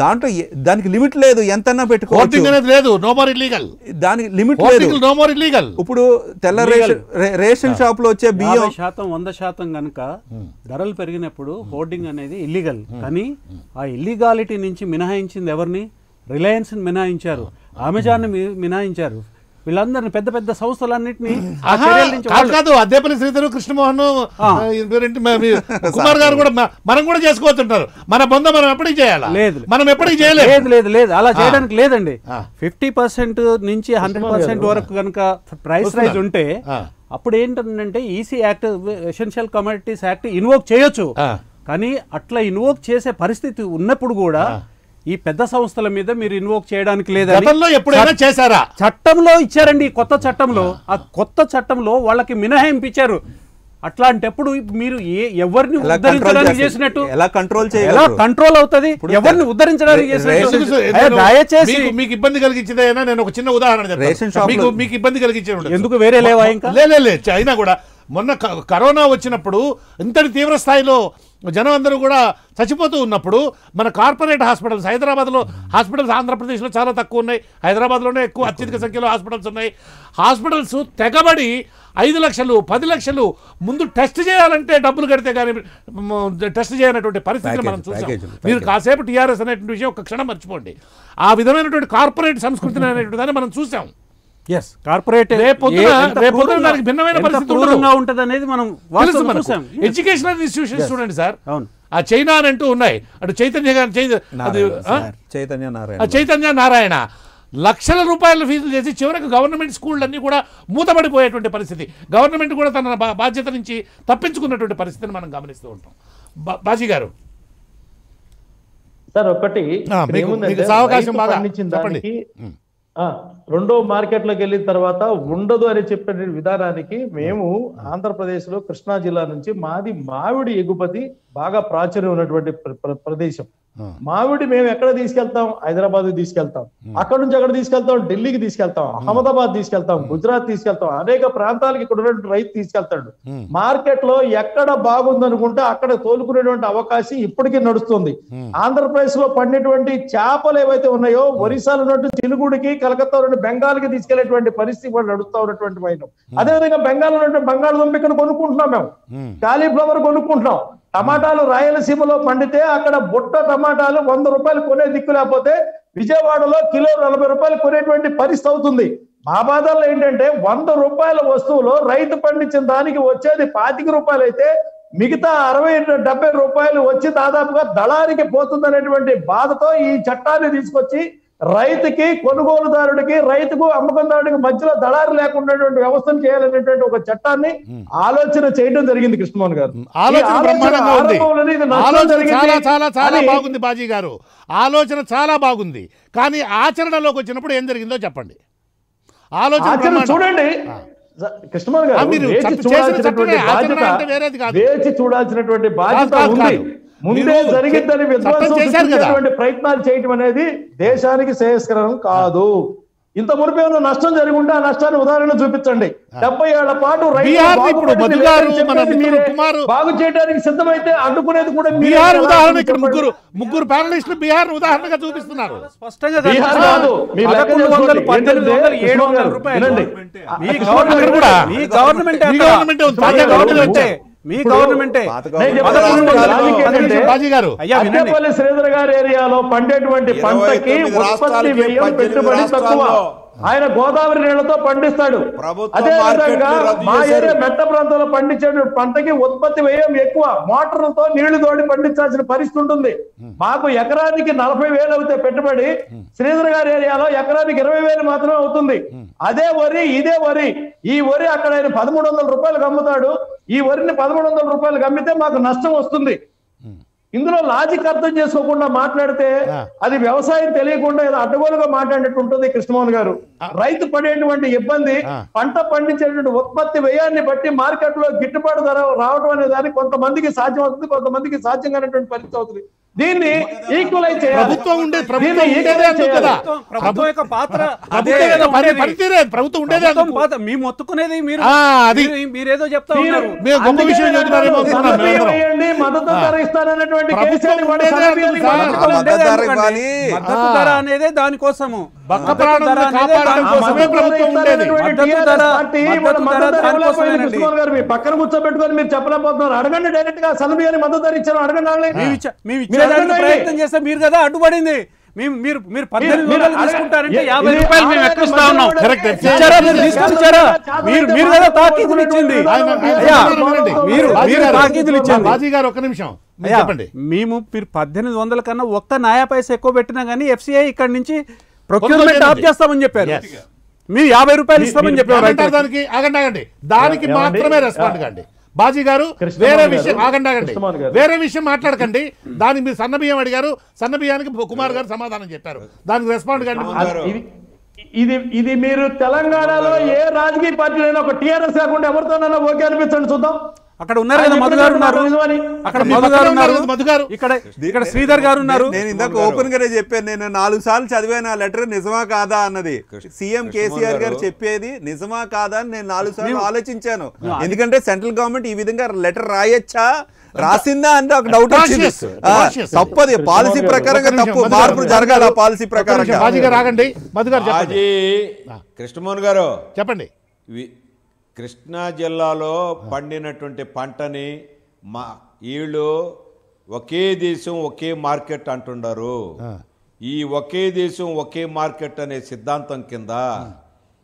దాంట్లో దానికి లిమిట్ లేదు ఎంతన్నా పెట్టుకోవచ్చు. లేదు నో మోర్ ఇల్లీగల్ దానికి లిమిట్ లేదు. నో మోర్ ఇల్లీగల్ ఇప్పుడు తెల్ల రేషన్ షాప్లో వచ్చే బియ్యం. శాతం వంద శాతం కనుక ధరలు పెరిగినప్పుడు హోర్డింగ్ అనేది ఇల్లీగల్ కానీ ఆ ఇల్లీగాలిటీ నుంచి మినహాయించింది ఎవరిని? రిలయన్స్ మినహాయించారు. అమెజాన్ మినహాయించారు. వీళ్ళందరినీ పెద్ద పెద్ద సంస్థలన్నింటినీ కాదు అద్దేపల్లి శ్రీధరు కృష్ణమోహన్ కుమార్ గారు కూడా మనం కూడా చేసుకోవచ్చు అంటారు మన బొంద మనం ఎప్పటికి చేయాలా లేదు. మనం ఎప్పటికి చేయలేదు లేదు లేదు లేదు అలా చేయడానికి లేదండి. ఫిఫ్టీ పర్సెంట్ నుంచి హండ్రెడ్ పర్సెంట్ వరకు కనుక ప్రైస్ రైజ్. ఉంటే. అప్పుడు ఏంటంటే EC act essential commodities act invoke చేయొచ్చు. కానీ అట్లా ఇన్వోక్ చేసే పరిస్థితి ఉన్నప్పుడు కూడా ఈ పెద్ద సంస్థల మీద మీరు ఇన్వోక్ చేయడానికి లేదని గతంలో ఎప్పుడైనా చేశారా? చట్టంలో ఇచ్చారండి. కొత్త చట్టంలో ఆ కొత్త చట్టంలో వాళ్ళకి మినహాయింపు ఇచ్చారు అట్లాంటప్పుడు మీరు ఏ ఎవరిని ఉద్ధరించడానికి చేసినట్టు? ఎలా కంట్రోల్ ఎలా కంట్రోల్ అవుతుంది? ఎవరిని ఉద్ధరించడానికి చేసినట్టు? దయచేసి మీకు- మీకు ఇబ్బంది కలిగించేదైనా నేను ఒక చిన్న ఉదాహరణ. రేషన్ మీకు మీకు ఇబ్బంది కలిగించే. ఎందుకు వేరే లేవా ఇంకా? లే లే, లే చ- అయినా కూడా మొన్న కరోనా వచ్చినప్పుడు ఇంతటి తీవ్ర స్థాయిలో జనం అందరూ కూడా చచ్చిపోతూ ఉన్నప్పుడు మన కార్పొరేట్ హాస్పిటల్స్ హైదరాబాద్లో హాస్పిటల్స్ ఆంధ్రప్రదేశ్లో చాలా తక్కువ ఉన్నాయి. హైదరాబాద్లోనే ఎక్కువ అత్యధిక సంఖ్యలో హాస్పిటల్స్ ఉన్నాయి. హాస్పిటల్స్ తెగబడి ఐదు లక్షలు పది లక్షలు ముందు టెస్ట్ చేయాలంటే డబ్బులు కడితే కానీ టెస్ట్ చేయనటువంటి పరిస్థితిని మనం చూసాం. మీరు కాసేపు టీఆర్ఎస్ అనేటువంటి విషయం ఒక క్షణం మర్చిపోండి. ఆ విధమైనటువంటి కార్పొరేట్ సంస్కృతిని అనేటువంటి దాన్ని మనం చూసాం. ఎస్ కార్పొరేట్ దానికి భిన్నమైన పరిస్థితి ఉంటది? అనేది మనం ఎడ్యుకేషనల్ ఇన్స్టిట్యూషన్స్ చూడండి సార్. అవును. ఆ చైనా అని అంటూ ఉన్నాయి. అటు చైతన్య చైతన్య నారాయణ చైతన్య నారాయణ. లక్షల రూపాయల ఫీజులు చేసి చివరికి గవర్నమెంట్ స్కూళ్ళన్నీ కూడా మూతపడిపోయేటువంటి పరిస్థితి. గవర్నమెంట్ కూడా తన బాధ్యత నుంచి తప్పించుకున్నటువంటి పరిస్థితిని మనం గమనిస్తూ ఉంటాం. బాజీ గారు. సార్ ఒకటి రెండో మార్కెట్లోకి వెళ్ళిన తర్వాత ఉండదు అని చెప్పిన విధానానికి మేము ఆంధ్రప్రదేశ్లో కృష్ణా జిల్లా నుంచి మాది మామిడి ఎగుమతి బాగా ప్రాచుర్యం ఉన్నటువంటి ప్ర- ప్ర- ప్రదేశం. మామిడి మేము ఎక్కడ తీసుకెళ్తాం? హైదరాబాద్ తీసుకెళ్తాం. అక్కడ నుంచి అక్కడ తీసుకెళ్తాం ఢిల్లీకి తీసుకెళ్తాం అహ్మదాబాద్ తీసుకెళ్తాం గుజరాత్ తీసుకెళ్తాం. అనేక ప్రాంతాలకు ఇక్కడ ఉన్నటువంటి రైతు తీసుకెళ్తాడు. మార్కెట్లో ఎక్కడ బాగుందనుకుంటే అక్కడ తోలుకునేటువంటి అవకాశం ఇప్పటికీ నడుస్తుంది. ఆంధ్రప్రదేశ్లో పండినటువంటి చేపలు ఏవైతే ఉన్నాయో ఒరిస్సాలో ఉన్నట్టు చిలుగుడికి కలకత్తా నుండి బెంగాల్కి తీసుకెళ్ళేటువంటి పరిస్థితి కూడా నడుస్తా ఉన్నటువంటి వైనం. అదేవిధంగా బెంగాల్ ఉన్నటువంటి బంగాళదుంప ఇక్కడ కొనుక్కుంటున్నాం మేము. కాలీఫ్లవర్ కొనుక్కుంటున్నాం. టమాటాలు రాయలసీమలో పండితే అక్కడ బుట్ట టమాటాలు వంద రూపాయలు కొనే దిక్కు లేకపోతే విజయవాడలో కిలో నలభై రూపాయలు కొనేటువంటి పరిస్థితి అవుతుంది. మా బాధల్లో ఏంటంటే వంద రూపాయల వస్తువులో రైతు పండించిన దానికి వచ్చేది పాతిక రూపాయలు అయితే మిగతా అరవై డెబ్బై రూపాయలు వచ్చి దాదాపుగా దళారికి పోతుందనేటువంటి బాధతో ఈ చట్టాన్ని తీసుకొచ్చి రైతుకి కొనుగోలుదారుడికి రైతుకు అమ్మకందారుడికి మధ్యలో దళారు లేకుండా వ్యవస్థను చేయాలనేటువంటి ఒక చట్టాన్ని ఆలోచన చేయడం జరిగింది కృష్ణమోహన్ గారు. చాలా చాలా చాలా అని బాగుంది బాజీ గారు. ఆలోచన చాలా బాగుంది. కానీ ఆచరణలోకి వచ్చినప్పుడు ఏం జరిగిందో చెప్పండి. ఆలోచన. చూడండి. కుష్మార్ ఆ, గారు వేచి చూడాల్సినటువంటి బాధ్యత అంటే వేరేది కాదు. వేచి చూడాల్సినటువంటి బాధ్యత కాదు, ఉంది. ముందే జరిగిద్దని విధ్వంసం చేశారు కదా. సృష్టించేటువంటి ప్రయత్నాలు చేయటం అనేది దేశానికి శ్రేయస్కరం కాదు. ఇంత మురిపే ఉన్న నష్టం జరిగి ఉంటే ఆ నష్టాన్ని ఉదాహరణ చూపించండి. డెబ్బై ఏళ్ళ పాటు బాగు చేయడానికి సిద్ధమైతే అడ్డుకునేది కూడా బీహార్ ఉదాహరణ ఇక్కడ. ముగ్గురు ముగ్గురు ప్యానలిస్టులు బీహార్ ఉదాహరణగా చూపిస్తున్నారు. స్పష్టంగా గవర్నమెంట్ గవర్నమెంట్ మీ గవర్నమెంటే. గారు. శ్రీధర్ గారి ఏరియాలో పండేటువంటి పంటకి ఉత్పత్తి వ్యయం పెట్టుబడి తక్కువ. ఆయన గోదావరి నీళ్ళతో పండిస్తాడు. అదే విధంగా మా. ఏరియా మెట్ట ప్రాంతంలో పండించే పంటకి ఉత్పత్తి వ్యయం ఎక్కువ. మోటార్లతో నీళ్ళు తోడి పండించాల్సిన పరిస్థితి ఉంటుంది. మాకు ఎకరానికి నలభై వేలు అవుతాయి పెట్టుబడి శ్రీధర్ గారి ఏరియాలో ఎకరానికి ఇరవై వేలు మాత్రమే అవుతుంది. అదే వరి ఇదే వరి. ఈ వరి అక్కడ ఆయన పదమూడు వందల రూపాయలకు అమ్ముతాడు ఈ వరిని పదమూడు వందల రూపాయలకు అమ్మితే మాకు నష్టం వస్తుంది. ఇందులో లాజిక్ అర్థం చేసుకోకుండా మాట్లాడితే. అది వ్యవసాయం తెలియకుండా ఏదో అడ్డగోలుగా మాట్లాడినట్టు ఉంటుంది కృష్ణమోహన్ గారు రైతు పడేటువంటి ఇబ్బంది. పంట పండించేటువంటి ఉత్పత్తి వ్యయాన్ని బట్టి మార్కెట్లో గిట్టుబాటు ధర రావడం అనే దానికి కొంతమందికి సాధ్యం అవుతుంది కొంతమందికి సాధ్యం కానటువంటి పరిస్థితి అవుతుంది దీన్ని ఈక్వలైజ్ చేయాలి. ప్రభుత్వం ఉండే ప్రభుత్వం దీన్ని ఉండేదే equalize అందుకు చేయాలి. కదా. ప్రభుత్వం- ప్రభుత్వం యొక్క పాత్ర అదే. ప్రభుత్వం కదా పని- ఉండేది. పనితీరే ప్రభుత్వం ఉండేదే ప్రభుత్వం అందుకు. పాత్ర మీ మొత్తుకునేది మీరు. ఆ, అది. మీరు- మీరేదో చెప్తా ఉన్నారు. మేము గొప్ప విషయం చెబుతున్నారేమో మద్దతు ధర ఇస్తానన్నటువంటి మద్దతు. ధర అనేదే దానికోసము పక్కన కూర్చోబెట్టుకొని మీరు చెప్పలేకపోతున్నారు. అడగండి డైరెక్ట్గా మద్దతు ధర ఇచ్చారు. అడగండి. మేము ఇచ్చ- మేము మీరు ఇచ్చేదానికి అడగండి. ప్రయత్నం చేస్తే మీరు కదా అడ్డుపడింది మేము మీరు మీరు పద్దెనిమిది వందలు తీసుకుంటారంటే యాభై రూపాయలు మేము ఆదాయ ఎక్కిస్తా మధ్య ఉన్నాం కూడా Correct. ఇచ్చారా మీరు తీసుకొని ఇచ్చారా మీరు మీరు కదా తాకీదులు ఇచ్చింది ఆయన- ఆయన అయ్యా, వినండి. మీరు బాజీ మీరు గారు, తాకీదులు ఇచ్చింది బాజీ గారు ఒక్క నిమిషం మీరు అయ్యా, చెప్పండి మేము మీరు పద్దెనిమిది వందల కన్నా ఒక్క నాయా పైసా ఎక్కువ పెట్టినా కానీ ఎఫ్సిఐ ఇక్కడ నుంచి ప్రొక్యూర్మెంట్ ఆఫ్ చేస్తామని చెప్పారు. మీరు యాభై రూపాయలు ఇస్తామని చెప్పారు. దానికి ఆగండి ఆగండి దానికి? మాత్రమే రెస్పాండ్ కండి బాజీ గారు వేరే విషయం ఆగండి ఆగండి. వేరే విషయం మాట్లాడకండి. దానికి మీరు సన్న బియ్యం అడిగారు. సన్న బియ్యానికి కుమార్ గారు సమాధానం చెప్పారు. దానికి రెస్పాండ్ కండి ఇది ఇది మీరు తెలంగాణలో ఏ రాజకీయ పార్టీలైనా ఒక టీఆర్ఎస్ కాకుండా ఎవరితోనైనా ఓకే అనిపించండి చూద్దాం. అక్కడ ఉన్నారు కదా మధు గారు ఉన్నారు. అక్కడ మధు గారు ఉన్నారు మధు గారు. ఇక్కడ ఇక్కడ శ్రీధర్ గారు ఉన్నారు. నేను ఇందాక ఓపెన్ గానే చెప్పాను నేను నాలుగు సార్లు చదివాను ఆ లెటర్ నిజమా కాదా అన్నది. సీఎం కేసీఆర్ గారు చెప్పేది నిజమా కాదా అని నేను నాలుగు సార్లు ఆలోచించాను. ఎందుకంటే సెంట్రల్ గవర్నమెంట్ ఈ విధంగా లెటర్ రాయొచ్చా? రాసిందా అంటే ఒక డౌట్ వచ్చింది. తప్పది. పాలసీ ప్రకారంగా తప్పు. మార్పులు జరగాల పాలసీ ప్రకారంగా. గారు ఆగండి. మధు గారు కృష్ణమోహన్ గారు. చెప్పండి. కృష్ణా జిల్లాలో పండినటువంటి పంటని మా వీళ్ళు ఒకే దేశం ఒకే మార్కెట్ అంటున్నారు. ఈ ఒకే దేశం ఒకే మార్కెట్ అనే సిద్ధాంతం కింద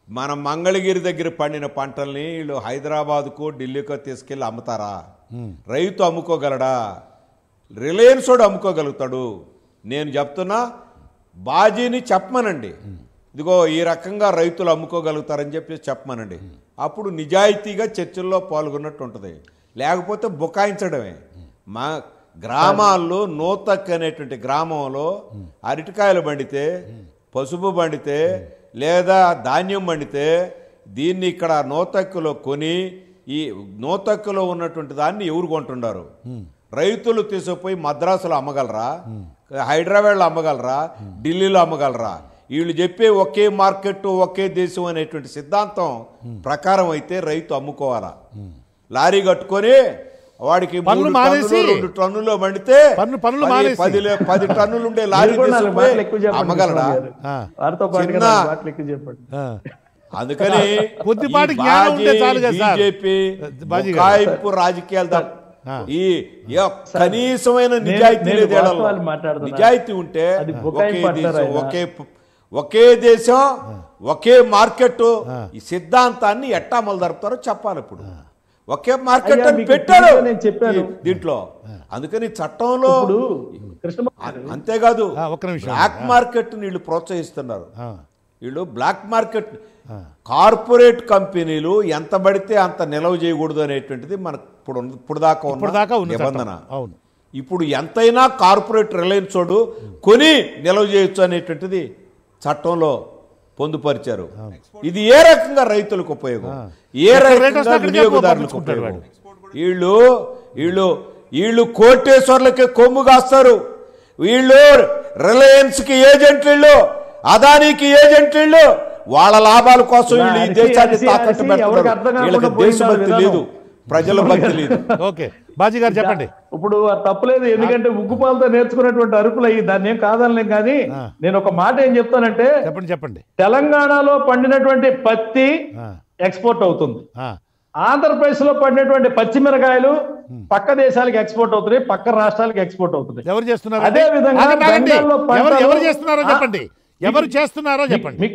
మన మంగళగిరి దగ్గర పండిన పంటల్ని వీళ్ళు హైదరాబాద్కో ఢిల్లీకో తీసుకెళ్ళి అమ్ముతారా? రైతు అమ్ముకోగలడా? రిలయన్స్ వాడు అమ్ముకోగలుగుతాడు. నేను చెప్తున్నా బాజీని చెప్పమనండి. ఇదిగో ఈ రకంగా రైతులు అమ్ముకోగలుగుతారని చెప్పి చెప్పమనండి. అప్పుడు నిజాయితీగా చర్చల్లో పాల్గొన్నట్టు ఉంటుంది లేకపోతే బుకాయించడమే. మా గ్రామాల్లో నూతక్ అనేటువంటి గ్రామంలో అరటికాయలు పండితే పసుపు పండితే లేదా ధాన్యం పండితే దీన్ని ఇక్కడ నూతక్కులో కొని ఈ నూతక్కులో ఉన్నటువంటి దాన్ని ఎవరు కొంటున్నారు రైతులు తీసుకుపోయి మద్రాసులో అమ్మగలరా? హైదరాబాద్లో అమ్మగలరా? ఢిల్లీలో అమ్మగలరా? వీళ్ళు చెప్పే ఒకే మార్కెట్ ఒకే దేశం అనేటువంటి సిద్ధాంతం ప్రకారం అయితే రైతు అమ్ముకోవాలా లారీ కట్టుకొని వాడికి పనులు మానేసి- రెండు టన్నులో పనులు పది- మానేసి. పది టన్నులు ఉండే లారీ అమ్మగలడా చిన్న-. అందుకని కొద్దిపాటి. బీజేపీ. బుకాయింపు రాజకీయాలు. ఈ కనీసమైన నిజాయితీ లేదు. నిజాయితీ ఉంటే ఒకే దేశం. ఒకే ఒకే దేశం ఒకే మార్కెట్ ఈ సిద్ధాంతాన్ని ఎట్టా అమలు జరుపుతారో చెప్పాలి ఇప్పుడు. ఒకే మార్కెట్ అని పెట్టారు. దీంట్లో నేను చెప్పాను. దీంట్లో. అందుకని చట్టంలో అంతేకాదు. బ్లాక్ మార్కెట్ వీళ్ళు ప్రోత్సహిస్తున్నారు. వీళ్ళు బ్లాక్ మార్కెట్ కార్పొరేట్ కంపెనీలు ఎంత పడితే అంత నిల్వ చేయకూడదు అనేటువంటిది మనకు ఇప్పుడు ఇప్పుడు దాకా ఉన్న. నిబంధన. అవును. ఇప్పుడు ఎంతైనా కార్పొరేట్ రిలయన్స్ వాడు కొని నిల్వ చేయొచ్చు అనేటువంటిది చట్టంలో పొందుపరిచారు. ఇది ఏ రకంగా రైతులకు ఉపయోగం? ఏ రకంగా వినియోగదారులకు ఉపయోగం? వీళ్ళు వీళ్ళు వీళ్ళు కోటేశ్వర్లకి కొమ్ము కాస్తారు. వీళ్ళు రిలయన్స్కి ఏజెంట్ వీళ్ళు అదానికి ఏజెంట్ వీళ్ళు. వాళ్ళ లాభాల కోసం వీళ్ళు ఈ దేశాన్ని తాకట్టు కాకుండా వీళ్ళకి దేశభక్తి లేదు. ప్రజల భక్తి లేదు. ఓకే. బాజీ గారు చెప్పండి. ఇప్పుడు తప్పలేదు. ఎందుకంటే ఉగ్గుపాలతో నేర్చుకున్నటువంటి అరుపులు అయ్యి దాన్ని ఏం కాదనలేం కానీ. నేను ఒక మాట ఏం చెప్తానంటే చెప్పండి చెప్పండి. తెలంగాణలో పండినటువంటి పత్తి ఎక్స్పోర్ట్ అవుతుంది. ఆ, ఆంధ్రప్రదేశ్లో పండినటువంటి పచ్చిమిరకాయలు పక్క దేశాలకు ఎక్స్పోర్ట్ అవుతున్నాయి పక్క రాష్ట్రాలకు ఎక్స్పోర్ట్ అవుతున్నాయి. ఎవరు చేస్తున్నారు? అదే విధంగా ఎవరు చేస్తున్నారో చెప్పండి. ఎవరు చేస్తున్నారో చెప్పండి.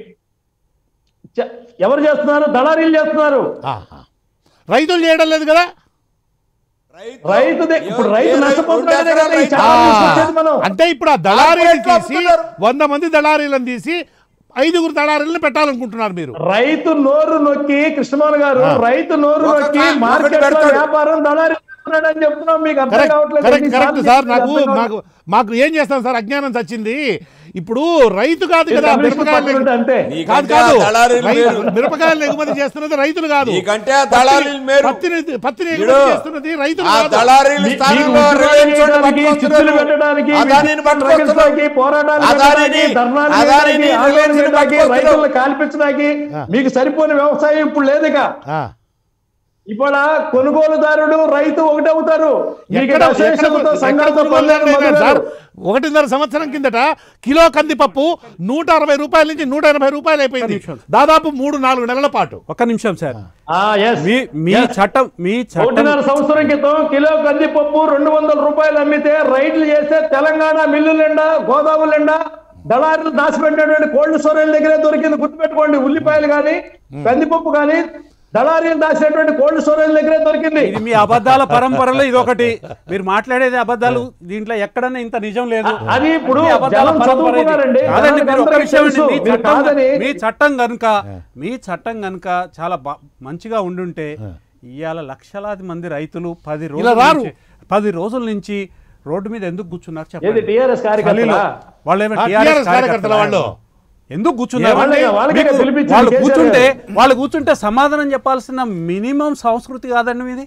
ఎవరు చేస్తున్నారు? దళారీలు చేస్తున్నారు. ఆహా. రైతులు చేయడం లేదు కదా? అంటే ఇప్పుడు ఆ కార్పొరేట్లు తీసి. వంద మంది దళారీలను తీసి ఐదుగురు దళారీలను పెట్టాలనుకుంటున్నారు మీరు. రైతు నోరు నొక్కి కృష్ణమోహన్ గారు. రైతు నోరు నొక్కి మార్కెట్. వ్యాపారం దళారీ కరెక్ట్ సార్ నాకు మాకు. మాకు ఏం చేస్తాం సార్? అజ్ఞానం చచ్చింది. ఇప్పుడు రైతు కాదు కదా మిరపకాయలు అంతే కాదు కాదు. మిరపకాయలు ఎగుమతి చేస్తున్నది రైతులు కాదు. పత్తిని పత్తిని ఎగుమతి చేస్తున్నది రైతులు మీకు కాల్పించడానికి. మీకు సరిపోని వ్యవసాయం ఇప్పుడు లేదుగా ఆ. ఇవాళ కొనుగోలుదారుడు రైతు ఒకటే అవుతారు మీకు ఎక్కడ ఎక్కడ అసోసియేషన్లతో, ఎక్కడ సంఘాలతో కొనుగోలు పనులు లేదు మొదలు సార్ ఒకటిన్నర సంవత్సరం కిందట కిలో కందిపప్పు నూట అరవై రూపాయల నుంచి నూట ఎనభై రూపాయలు అయిపోయింది. దాదాపు మూడు నాలుగు నెలల పాటు. ఒక్క నిమిషం సార్. మీ. చట్టం మీ చట్టం ఒకటిన్నర సంవత్సరం క్రితం కిలో కందిపప్పు రెండు వందల రూపాయలు అమ్మితే రైతులు చేస్తే తెలంగాణ మిల్లులు నిండా నిండా దళారులు దాచిపెట్టినటువంటి కోల్డ్ స్టోరేజ్ దగ్గరే దొరికింది గుర్తుపెట్టుకోండి ఉల్లిపాయలు కానీ కందిపప్పు కానీ దళారీలు దాచినటువంటి కోల్డ్ స్టోరేజ్ దగ్గరే దొరికింది. ఇది మీ అబద్ధాల పరంపరలో ఇది ఒకటి మీరు మాట్లాడేది అబద్ధాలు దీంట్లో ఎక్కడన్నా ఇంత నిజం లేదు. అది ఇప్పుడు మీ చట్టం కాదని మీ చట్టం కనుక మీ చట్టం కనుక చాలా మంచిగా ఉండుంటే ఇవాళ లక్షలాది మంది రైతులు పది రోజుల పది రోజుల నుంచి రోడ్డు మీద ఎందుకు కూర్చున్నారు చెప్పండి. వాళ్ళు? ఎందుకు కూర్చున్నారు? వాళ్ళే- కూర్చుంటే. వాళ్ళు కూర్చుంటే సమాధానం చెప్పాల్సిన మినిమం సంస్కృతి కాదండి మీది?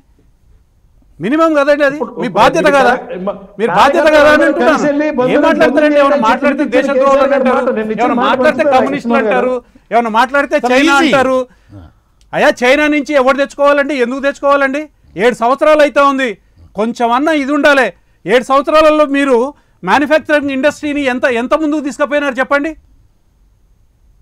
మినిమం కదండి అది. మీ బాధ్యత కదా? మీరు బాధ్యత కదా అని అంటున్నాను. ఏం మాట్లాడతారండి ఏమైనా మాట్లాడితే దేశద్రోహులు అంటారు? ఏమైనా మాట మాట్లాడితే కమ్యూనిస్టులు. అంటారు? ఏమైనా మాట్లాడితే చైనా. అంటారు? అయ్యా చైనా నుంచి ఎవరు తెచ్చుకోవాలండి? ఎందుకు తెచ్చుకోవాలండి? ఏడు సంవత్సరాలు అయితే ఉంది. కొంచెం అన్న ఇది ఉండాలి. ఏడు సంవత్సరాలలో మీరు మ్యానుఫ్యాక్చరింగ్ ఇండస్ట్రీని ఎంత ఎంత ముందుకు తీసుకుపోయినారు చెప్పండి ఎక్కడ తీసుకుపోయినారు మేము Make in మ్యానుఫ్యాక్చరింగ్ India ఏ-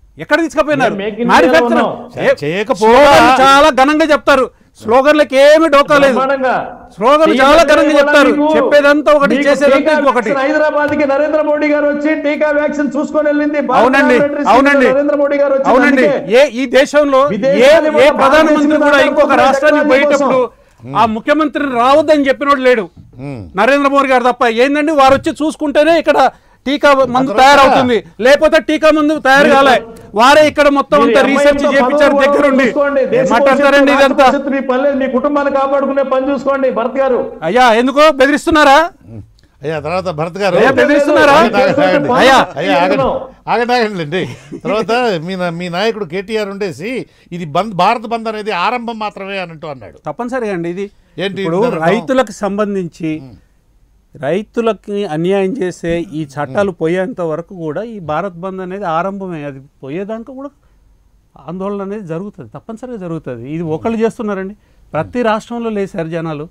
చేయకపోగా- స్లోగన్లు చాలా ఘనంగా చెప్తారు. స్లోగన్లకి ఏమి డోకా లేదు. టీకా చాలా ఘనంగా చెప్తారు. చెప్పేదంతా ఒకటి చేసేదంతా ఇంకొకటి. హైదరాబాద్కి నరేంద్ర మోడీ గారు వచ్చి టీకా వ్యాక్సిన్ చూసుకొని వెళ్ళింది. అవునండి అవునండి. నరేంద్ర మోడీ గారు వచ్చి అవునండి. ఏ ఈ దేశంలో ఏ ప్రధానమంత్రి కూడా ఇంకొక రాష్ట్రానికి పోయేటప్పుడు ఆ ముఖ్యమంత్రి రావద్దని చెప్పినోడు లేడు. నరేంద్ర మోడీ గారు తప్ప. ఏందండి? వారు వచ్చి చూసుకుంటేనే ఇక్కడ టీకా మందు తయారవుతుంది. లేకపోతే టీకా మందు తయారు కాలే. వారే ఇక్కడ మొత్తం అంతా రీసెర్చ్ చేపించారు దగ్గరుండి. మాట్లాడతారండి ఇదంతా? మీ కుటుంబాన్ని కాపాడుకునే పని చూసుకోండి. భరత్ గారు. అయ్యా ఎందుకో? బెదిరిస్తున్నారా? అయ్యా తర్వాత భరత్ గారు. బెదిరిస్తున్నారా? ఆగండి, ఆగండి, ఆగండి. అయ్యా. అయ్యా ఆగండి. ఆగండి ఆగండి తర్వాత మీ నా- మీ నాయకుడు కేటీఆర్ ఉండేసి ఇది బంద్ భారత్ బంద్ అనేది ఆరంభం మాత్రమే అని అంటూ అన్నాడు. తప్పనిసరిగా అండి ఇది. ఏంటి ఇప్పుడు? రైతులకు సంబంధించి రైతులకి అన్యాయం చేసే ఈ చట్టాలు పోయేంత వరకు కూడా ఈ భారత్ బంద్ అనేది ఆరంభమే. అది పోయేదాకా కూడా ఆందోళన అనేది జరుగుతుంది. తప్పనిసరిగా జరుగుతుంది. ఇది ఒకళ్ళు చేస్తున్నారండి. ప్రతి రాష్ట్రంలో లేసారు జనాలు.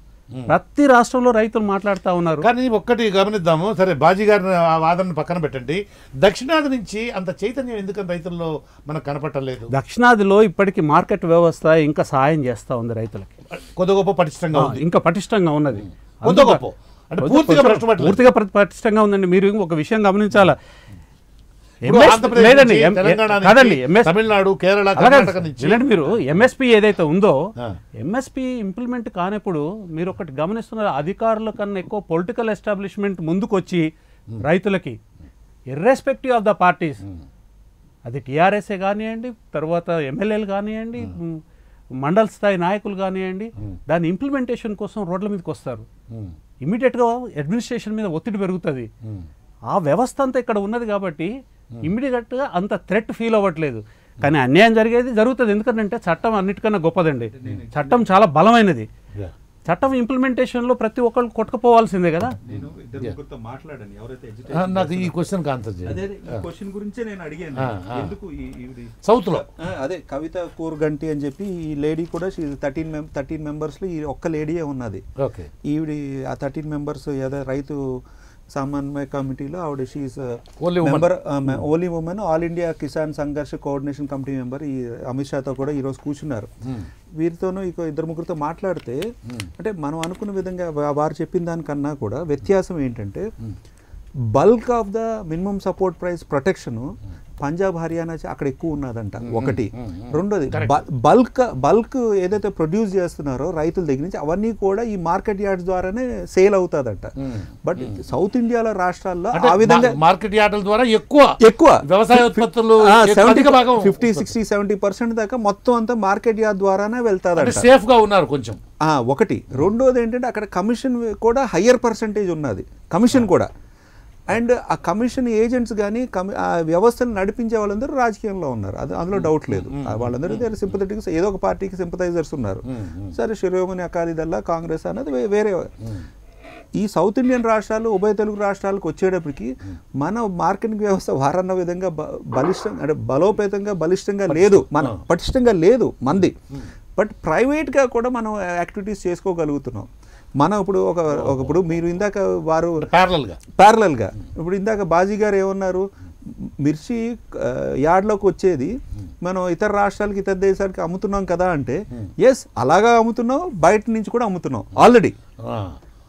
ప్రతి రాష్ట్రంలో రైతులు మాట్లాడుతూ ఉన్నారు. కానీ ఒక్కటి గమనిద్దాము. సరే బాజీ గారిని ఆ వాదనను పక్కన పెట్టండి. దక్షిణాది నుంచి అంత చైతన్యం ఎందుకని రైతుల్లో మనకు కనపట్టలేదు దక్షిణాదిలో ఇప్పటికీ మార్కెట్ వ్యవస్థ ఇంకా సహాయం చేస్తూ ఉంది రైతులకి. కొద్ది గొప్ప పటిష్టంగా ఇంకా పటిష్టంగా ఉన్నది. కొద్ది గొప్ప. పూర్తిగా కొంచెం భ్రష్టపట్టలేదు. పూర్తిగా ప్రతి- పటిష్టంగా ఉందండి. మీరు ఒక విషయం గమనించాలా? లేదండి కాదండి తమిళనాడు కేరళ కర్ణాటక మీరు ఎంఎస్పి ఏదైతే ఉందో. ఎంఎస్పి ఇంప్లిమెంట్ కానప్పుడు మీరు ఒకటి గమనిస్తున్నారు అధికారుల కన్నా ఎక్కువ పొలిటికల్ ఎస్టాబ్లిష్మెంట్ ముందుకొచ్చి రైతులకి ఇర్రెస్పెక్టివ్ ఆఫ్ ద పార్టీస్ అది టీఆర్ఎస్ఏ కానివ్వండి తర్వాత ఎమ్మెల్యేలు కానివ్వండి మండల స్థాయి నాయకులు కానివ్వండి దాని ఇంప్లిమెంటేషన్ కోసం రోడ్ల మీదకి వస్తారు. ఇమీడియట్గా అడ్మినిస్ట్రేషన్ మీద ఒత్తిడి పెరుగుతుంది. ఆ వ్యవస్థ అంతా ఇక్కడ ఉన్నది కాబట్టి ఇమ్మీడియట్గా అంత థ్రెట్ ఫీల్ అవ్వట్లేదు. కానీ అన్యాయం జరిగేది జరుగుతుంది. ఎందుకంటే చట్టం అన్నిటికన్నా గొప్పదండి. చట్టం చాలా బలమైనది. చట్టం ఇంప్లిమెంటేషన్లో ప్రతి ఒక్కళ్ళు కొట్టుకుపోవాల్సిందే కదా. నేను ఇద్దరు ముగ్గురితో మాట్లాడాను. ఎవరైతే ఆ, ఎడ్యుకేషన్ నాకు ఈ ఆన్సర్ అదే క్వశ్చన్ గురించే నేను అడిగాను. ఎందుకు సౌత్లో. ఆ, అదే కవిత కూర్గంటి అని చెప్పి ఈ లేడీ కూడా థర్టీన్ థర్టీన్ మెంబర్స్లో ఈ ఒక్క లేడీయే ఉన్నది. ఓకే. ఈవిడి ఆ థర్టీన్ మెంబర్స్ ఏదో రైతు సమన్వయ కమిటీలో ఆవిడ షీఈ్ Only woman. Member only woman All India Kisan Sangharsh Coordination Committee member ఈ అమిత్ షాతో కూడా ఈరోజు కూర్చున్నారు. వీరితోనూ ఇక ఇద్దరు ముగ్గురితో మాట్లాడితే అంటే మనం అనుకున్న విధంగా వారు చెప్పిన దానికన్నా కూడా వ్యత్యాసం ఏంటంటే bulk of the minimum support price protection Punjab Haryana అక్కడ ఎక్కువ ఉన్నదంట. ఒకటి. రెండోది బల్క్ బల్క్ ఏదైతే ప్రొడ్యూస్ చేస్తున్నారో రైతుల దగ్గర నుంచి అవన్నీ కూడా ఈ మార్కెట్ యార్డ్స్ ద్వారానే సేల్ అవుతుందంట. బట్ సౌత్ ఇండియాలో రాష్ట్రాల్లో ఆ విధంగా మార్కెట్ యార్డుల ద్వారా ఎక్కువ ఎక్కువ. వ్యవసాయ ఉత్పత్తులు ఫిఫ్టీ సిక్స్టీ సెవెంటీ పర్సెంట్ దాకా మొత్తం అంతా మార్కెట్ యార్డ్ ద్వారానే వెళ్తాదంట. సేఫ్గా ఉన్నారు కొంచెం. ఒకటి. రెండోది ఏంటంటే అక్కడ కమిషన్ కూడా హయ్యర్ పర్సంటేజ్ ఉన్నది. కమిషన్ కూడా. అండ్ ఆ కమిషన్ ఏజెంట్స్ కానీ కమి ఆ వ్యవస్థను నడిపించే వాళ్ళందరూ రాజకీయంలో ఉన్నారు. అది అందులో డౌట్ లేదు. వాళ్ళందరూ దేర్ సింపథెటిక్స్ ఏదో ఒక పార్టీకి సింపథైజర్స్ ఉన్నారు. సరే శిరోమణి అకాలీదల్లా కాంగ్రెస్ అన్నది వేరే ఈ సౌత్ ఇండియన్ రాష్ట్రాలు ఉభయ తెలుగు రాష్ట్రాలకు వచ్చేటప్పటికి మన మార్కెటింగ్ వ్యవస్థ వారన్న విధంగా బలిష్టంగా అంటే బలోపేతంగా బలిష్టంగా లేదు. మన పటిష్టంగా లేదు మంది. బట్ ప్రైవేట్గా కూడా మనం యాక్టివిటీస్ చేసుకోగలుగుతున్నాం. మనం ఇప్పుడు ఒక ఒక ఇప్పుడు మీరు ఇందాక వారు ప్యారలల్గా ప్యారలల్గా ఇప్పుడు ఇందాక బాజీ గారు ఏమన్నారు? మిర్చి యార్డ్లోకి వచ్చేది మనం ఇతర రాష్ట్రాలకి ఇతర దేశాలకి అమ్ముతున్నాం కదా అంటే ఎస్ అలాగా అమ్ముతున్నాం బయట నుంచి కూడా అమ్ముతున్నాం. ఆల్రెడీ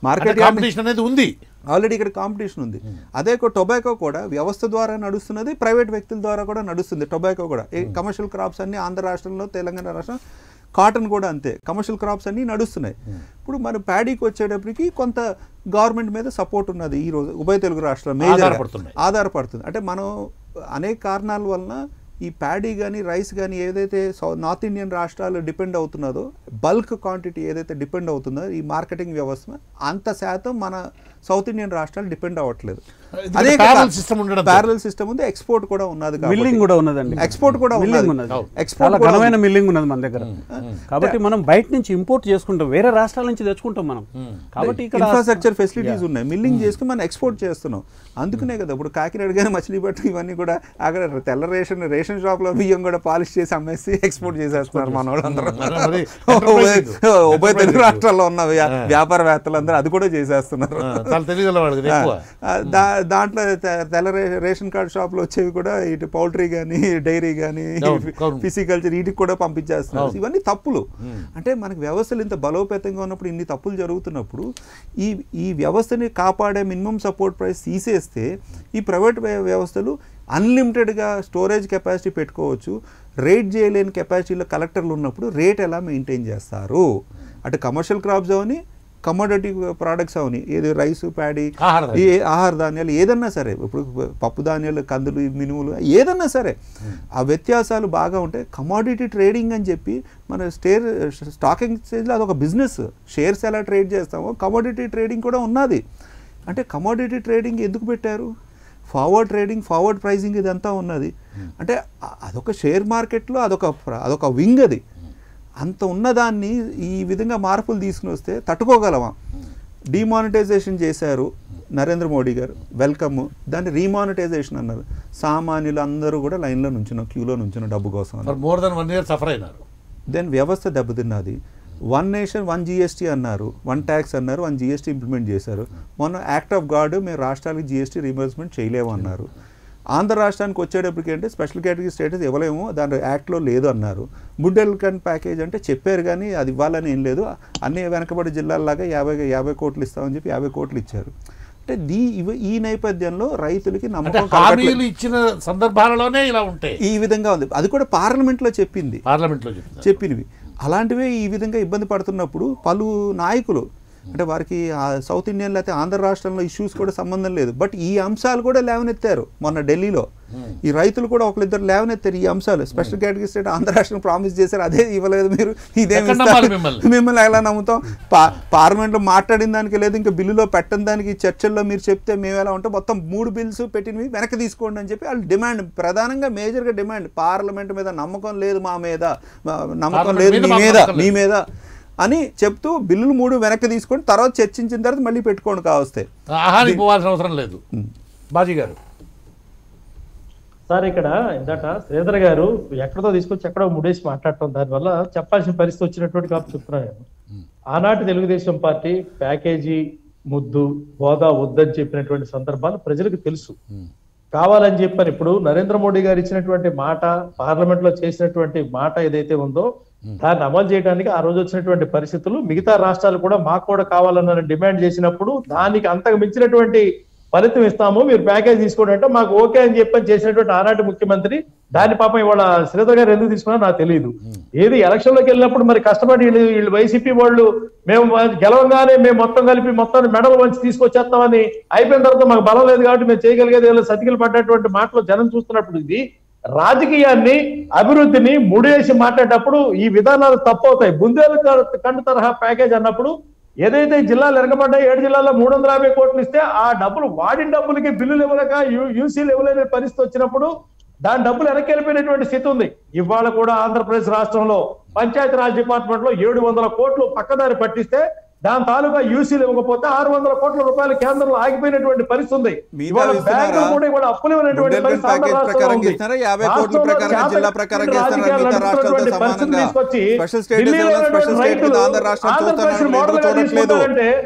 మార్కెట్ కాంపిటీషన్ అనేది ఉంది. ఆల్రెడీ ఇక్కడ కాంపిటీషన్ ఉంది. అదే టొబాకో కూడా వ్యవస్థ ద్వారా నడుస్తున్నది ప్రైవేట్ వ్యక్తుల ద్వారా కూడా నడుస్తుంది. టొబాకో కూడా. ఈ కమర్షియల్ క్రాప్స్ అన్ని ఆంధ్ర రాష్ట్రంలో తెలంగాణ రాష్ట్రం కాటన్ కూడా అంతే. కమర్షియల్ క్రాప్స్ అన్ని నడుస్తున్నాయి. ఇప్పుడు మన ప్యాడీకి వచ్చేటప్పటికి కొంత గవర్నమెంట్ మీద సపోర్ట్ ఉన్నది ఈ రోజు ఉభయ తెలుగు రాష్ట్రాలు మేజర్ ఆధారపడుతున్నాయి. ఆధారపడుతుంది. అంటే మనం అనేక కారణాల వలన ఈ ప్యాడీ కానీ రైస్ కానీ ఏదైతే నార్త్ ఇండియన్ రాష్ట్రాలు డిపెండ్ అవుతున్నదో బల్క్ క్వాంటిటీ ఏదైతే డిపెండ్ అవుతుందో ఈ మార్కెటింగ్ వ్యవస్థ అంత శాతం మన సౌత్ ఇండియన్ రాష్ట్రాలు డిపెండ్ అవ్వట్లేదు. parallel system ఉండడంతో. ప్యారల్ సిస్టమ్ ఉంది ఎక్స్పోర్ట్ కూడా ఉన్నది కాబట్టి. మిల్లింగ్ కూడా ఉన్నదండి. ఎక్స్పోర్ట్ కూడా మిల్లింగ్ ఉన్నది. ఎక్స్పోర్ట్ ఘనమైన మిల్లింగ్ ఉన్నది మన దగ్గర. కాబట్టి మనం బయట నుంచి ఇంపోర్ట్ చేసుకుంటాం వేరే రాష్ట్రాల నుంచి తెచ్చుకుంటాం మనం. కాబట్టి ఇక్కడ ఇన్ఫ్రాస్ట్రక్చర్ ఫెసిలిటీస్ ఉన్నాయి. మిల్లింగ్ చేసుకుని మనం ఎక్స్పోర్ట్ చేస్తున్నాం. అందుకనే కదా ఇప్పుడు కాకినాడ కానీ మచిలీపట్నం ఇవన్నీ కూడా అక్కడ తెల్ల రేషన్ రేషన్ షాప్లో బియ్యం కూడా పాలిష్ చేసి అమ్మేసి ఎక్స్పోర్ట్ చేసేస్తున్నారు మన వాళ్ళందరూ మరి ఉభయ తెలుగు రాష్ట్రాల్లో ఉన్న వ్యా- వ్యాపారవేత్తలందరూ అది కూడా చేసేస్తున్నారు. దాంట్లో తెల్ల రేషన్ కార్డ్ షాప్లో వచ్చేవి కూడా ఇటు పౌల్ట్రీ కానీ డైరీ కానీ. ఫిజికల్చర్ వీటికి కూడా పంపించేస్తున్నారు. ఇవన్నీ తప్పులు. అంటే మనకి వ్యవస్థలు ఇంత బలోపేతంగా ఉన్నప్పుడు ఇన్ని తప్పులు జరుగుతున్నప్పుడు ఈ ఈ వ్యవస్థని కాపాడే మినిమం సపోర్ట్ ప్రైస్ తీసేస్తే ఈ ప్రైవేట్ వ్య- వ్యవస్థలు అన్లిమిటెడ్గా స్టోరేజ్ కెపాసిటీ పెట్టుకోవచ్చు. రేట్ చేయలేని కెపాసిటీలో కలెక్టర్లు ఉన్నప్పుడు రేట్ ఎలా మెయింటైన్ చేస్తారు? అటు కమర్షియల్ క్రాప్స్ అవని కమోడిటీ ప్రోడక్ట్స్ అవని ఏది రైస్ ప్యాడీ ఆహార ధాన్యాలు. ఏ ఆహార ధాన్యాలు ఏదన్నా సరే ఇప్పుడు పప్పు ధాన్యాలు కందులు మినుములు ఏదన్నా సరే ఆ వ్యత్యాసాలు బాగా ఉంటాయి కమాడిటీ ట్రేడింగ్ అని చెప్పి మన స్టేర్ స్టాక్ ఎక్స్చేంజ్లో అదొక బిజినెస్. షేర్స్ ఎలా ట్రేడ్ చేస్తామో కమాడిటీ ట్రేడింగ్ కూడా ఉన్నది. అంటే కమాడిటీ ట్రేడింగ్ ఎందుకు పెట్టారు? ఫార్వర్డ్ ట్రేడింగ్ ఫార్వర్డ్ ప్రైజింగ్ ఇదంతా ఉన్నది. అంటే అ- అదొక షేర్ మార్కెట్లో అదొక అదొక వింగ్ అది. అంత ఉన్నదాన్ని ఈ విధంగా మార్పులు తీసుకుని వస్తే తట్టుకోగలమా? డిమానిటైజేషన్ చేశారు నరేంద్ర మోడీ గారు. వెల్కమ్ దాన్ని రీమానిటైజేషన్ అన్నారు. సామాన్యులు అందరూ కూడా లైన్లో నుంచున్నాం క్యూలో నుంచున్నాం డబ్బు కోసం more than one year suffer అయినారు. దెన్ వ్యవస్థ దెబ్బతిన్నది. వన్ నేషన్ వన్ జిఎస్టీ అన్నారు వన్ ట్యాక్స్ అన్నారు వన్ జిఎస్టీ ఇంప్లిమెంట్ చేశారు. మొన్న యాక్ట్ ఆఫ్ గాడ్ మేము రాష్ట్రాలకు జిఎస్టీ రీంబర్స్మెంట్ చేయలేము అన్నారు ఆంధ్ర రాష్ట్రానికి వచ్చేటప్పటికి అంటే స్పెషల్ కేటగిరీ స్టేటస్ ఇవ్వలేము దాని యాక్ట్లో లేదు అన్నారు. బుడ్డెల్కన్ ప్యాకేజ్ అంటే చెప్పారు కానీ అది ఇవ్వాలని ఏం లేదు. అన్ని వెనకబడి జిల్లాల్లాగా యాభై యాభై కోట్లు ఇస్తామని చెప్పి యాభై కోట్లు ఇచ్చారు. అంటే దీ ఈ నేపథ్యంలో రైతులకి నమ్మకం ఇచ్చిన సందర్భాలలోనే ఇలా ఉంటాయి. ఈ విధంగా ఉంది. అది కూడా పార్లమెంట్లో చెప్పింది. పార్లమెంట్లో చెప్తున్నారు చెప్పినవి. అలాంటివే ఈ విధంగా ఇబ్బంది పడుతున్నప్పుడు పలు నాయకులు అంటే వారికి ఆ సౌత్ ఇండియన్ లేకపోతే ఆంధ్ర రాష్ట్రంలో ఇష్యూస్ కూడా సంబంధం లేదు. బట్ ఈ అంశాలు కూడా లేవనెత్తారు మొన్న ఢిల్లీలో. ఈ రైతులు కూడా ఒకరిద్దరు లేవనెత్తారు ఈ అంశాలు. స్పెషల్ కేటగిరీ స్టేట్ ఆంధ్ర రాష్ట్రం ప్రామిస్ చేశారు అదే ఇవ్వలేదు మీరు. ఇదేమి మిమ్మల్ని? ఎలా నమ్ముతాం? పా పార్లమెంట్లో మాట్లాడిన దానికి లేదు ఇంకా బిల్లులో పెట్టని దానికి చర్చల్లో మీరు చెప్తే మేము ఎలా ఉంటాం? మొత్తం మూడు బిల్స్ పెట్టినవి వెనక్కి తీసుకోండి అని చెప్పి వాళ్ళు డిమాండ్ ప్రధానంగా మేజర్గా డిమాండ్ పార్లమెంట్ మీద నమ్మకం లేదు మా మీద. నమ్మకం లేదు మీ మీద మీ. మీద. అని చెప్తూ బిల్లులు మూడు వెనక్కి తీసుకొని తర్వాత చర్చించిన తర్వాత మళ్ళీ పెట్టుకోండి కావస్తే. ఆహానికి పోవాల్సిన అవసరం లేదు. బాజీ గారు. సార్ ఇక్కడ ఇందాట శ్రీధర్ గారు ఎక్కడతో తీసుకొచ్చి ఎక్కడో ముడేసి మాట్లాడటం దానివల్ల చెప్పాల్సిన పరిస్థితి వచ్చినటువంటి కాబట్టి చెప్తున్నాను నేను. ఆనాటి తెలుగుదేశం పార్టీ ప్యాకేజీ ముద్దు హోదా వద్దని చెప్పినటువంటి సందర్భాలు ప్రజలకు తెలుసు. కావాలని చెప్పని ఇప్పుడు నరేంద్ర మోడీ గారు ఇచ్చినటువంటి మాట పార్లమెంట్లో చేసినటువంటి మాట ఏదైతే ఉందో దాన్ని అమలు చేయడానికి ఆ రోజు వచ్చినటువంటి పరిస్థితులు మిగతా రాష్ట్రాలు కూడా మాకు కూడా కావాలన్న డిమాండ్ చేసినప్పుడు దానికి అంతకు మించినటువంటి ఫలితం ఇస్తాము మీరు ప్యాకేజ్ తీసుకోండి అంటే మాకు ఓకే అని చెప్పని చేసినటువంటి ఆనాటి ముఖ్యమంత్రి దాని పాపం ఇవాళ శ్రీధర్ గారు ఎందుకు తీసుకున్నారో నాకు తెలియదు ఏది ఎలక్షన్లోకి వెళ్ళినప్పుడు మరి కష్టపడి వీళ్ళు వీళ్ళు వైసీపీ వాళ్ళు మేము గెలవగానే మేము మొత్తం కలిపి మొత్తం మెడల్ వంచి తీసుకొచ్చేస్తామని అయిపోయిన తర్వాత మాకు బలం లేదు కాబట్టి మేము చేయగలిగేది ఏదో సతికిలు పడ్డటువంటి మాటలు జనం చూస్తున్నప్పుడు ఇది. రాజకీయాన్ని అభివృద్ధిని ముడేసి మాట్లాడేటప్పుడు ఈ విధానాలు తప్పు అవుతాయి. బుందేలు కండు తరహా ప్యాకేజ్ అన్నప్పుడు ఏదైతే జిల్లాలు ఎరగబడ్డాయి ఏడు జిల్లాల్లో మూడు వందల యాభై కోట్లు ఇస్తే ఆ డబ్బులు వాడిన డబ్బులకి బిల్లులు ఇవ్వలేక యూసీలు ఇవ్వలేని పరిస్థితి వచ్చినప్పుడు దాని డబ్బులు వెనక్కి వెళ్ళిపోయినటువంటి స్థితి ఉంది. ఇవాళ కూడా ఆంధ్రప్రదేశ్ రాష్ట్రంలో పంచాయతీ రాజ్ డిపార్ట్మెంట్లో ఏడు వందల కోట్లు పక్కదారి పట్టిస్తే దాని తాలూకా యూసీలు ఇవ్వకపోతే ఆరు వందల కోట్ల రూపాయలు కేంద్రంలో ఆగిపోయినటువంటి పరిస్థితి ఉంది.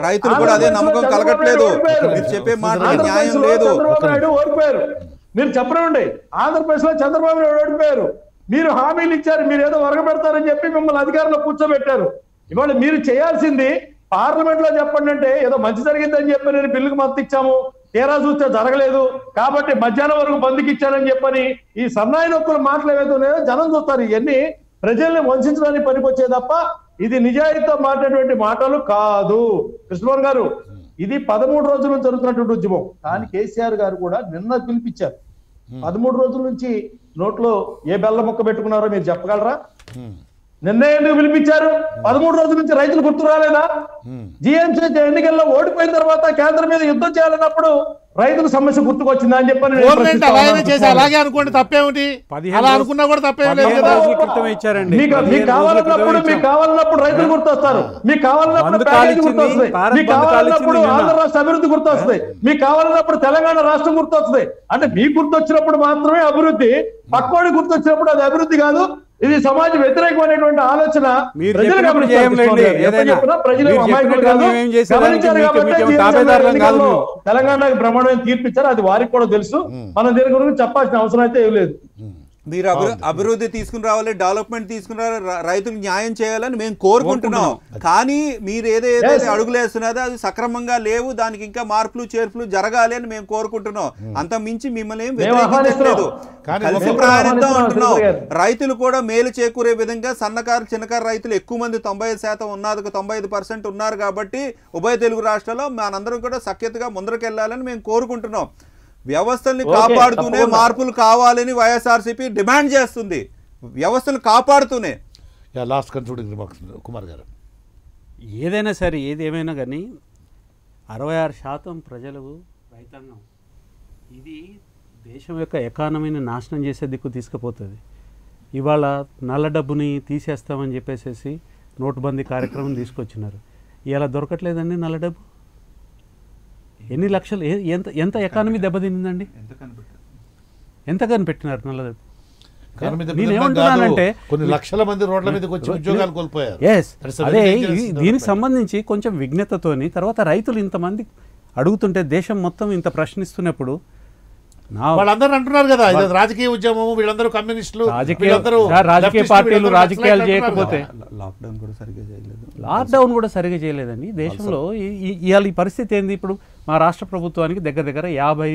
రైతులు కూడా అదే నమ్మకం కలగట్లేదు. మీరు చెప్పే న్యాయం లేదు. ఓడిపోయారు. మీరు చెప్పనండి. ఆంధ్రప్రదేశ్లో చంద్రబాబు నాయుడు ఓడిపోయారు. మీరు హామీలు ఇచ్చారు. మీరు ఏదో వరగబెడతారని చెప్పి మిమ్మల్ని అధికారంలో కూర్చోబెట్టారు. ఇవాళ మీరు చేయాల్సింది పార్లమెంట్లో చెప్పండి అంటే ఏదో మంచి జరిగిందని చెప్పి నేను బిల్లుకు మద్దతు ఇచ్చాము. తీరా చూస్తే జరగలేదు. కాబట్టి మధ్యాహ్నం వరకు బంధుకి ఇచ్చారని చెప్పని ఈ సన్నాయి నొక్కులు మాటలు ఏవైతే ఉన్నాయో జనం చూస్తారు. ఇవన్నీ ప్రజల్ని వంచడానికి పనికొచ్చే తప్ప ఇది నిజాయితీతో మాట్లాడేటువంటి మాటలు కాదు. కృష్ణమోహన్ గారు ఇది పదమూడు రోజుల నుంచి జరుగుతున్నటువంటి ఉద్యమం. కానీ కేసీఆర్ గారు కూడా నిన్న పిలిపించారు. పదమూడు రోజుల నుంచి నోట్లో ఏ బెల్ల ముక్క పెట్టుకున్నారో మీరు చెప్పగలరా? నిన్న ఎందుకు పిలిపించారు? పదమూడు రోజుల నుంచి రైతులు గుర్తు రాలేదా? జిఎంసీ ఎన్నికల్లో ఓడిపోయిన తర్వాత కేంద్రం మీద యుద్ధం చేయాలన్నప్పుడు రైతుల సమస్య గుర్తుకొచ్చిందా అని చెప్పని నేను గవర్నమెంట్ అలాగే. చేసి అలాగే అనుకోండి తప్పేమిటి? అలా అనుకున్నా కూడా తప్పేం లేదు పదిహేను కదా. రోజుల క్రితమే ఇచ్చారండి. మీకు కావాలన్నప్పుడు మీకు కావాలన్నప్పుడు రైతులు గుర్తొస్తారు. మీకు కావాలన్నప్పుడు గుర్తొస్తుంది. మీకు కావాలన్నప్పుడు ఆంధ్ర. రాష్ట్ర అభివృద్ధి గుర్తొస్తుంది. మీకు కావాలన్నప్పుడు తెలంగాణ రాష్ట్రం గుర్తొస్తుంది. అంటే మీకు గుర్తొచ్చినప్పుడు మాత్రమే అభివృద్ధి. పక్కోడి గుర్తొచ్చినప్పుడు అది అభివృద్ధి కాదు. ఇది సమాజ వ్యతిరేకమైనటువంటి ఆలోచన ప్రజలు. తెలంగాణకు బ్రహ్మాండమైన తీర్పు ఇచ్చారు. అది వారికి కూడా తెలుసు. మనం దీని గురించి చెప్పాల్సిన అవసరం అయితే ఏం లేదు. మీరు అభివృ- అభివృద్ధి తీసుకుని రావాలి డెవలప్మెంట్ తీసుకుని రావాలి రైతులకు న్యాయం చేయాలని మేము కోరుకుంటున్నాం. కానీ మీరు ఏదో ఏదైతే Yes. అడుగులు వేస్తున్నారో అది సక్రమంగా లేవు దానికి ఇంకా మార్పులు చేర్పులు జరగాలి అని మేము కోరుకుంటున్నాం. అంత మించి మిమ్మల్ని ఏం కానీ కలిసి ప్రయాణిద్దాం అంటున్నాం. రైతులు కూడా మేలు చేకూరే విధంగా సన్నకారు చిన్నకారు రైతులు ఎక్కువ మంది తొంభై ఐదు శాతం ఉన్నారు తొంభై ఐదు పర్సెంట్ ఉన్నారు కాబట్టి ఉభయ తెలుగు రాష్ట్రాల్లో మనందరం కూడా సఖ్యతగా ముందరకెళ్ళాలని మేము కోరుకుంటున్నాం. వ్యవస్థల్ని కాపాడుతూనే. మార్పులు కావాలని వైఎస్ఆర్సీపీ డిమాండ్ చేస్తుంది. వ్యవస్థను కాపాడుతూనే. Last concluding remarks Kumar garu. ఏదైనా సరే ఏది ఏమైనా కానీ అరవై ఆరు శాతం ప్రజలు రైతాంగం. ఇది దేశం యొక్క ఎకానమీని నాశనం చేసే దిక్కు తీసుకుపోతుంది. ఇవాళ నల్ల డబ్బుని తీసేస్తామని చెప్పేసి నోటుబందీ కార్యక్రమం తీసుకొచ్చినారు. ఇలా దొరకట్లేదండి నల్ల డబ్బు? ఎన్ని లక్షలు ఎంత ఎంత ఎకానమీ దెబ్బతిందండి ఎంత కనిపెట్టినారు నల్ల డబ్బు ఎకానమీ దెబ్బతినడం నేను కాదు. ఏమంటున్నానంటే కొన్ని లక్షల మంది రోడ్ల మీదకి వచ్చి ఉద్యోగాలు కోల్పోయారు. ఎస్ That's a అదే very dangerous ఇది- దీనికి. సంబంధించి కొంచెం విజ్ఞతతోని తర్వాత రైతులు ఇంతమంది అడుగుతుంటే దేశం మొత్తం ఇంత ప్రశ్నిస్తున్నప్పుడు వాళ్ళందరూ అంటున్నారు కదా ఇది రాజకీయ ఉద్యమం వీళ్ళందరూ కమ్యూనిస్టులు రాజకీయ వీళ్ళందరూ పార్టీలు రాజకీయాలు చేయకపోతే. లాక్డౌన్ కూడా సరిగ్గా చేయలేదు. లాక్డౌన్ కూడా సరిగా చేయలేదండి. దేశంలో ఇవాళ ఈ పరిస్థితి ఏంది? ఇప్పుడు మా రాష్ట్ర ప్రభుత్వానికి దగ్గర దగ్గర యాభై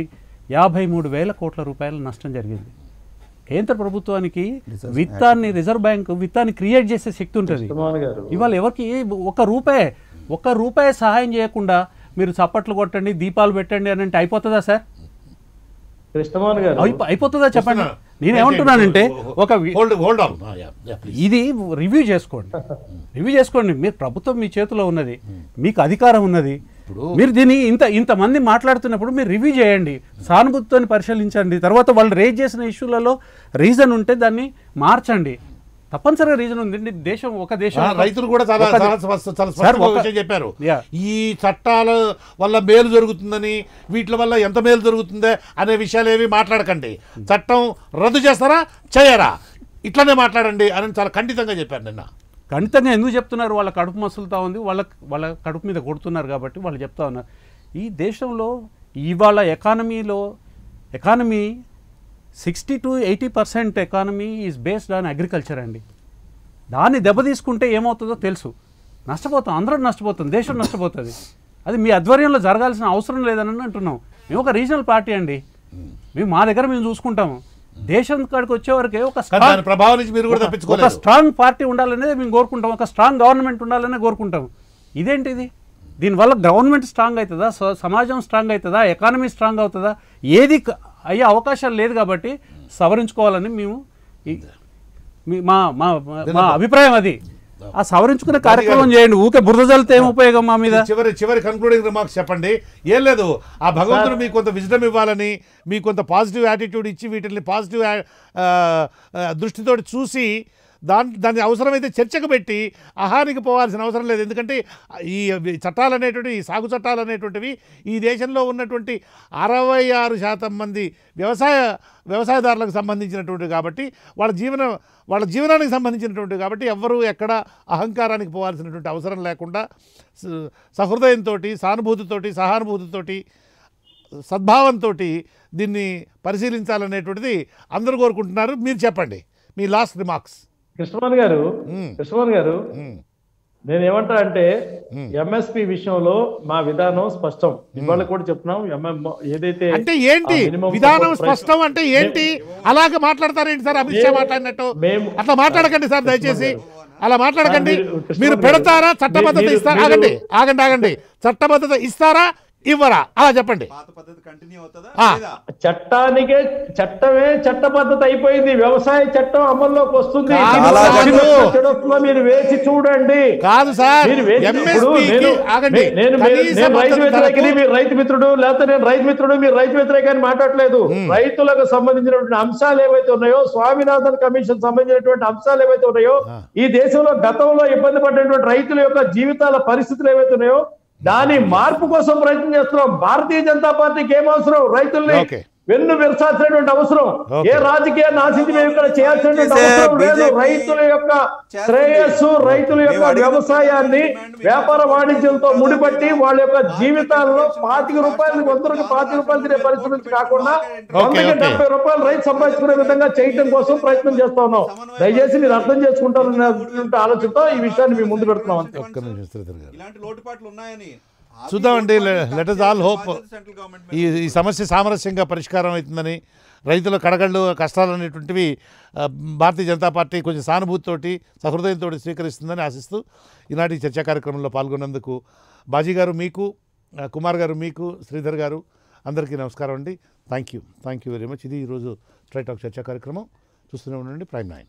యాభై మూడు వేల కోట్ల రూపాయల నష్టం జరిగింది. కేంద్ర ప్రభుత్వానికి విత్తాన్ని రిజర్వ్ బ్యాంక్ విత్తాన్ని క్రియేట్ చేసే శక్తి ఉంటుంది. ఇవాళ ఎవరికి ఏ- ఒక్క రూపాయి ఒక్క రూపాయి సహాయం చేయకుండా మీరు చప్పట్లు కొట్టండి దీపాలు పెట్టండి అని అంటే అయిపోతుందా సార్? కృష్ణమోహన్ గారు. అయిపో- అయిపోతుందా చెప్పండి? వస్తున్నా. నేను ఏమంటున్నానంటే ఒక ప్లీజ్ ఇది రివ్యూ చేసుకోండి. రివ్యూ చేసుకోండి. మీరు ప్రభుత్వం మీ చేతిలో ఉన్నది. మీకు అధికారం ఉన్నది. మీరు దీన్ని ఇంత ఇంతమంది మాట్లాడుతున్నప్పుడు మీరు రివ్యూ చేయండి. సానుభూతితో పరిశీలించండి. తర్వాత వాళ్ళు రేజ్ చేసిన ఇష్యూలలో రీజన్ ఉంటే దాన్ని మార్చండి. తప్పనిసరిగా రీజన్ ఉంది. దేశం ఒక దేశం రైతులు కూడా చాలా చాలా విషయం చెప్పారు. ఈ చట్టాల వల్ల మేలు జరుగుతుందని వీటి వల్ల ఎంత మేలు జరుగుతుందో అనే విషయాలు ఏవి మాట్లాడకండి. చట్టం రద్దు చేస్తారా? చేయరా? ఇట్లనే మాట్లాడండి అని చాలా ఖండితంగా చెప్పారు నిన్న. ఖండితంగా ఎందుకు చెప్తున్నారు? వాళ్ళ కడుపు మసులుతా ఉంది. వాళ్ళ వాళ్ళ కడుపు మీద కొడుతున్నారు కాబట్టి వాళ్ళు చెప్తా ఉన్నారు. ఈ దేశంలో ఇవాళ ఎకానమీలో economy sixty to eighty percent economy is based on agriculture అండి. దాన్ని దెబ్బతీసుకుంటే ఏమవుతుందో తెలుసు. నష్టపోతాం అందరం నష్టపోతాం దేశం నష్టపోతుంది. అది మీ ఆధ్వర్యంలో జరగాల్సిన అవసరం లేదని అంటున్నాం. మేము ఒక రీజనల్ పార్టీ అండి. మేము మా దగ్గర మేము చూసుకుంటాము. దేశం కాడికి వచ్చేవరకే ఒక ఒక స్ట్రాంగ్ పార్టీ ఉండాలనేది మేము కోరుకుంటాం. ఒక స్ట్రాంగ్ గవర్నమెంట్ ఉండాలనే కోరుకుంటాం. ఇదేంటిది? దీనివల్ల గవర్నమెంట్ స్ట్రాంగ్ అవుతుందా? సమాజం స్ట్రాంగ్ అవుతుందా? ఎకానమీ స్ట్రాంగ్ అవుతుందా? ఏది అయ్యే అవకాశాలు లేదు కాబట్టి సవరించుకోవాలని మేము మీ- మా అభిప్రాయం అది. ఆ సవరించుకునే కార్యక్రమం చేయండి. ఊకే బురద జల్లితే ఏం ఉపయోగం మా మీద? చివరి చివరి కన్క్లూడింగ్ రిమార్క్స్ చెప్పండి. ఏం లేదు. ఆ భగవంతుడు మీకు కొంత విజడం ఇవ్వాలని మీకు కొంత పాజిటివ్ యాటిట్యూడ్ ఇచ్చి వీటిని పాజిటివ్ దృష్టితోటి చూసి దాని దాని అవసరమైతే చర్చకు పెట్టి ఆహానికి పోవాల్సిన అవసరం లేదు. ఎందుకంటే ఈ చట్టాలు అనేటువంటివి ఈ సాగు చట్టాలు అనేటువంటివి ఈ దేశంలో ఉన్నటువంటి అరవై ఆరు శాతం మంది వ్యవసాయ వ్యవసాయదారులకు సంబంధించినటువంటివి కాబట్టి వాళ్ళ జీవన వాళ్ళ జీవనానికి సంబంధించినటువంటివి కాబట్టి ఎవ్వరూ ఎక్కడ అహంకారానికి పోవాల్సినటువంటి అవసరం లేకుండా స- సహృదయంతోటి సానుభూతితోటి సహానుభూతితోటి సద్భావంతో దీన్ని పరిశీలించాలనేటువంటిది అందరూ కోరుకుంటున్నారు. మీరు చెప్పండి. మీ లాస్ట్ రిమార్క్స్. కృష్ణమోహన్ గారు. కృష్ణమోహన్ గారు నేను ఏమంటా అంటే ఎంఎస్పి విషయంలో మా విధానం స్పష్టం. ఇవాళ కూడా చెప్తున్నాం ఏదైతే అంటే ఏంటి? విధానం స్పష్టం అంటే ఏంటి? అలాగే మాట్లాడతారేంటి సార్? అమిత్ షా మాట్లాడినట్టు? మేము- అట్లా మాట్లాడకండి సార్ దయచేసి. అలా మాట్లాడకండి. మీరు- పెడతారా? చట్టబద్ధత ఇస్తారా? ఆగండి ఆగండి ఆగండి. చట్టబద్ధత ఇస్తారా? ఇవ్వరా? అలా చెప్పండి. పాత పద్ధతి కంటిన్యూ అవుతుందా? ఆ. లేదా? చట్టానికే చట్టమే చట్టబద్ధత అయిపోయింది. వ్యవసాయ చట్టం అమల్లోకి వస్తుంది. మీరు వేచి చూడండి. కాదు సార్. నేను- రైతు మిత్రుడు లేకపోతే నేను రైతు మిత్రుడు మీరు రైతు వ్యతిరేకాన్ని మాట్లాడలేదు రైతులకు సంబంధించినటువంటి అంశాలు ఏవైతే ఉన్నాయో స్వామినాథన్ కమిషన్ సంబంధించినటువంటి అంశాలు ఏవైతే ఉన్నాయో ఈ దేశంలో గతంలో ఇబ్బంది పడినటువంటి రైతుల యొక్క జీవితాల పరిస్థితులు ఏవైతే ఉన్నాయో దాని మార్పు కోసం ప్రయత్నం చేస్తున్నాం. భారతీయ జనతా పార్టీకి ఏం అవసరం? రైతుల్ని వెన్ను విరచాల్సినటువంటి అవసరం. ఏ రాజకీయాన్ని ఆశించి మేము ఇక్కడ చేయాల్సినటువంటి అవసరం లేదు. రైతుల యొక్క. శ్రేయస్సు రైతుల యొక్క వ్యవసాయాన్ని వ్యాపార వాణిజ్యంతో ముడిపట్టి వాళ్ళ యొక్క జీవితాల్లో పాతిక రూపాయలు వందలకు పాతిక రూపాయలు తినే పరిస్థితి నుంచి కాకుండా వందకి. డెబ్బై రూపాయలు రైతు సంపాదించుకునే విధంగా చేయడం కోసం ప్రయత్నం చేస్తా ఉన్నాం. దయచేసి మీరు అర్థం చేసుకుంటారనే ఆలోచనతో ఈ విషయాన్ని మేము ముందు పెడుతున్నాం అంతే. ఒక్క నిమిషం శ్రీధర్ గారు. ఇలాంటి లోటుపాట్లు ఉన్నాయని చూద్దామండి లెటర్స్ ఆల్ హోప్ ఈ ఈ సమస్య సామరస్యంగా పరిష్కారం అవుతుందని రైతుల కడగళ్ళు కష్టాలు అనేటువంటివి భారతీయ జనతా పార్టీ కొంచెం సానుభూతితోటి సహృదయంతో స్వీకరిస్తుందని ఆశిస్తూ ఈనాటి చర్చా కార్యక్రమంలో పాల్గొన్నందుకు బాజీ గారు మీకు కుమార్ గారు మీకు శ్రీధర్ గారు అందరికీ నమస్కారం అండి. Thank you thank you very much ఇది ఈరోజు స్ట్రైట్ ఆఫ్ చర్చా కార్యక్రమం. చూస్తూనే ఉండండి. Prime nine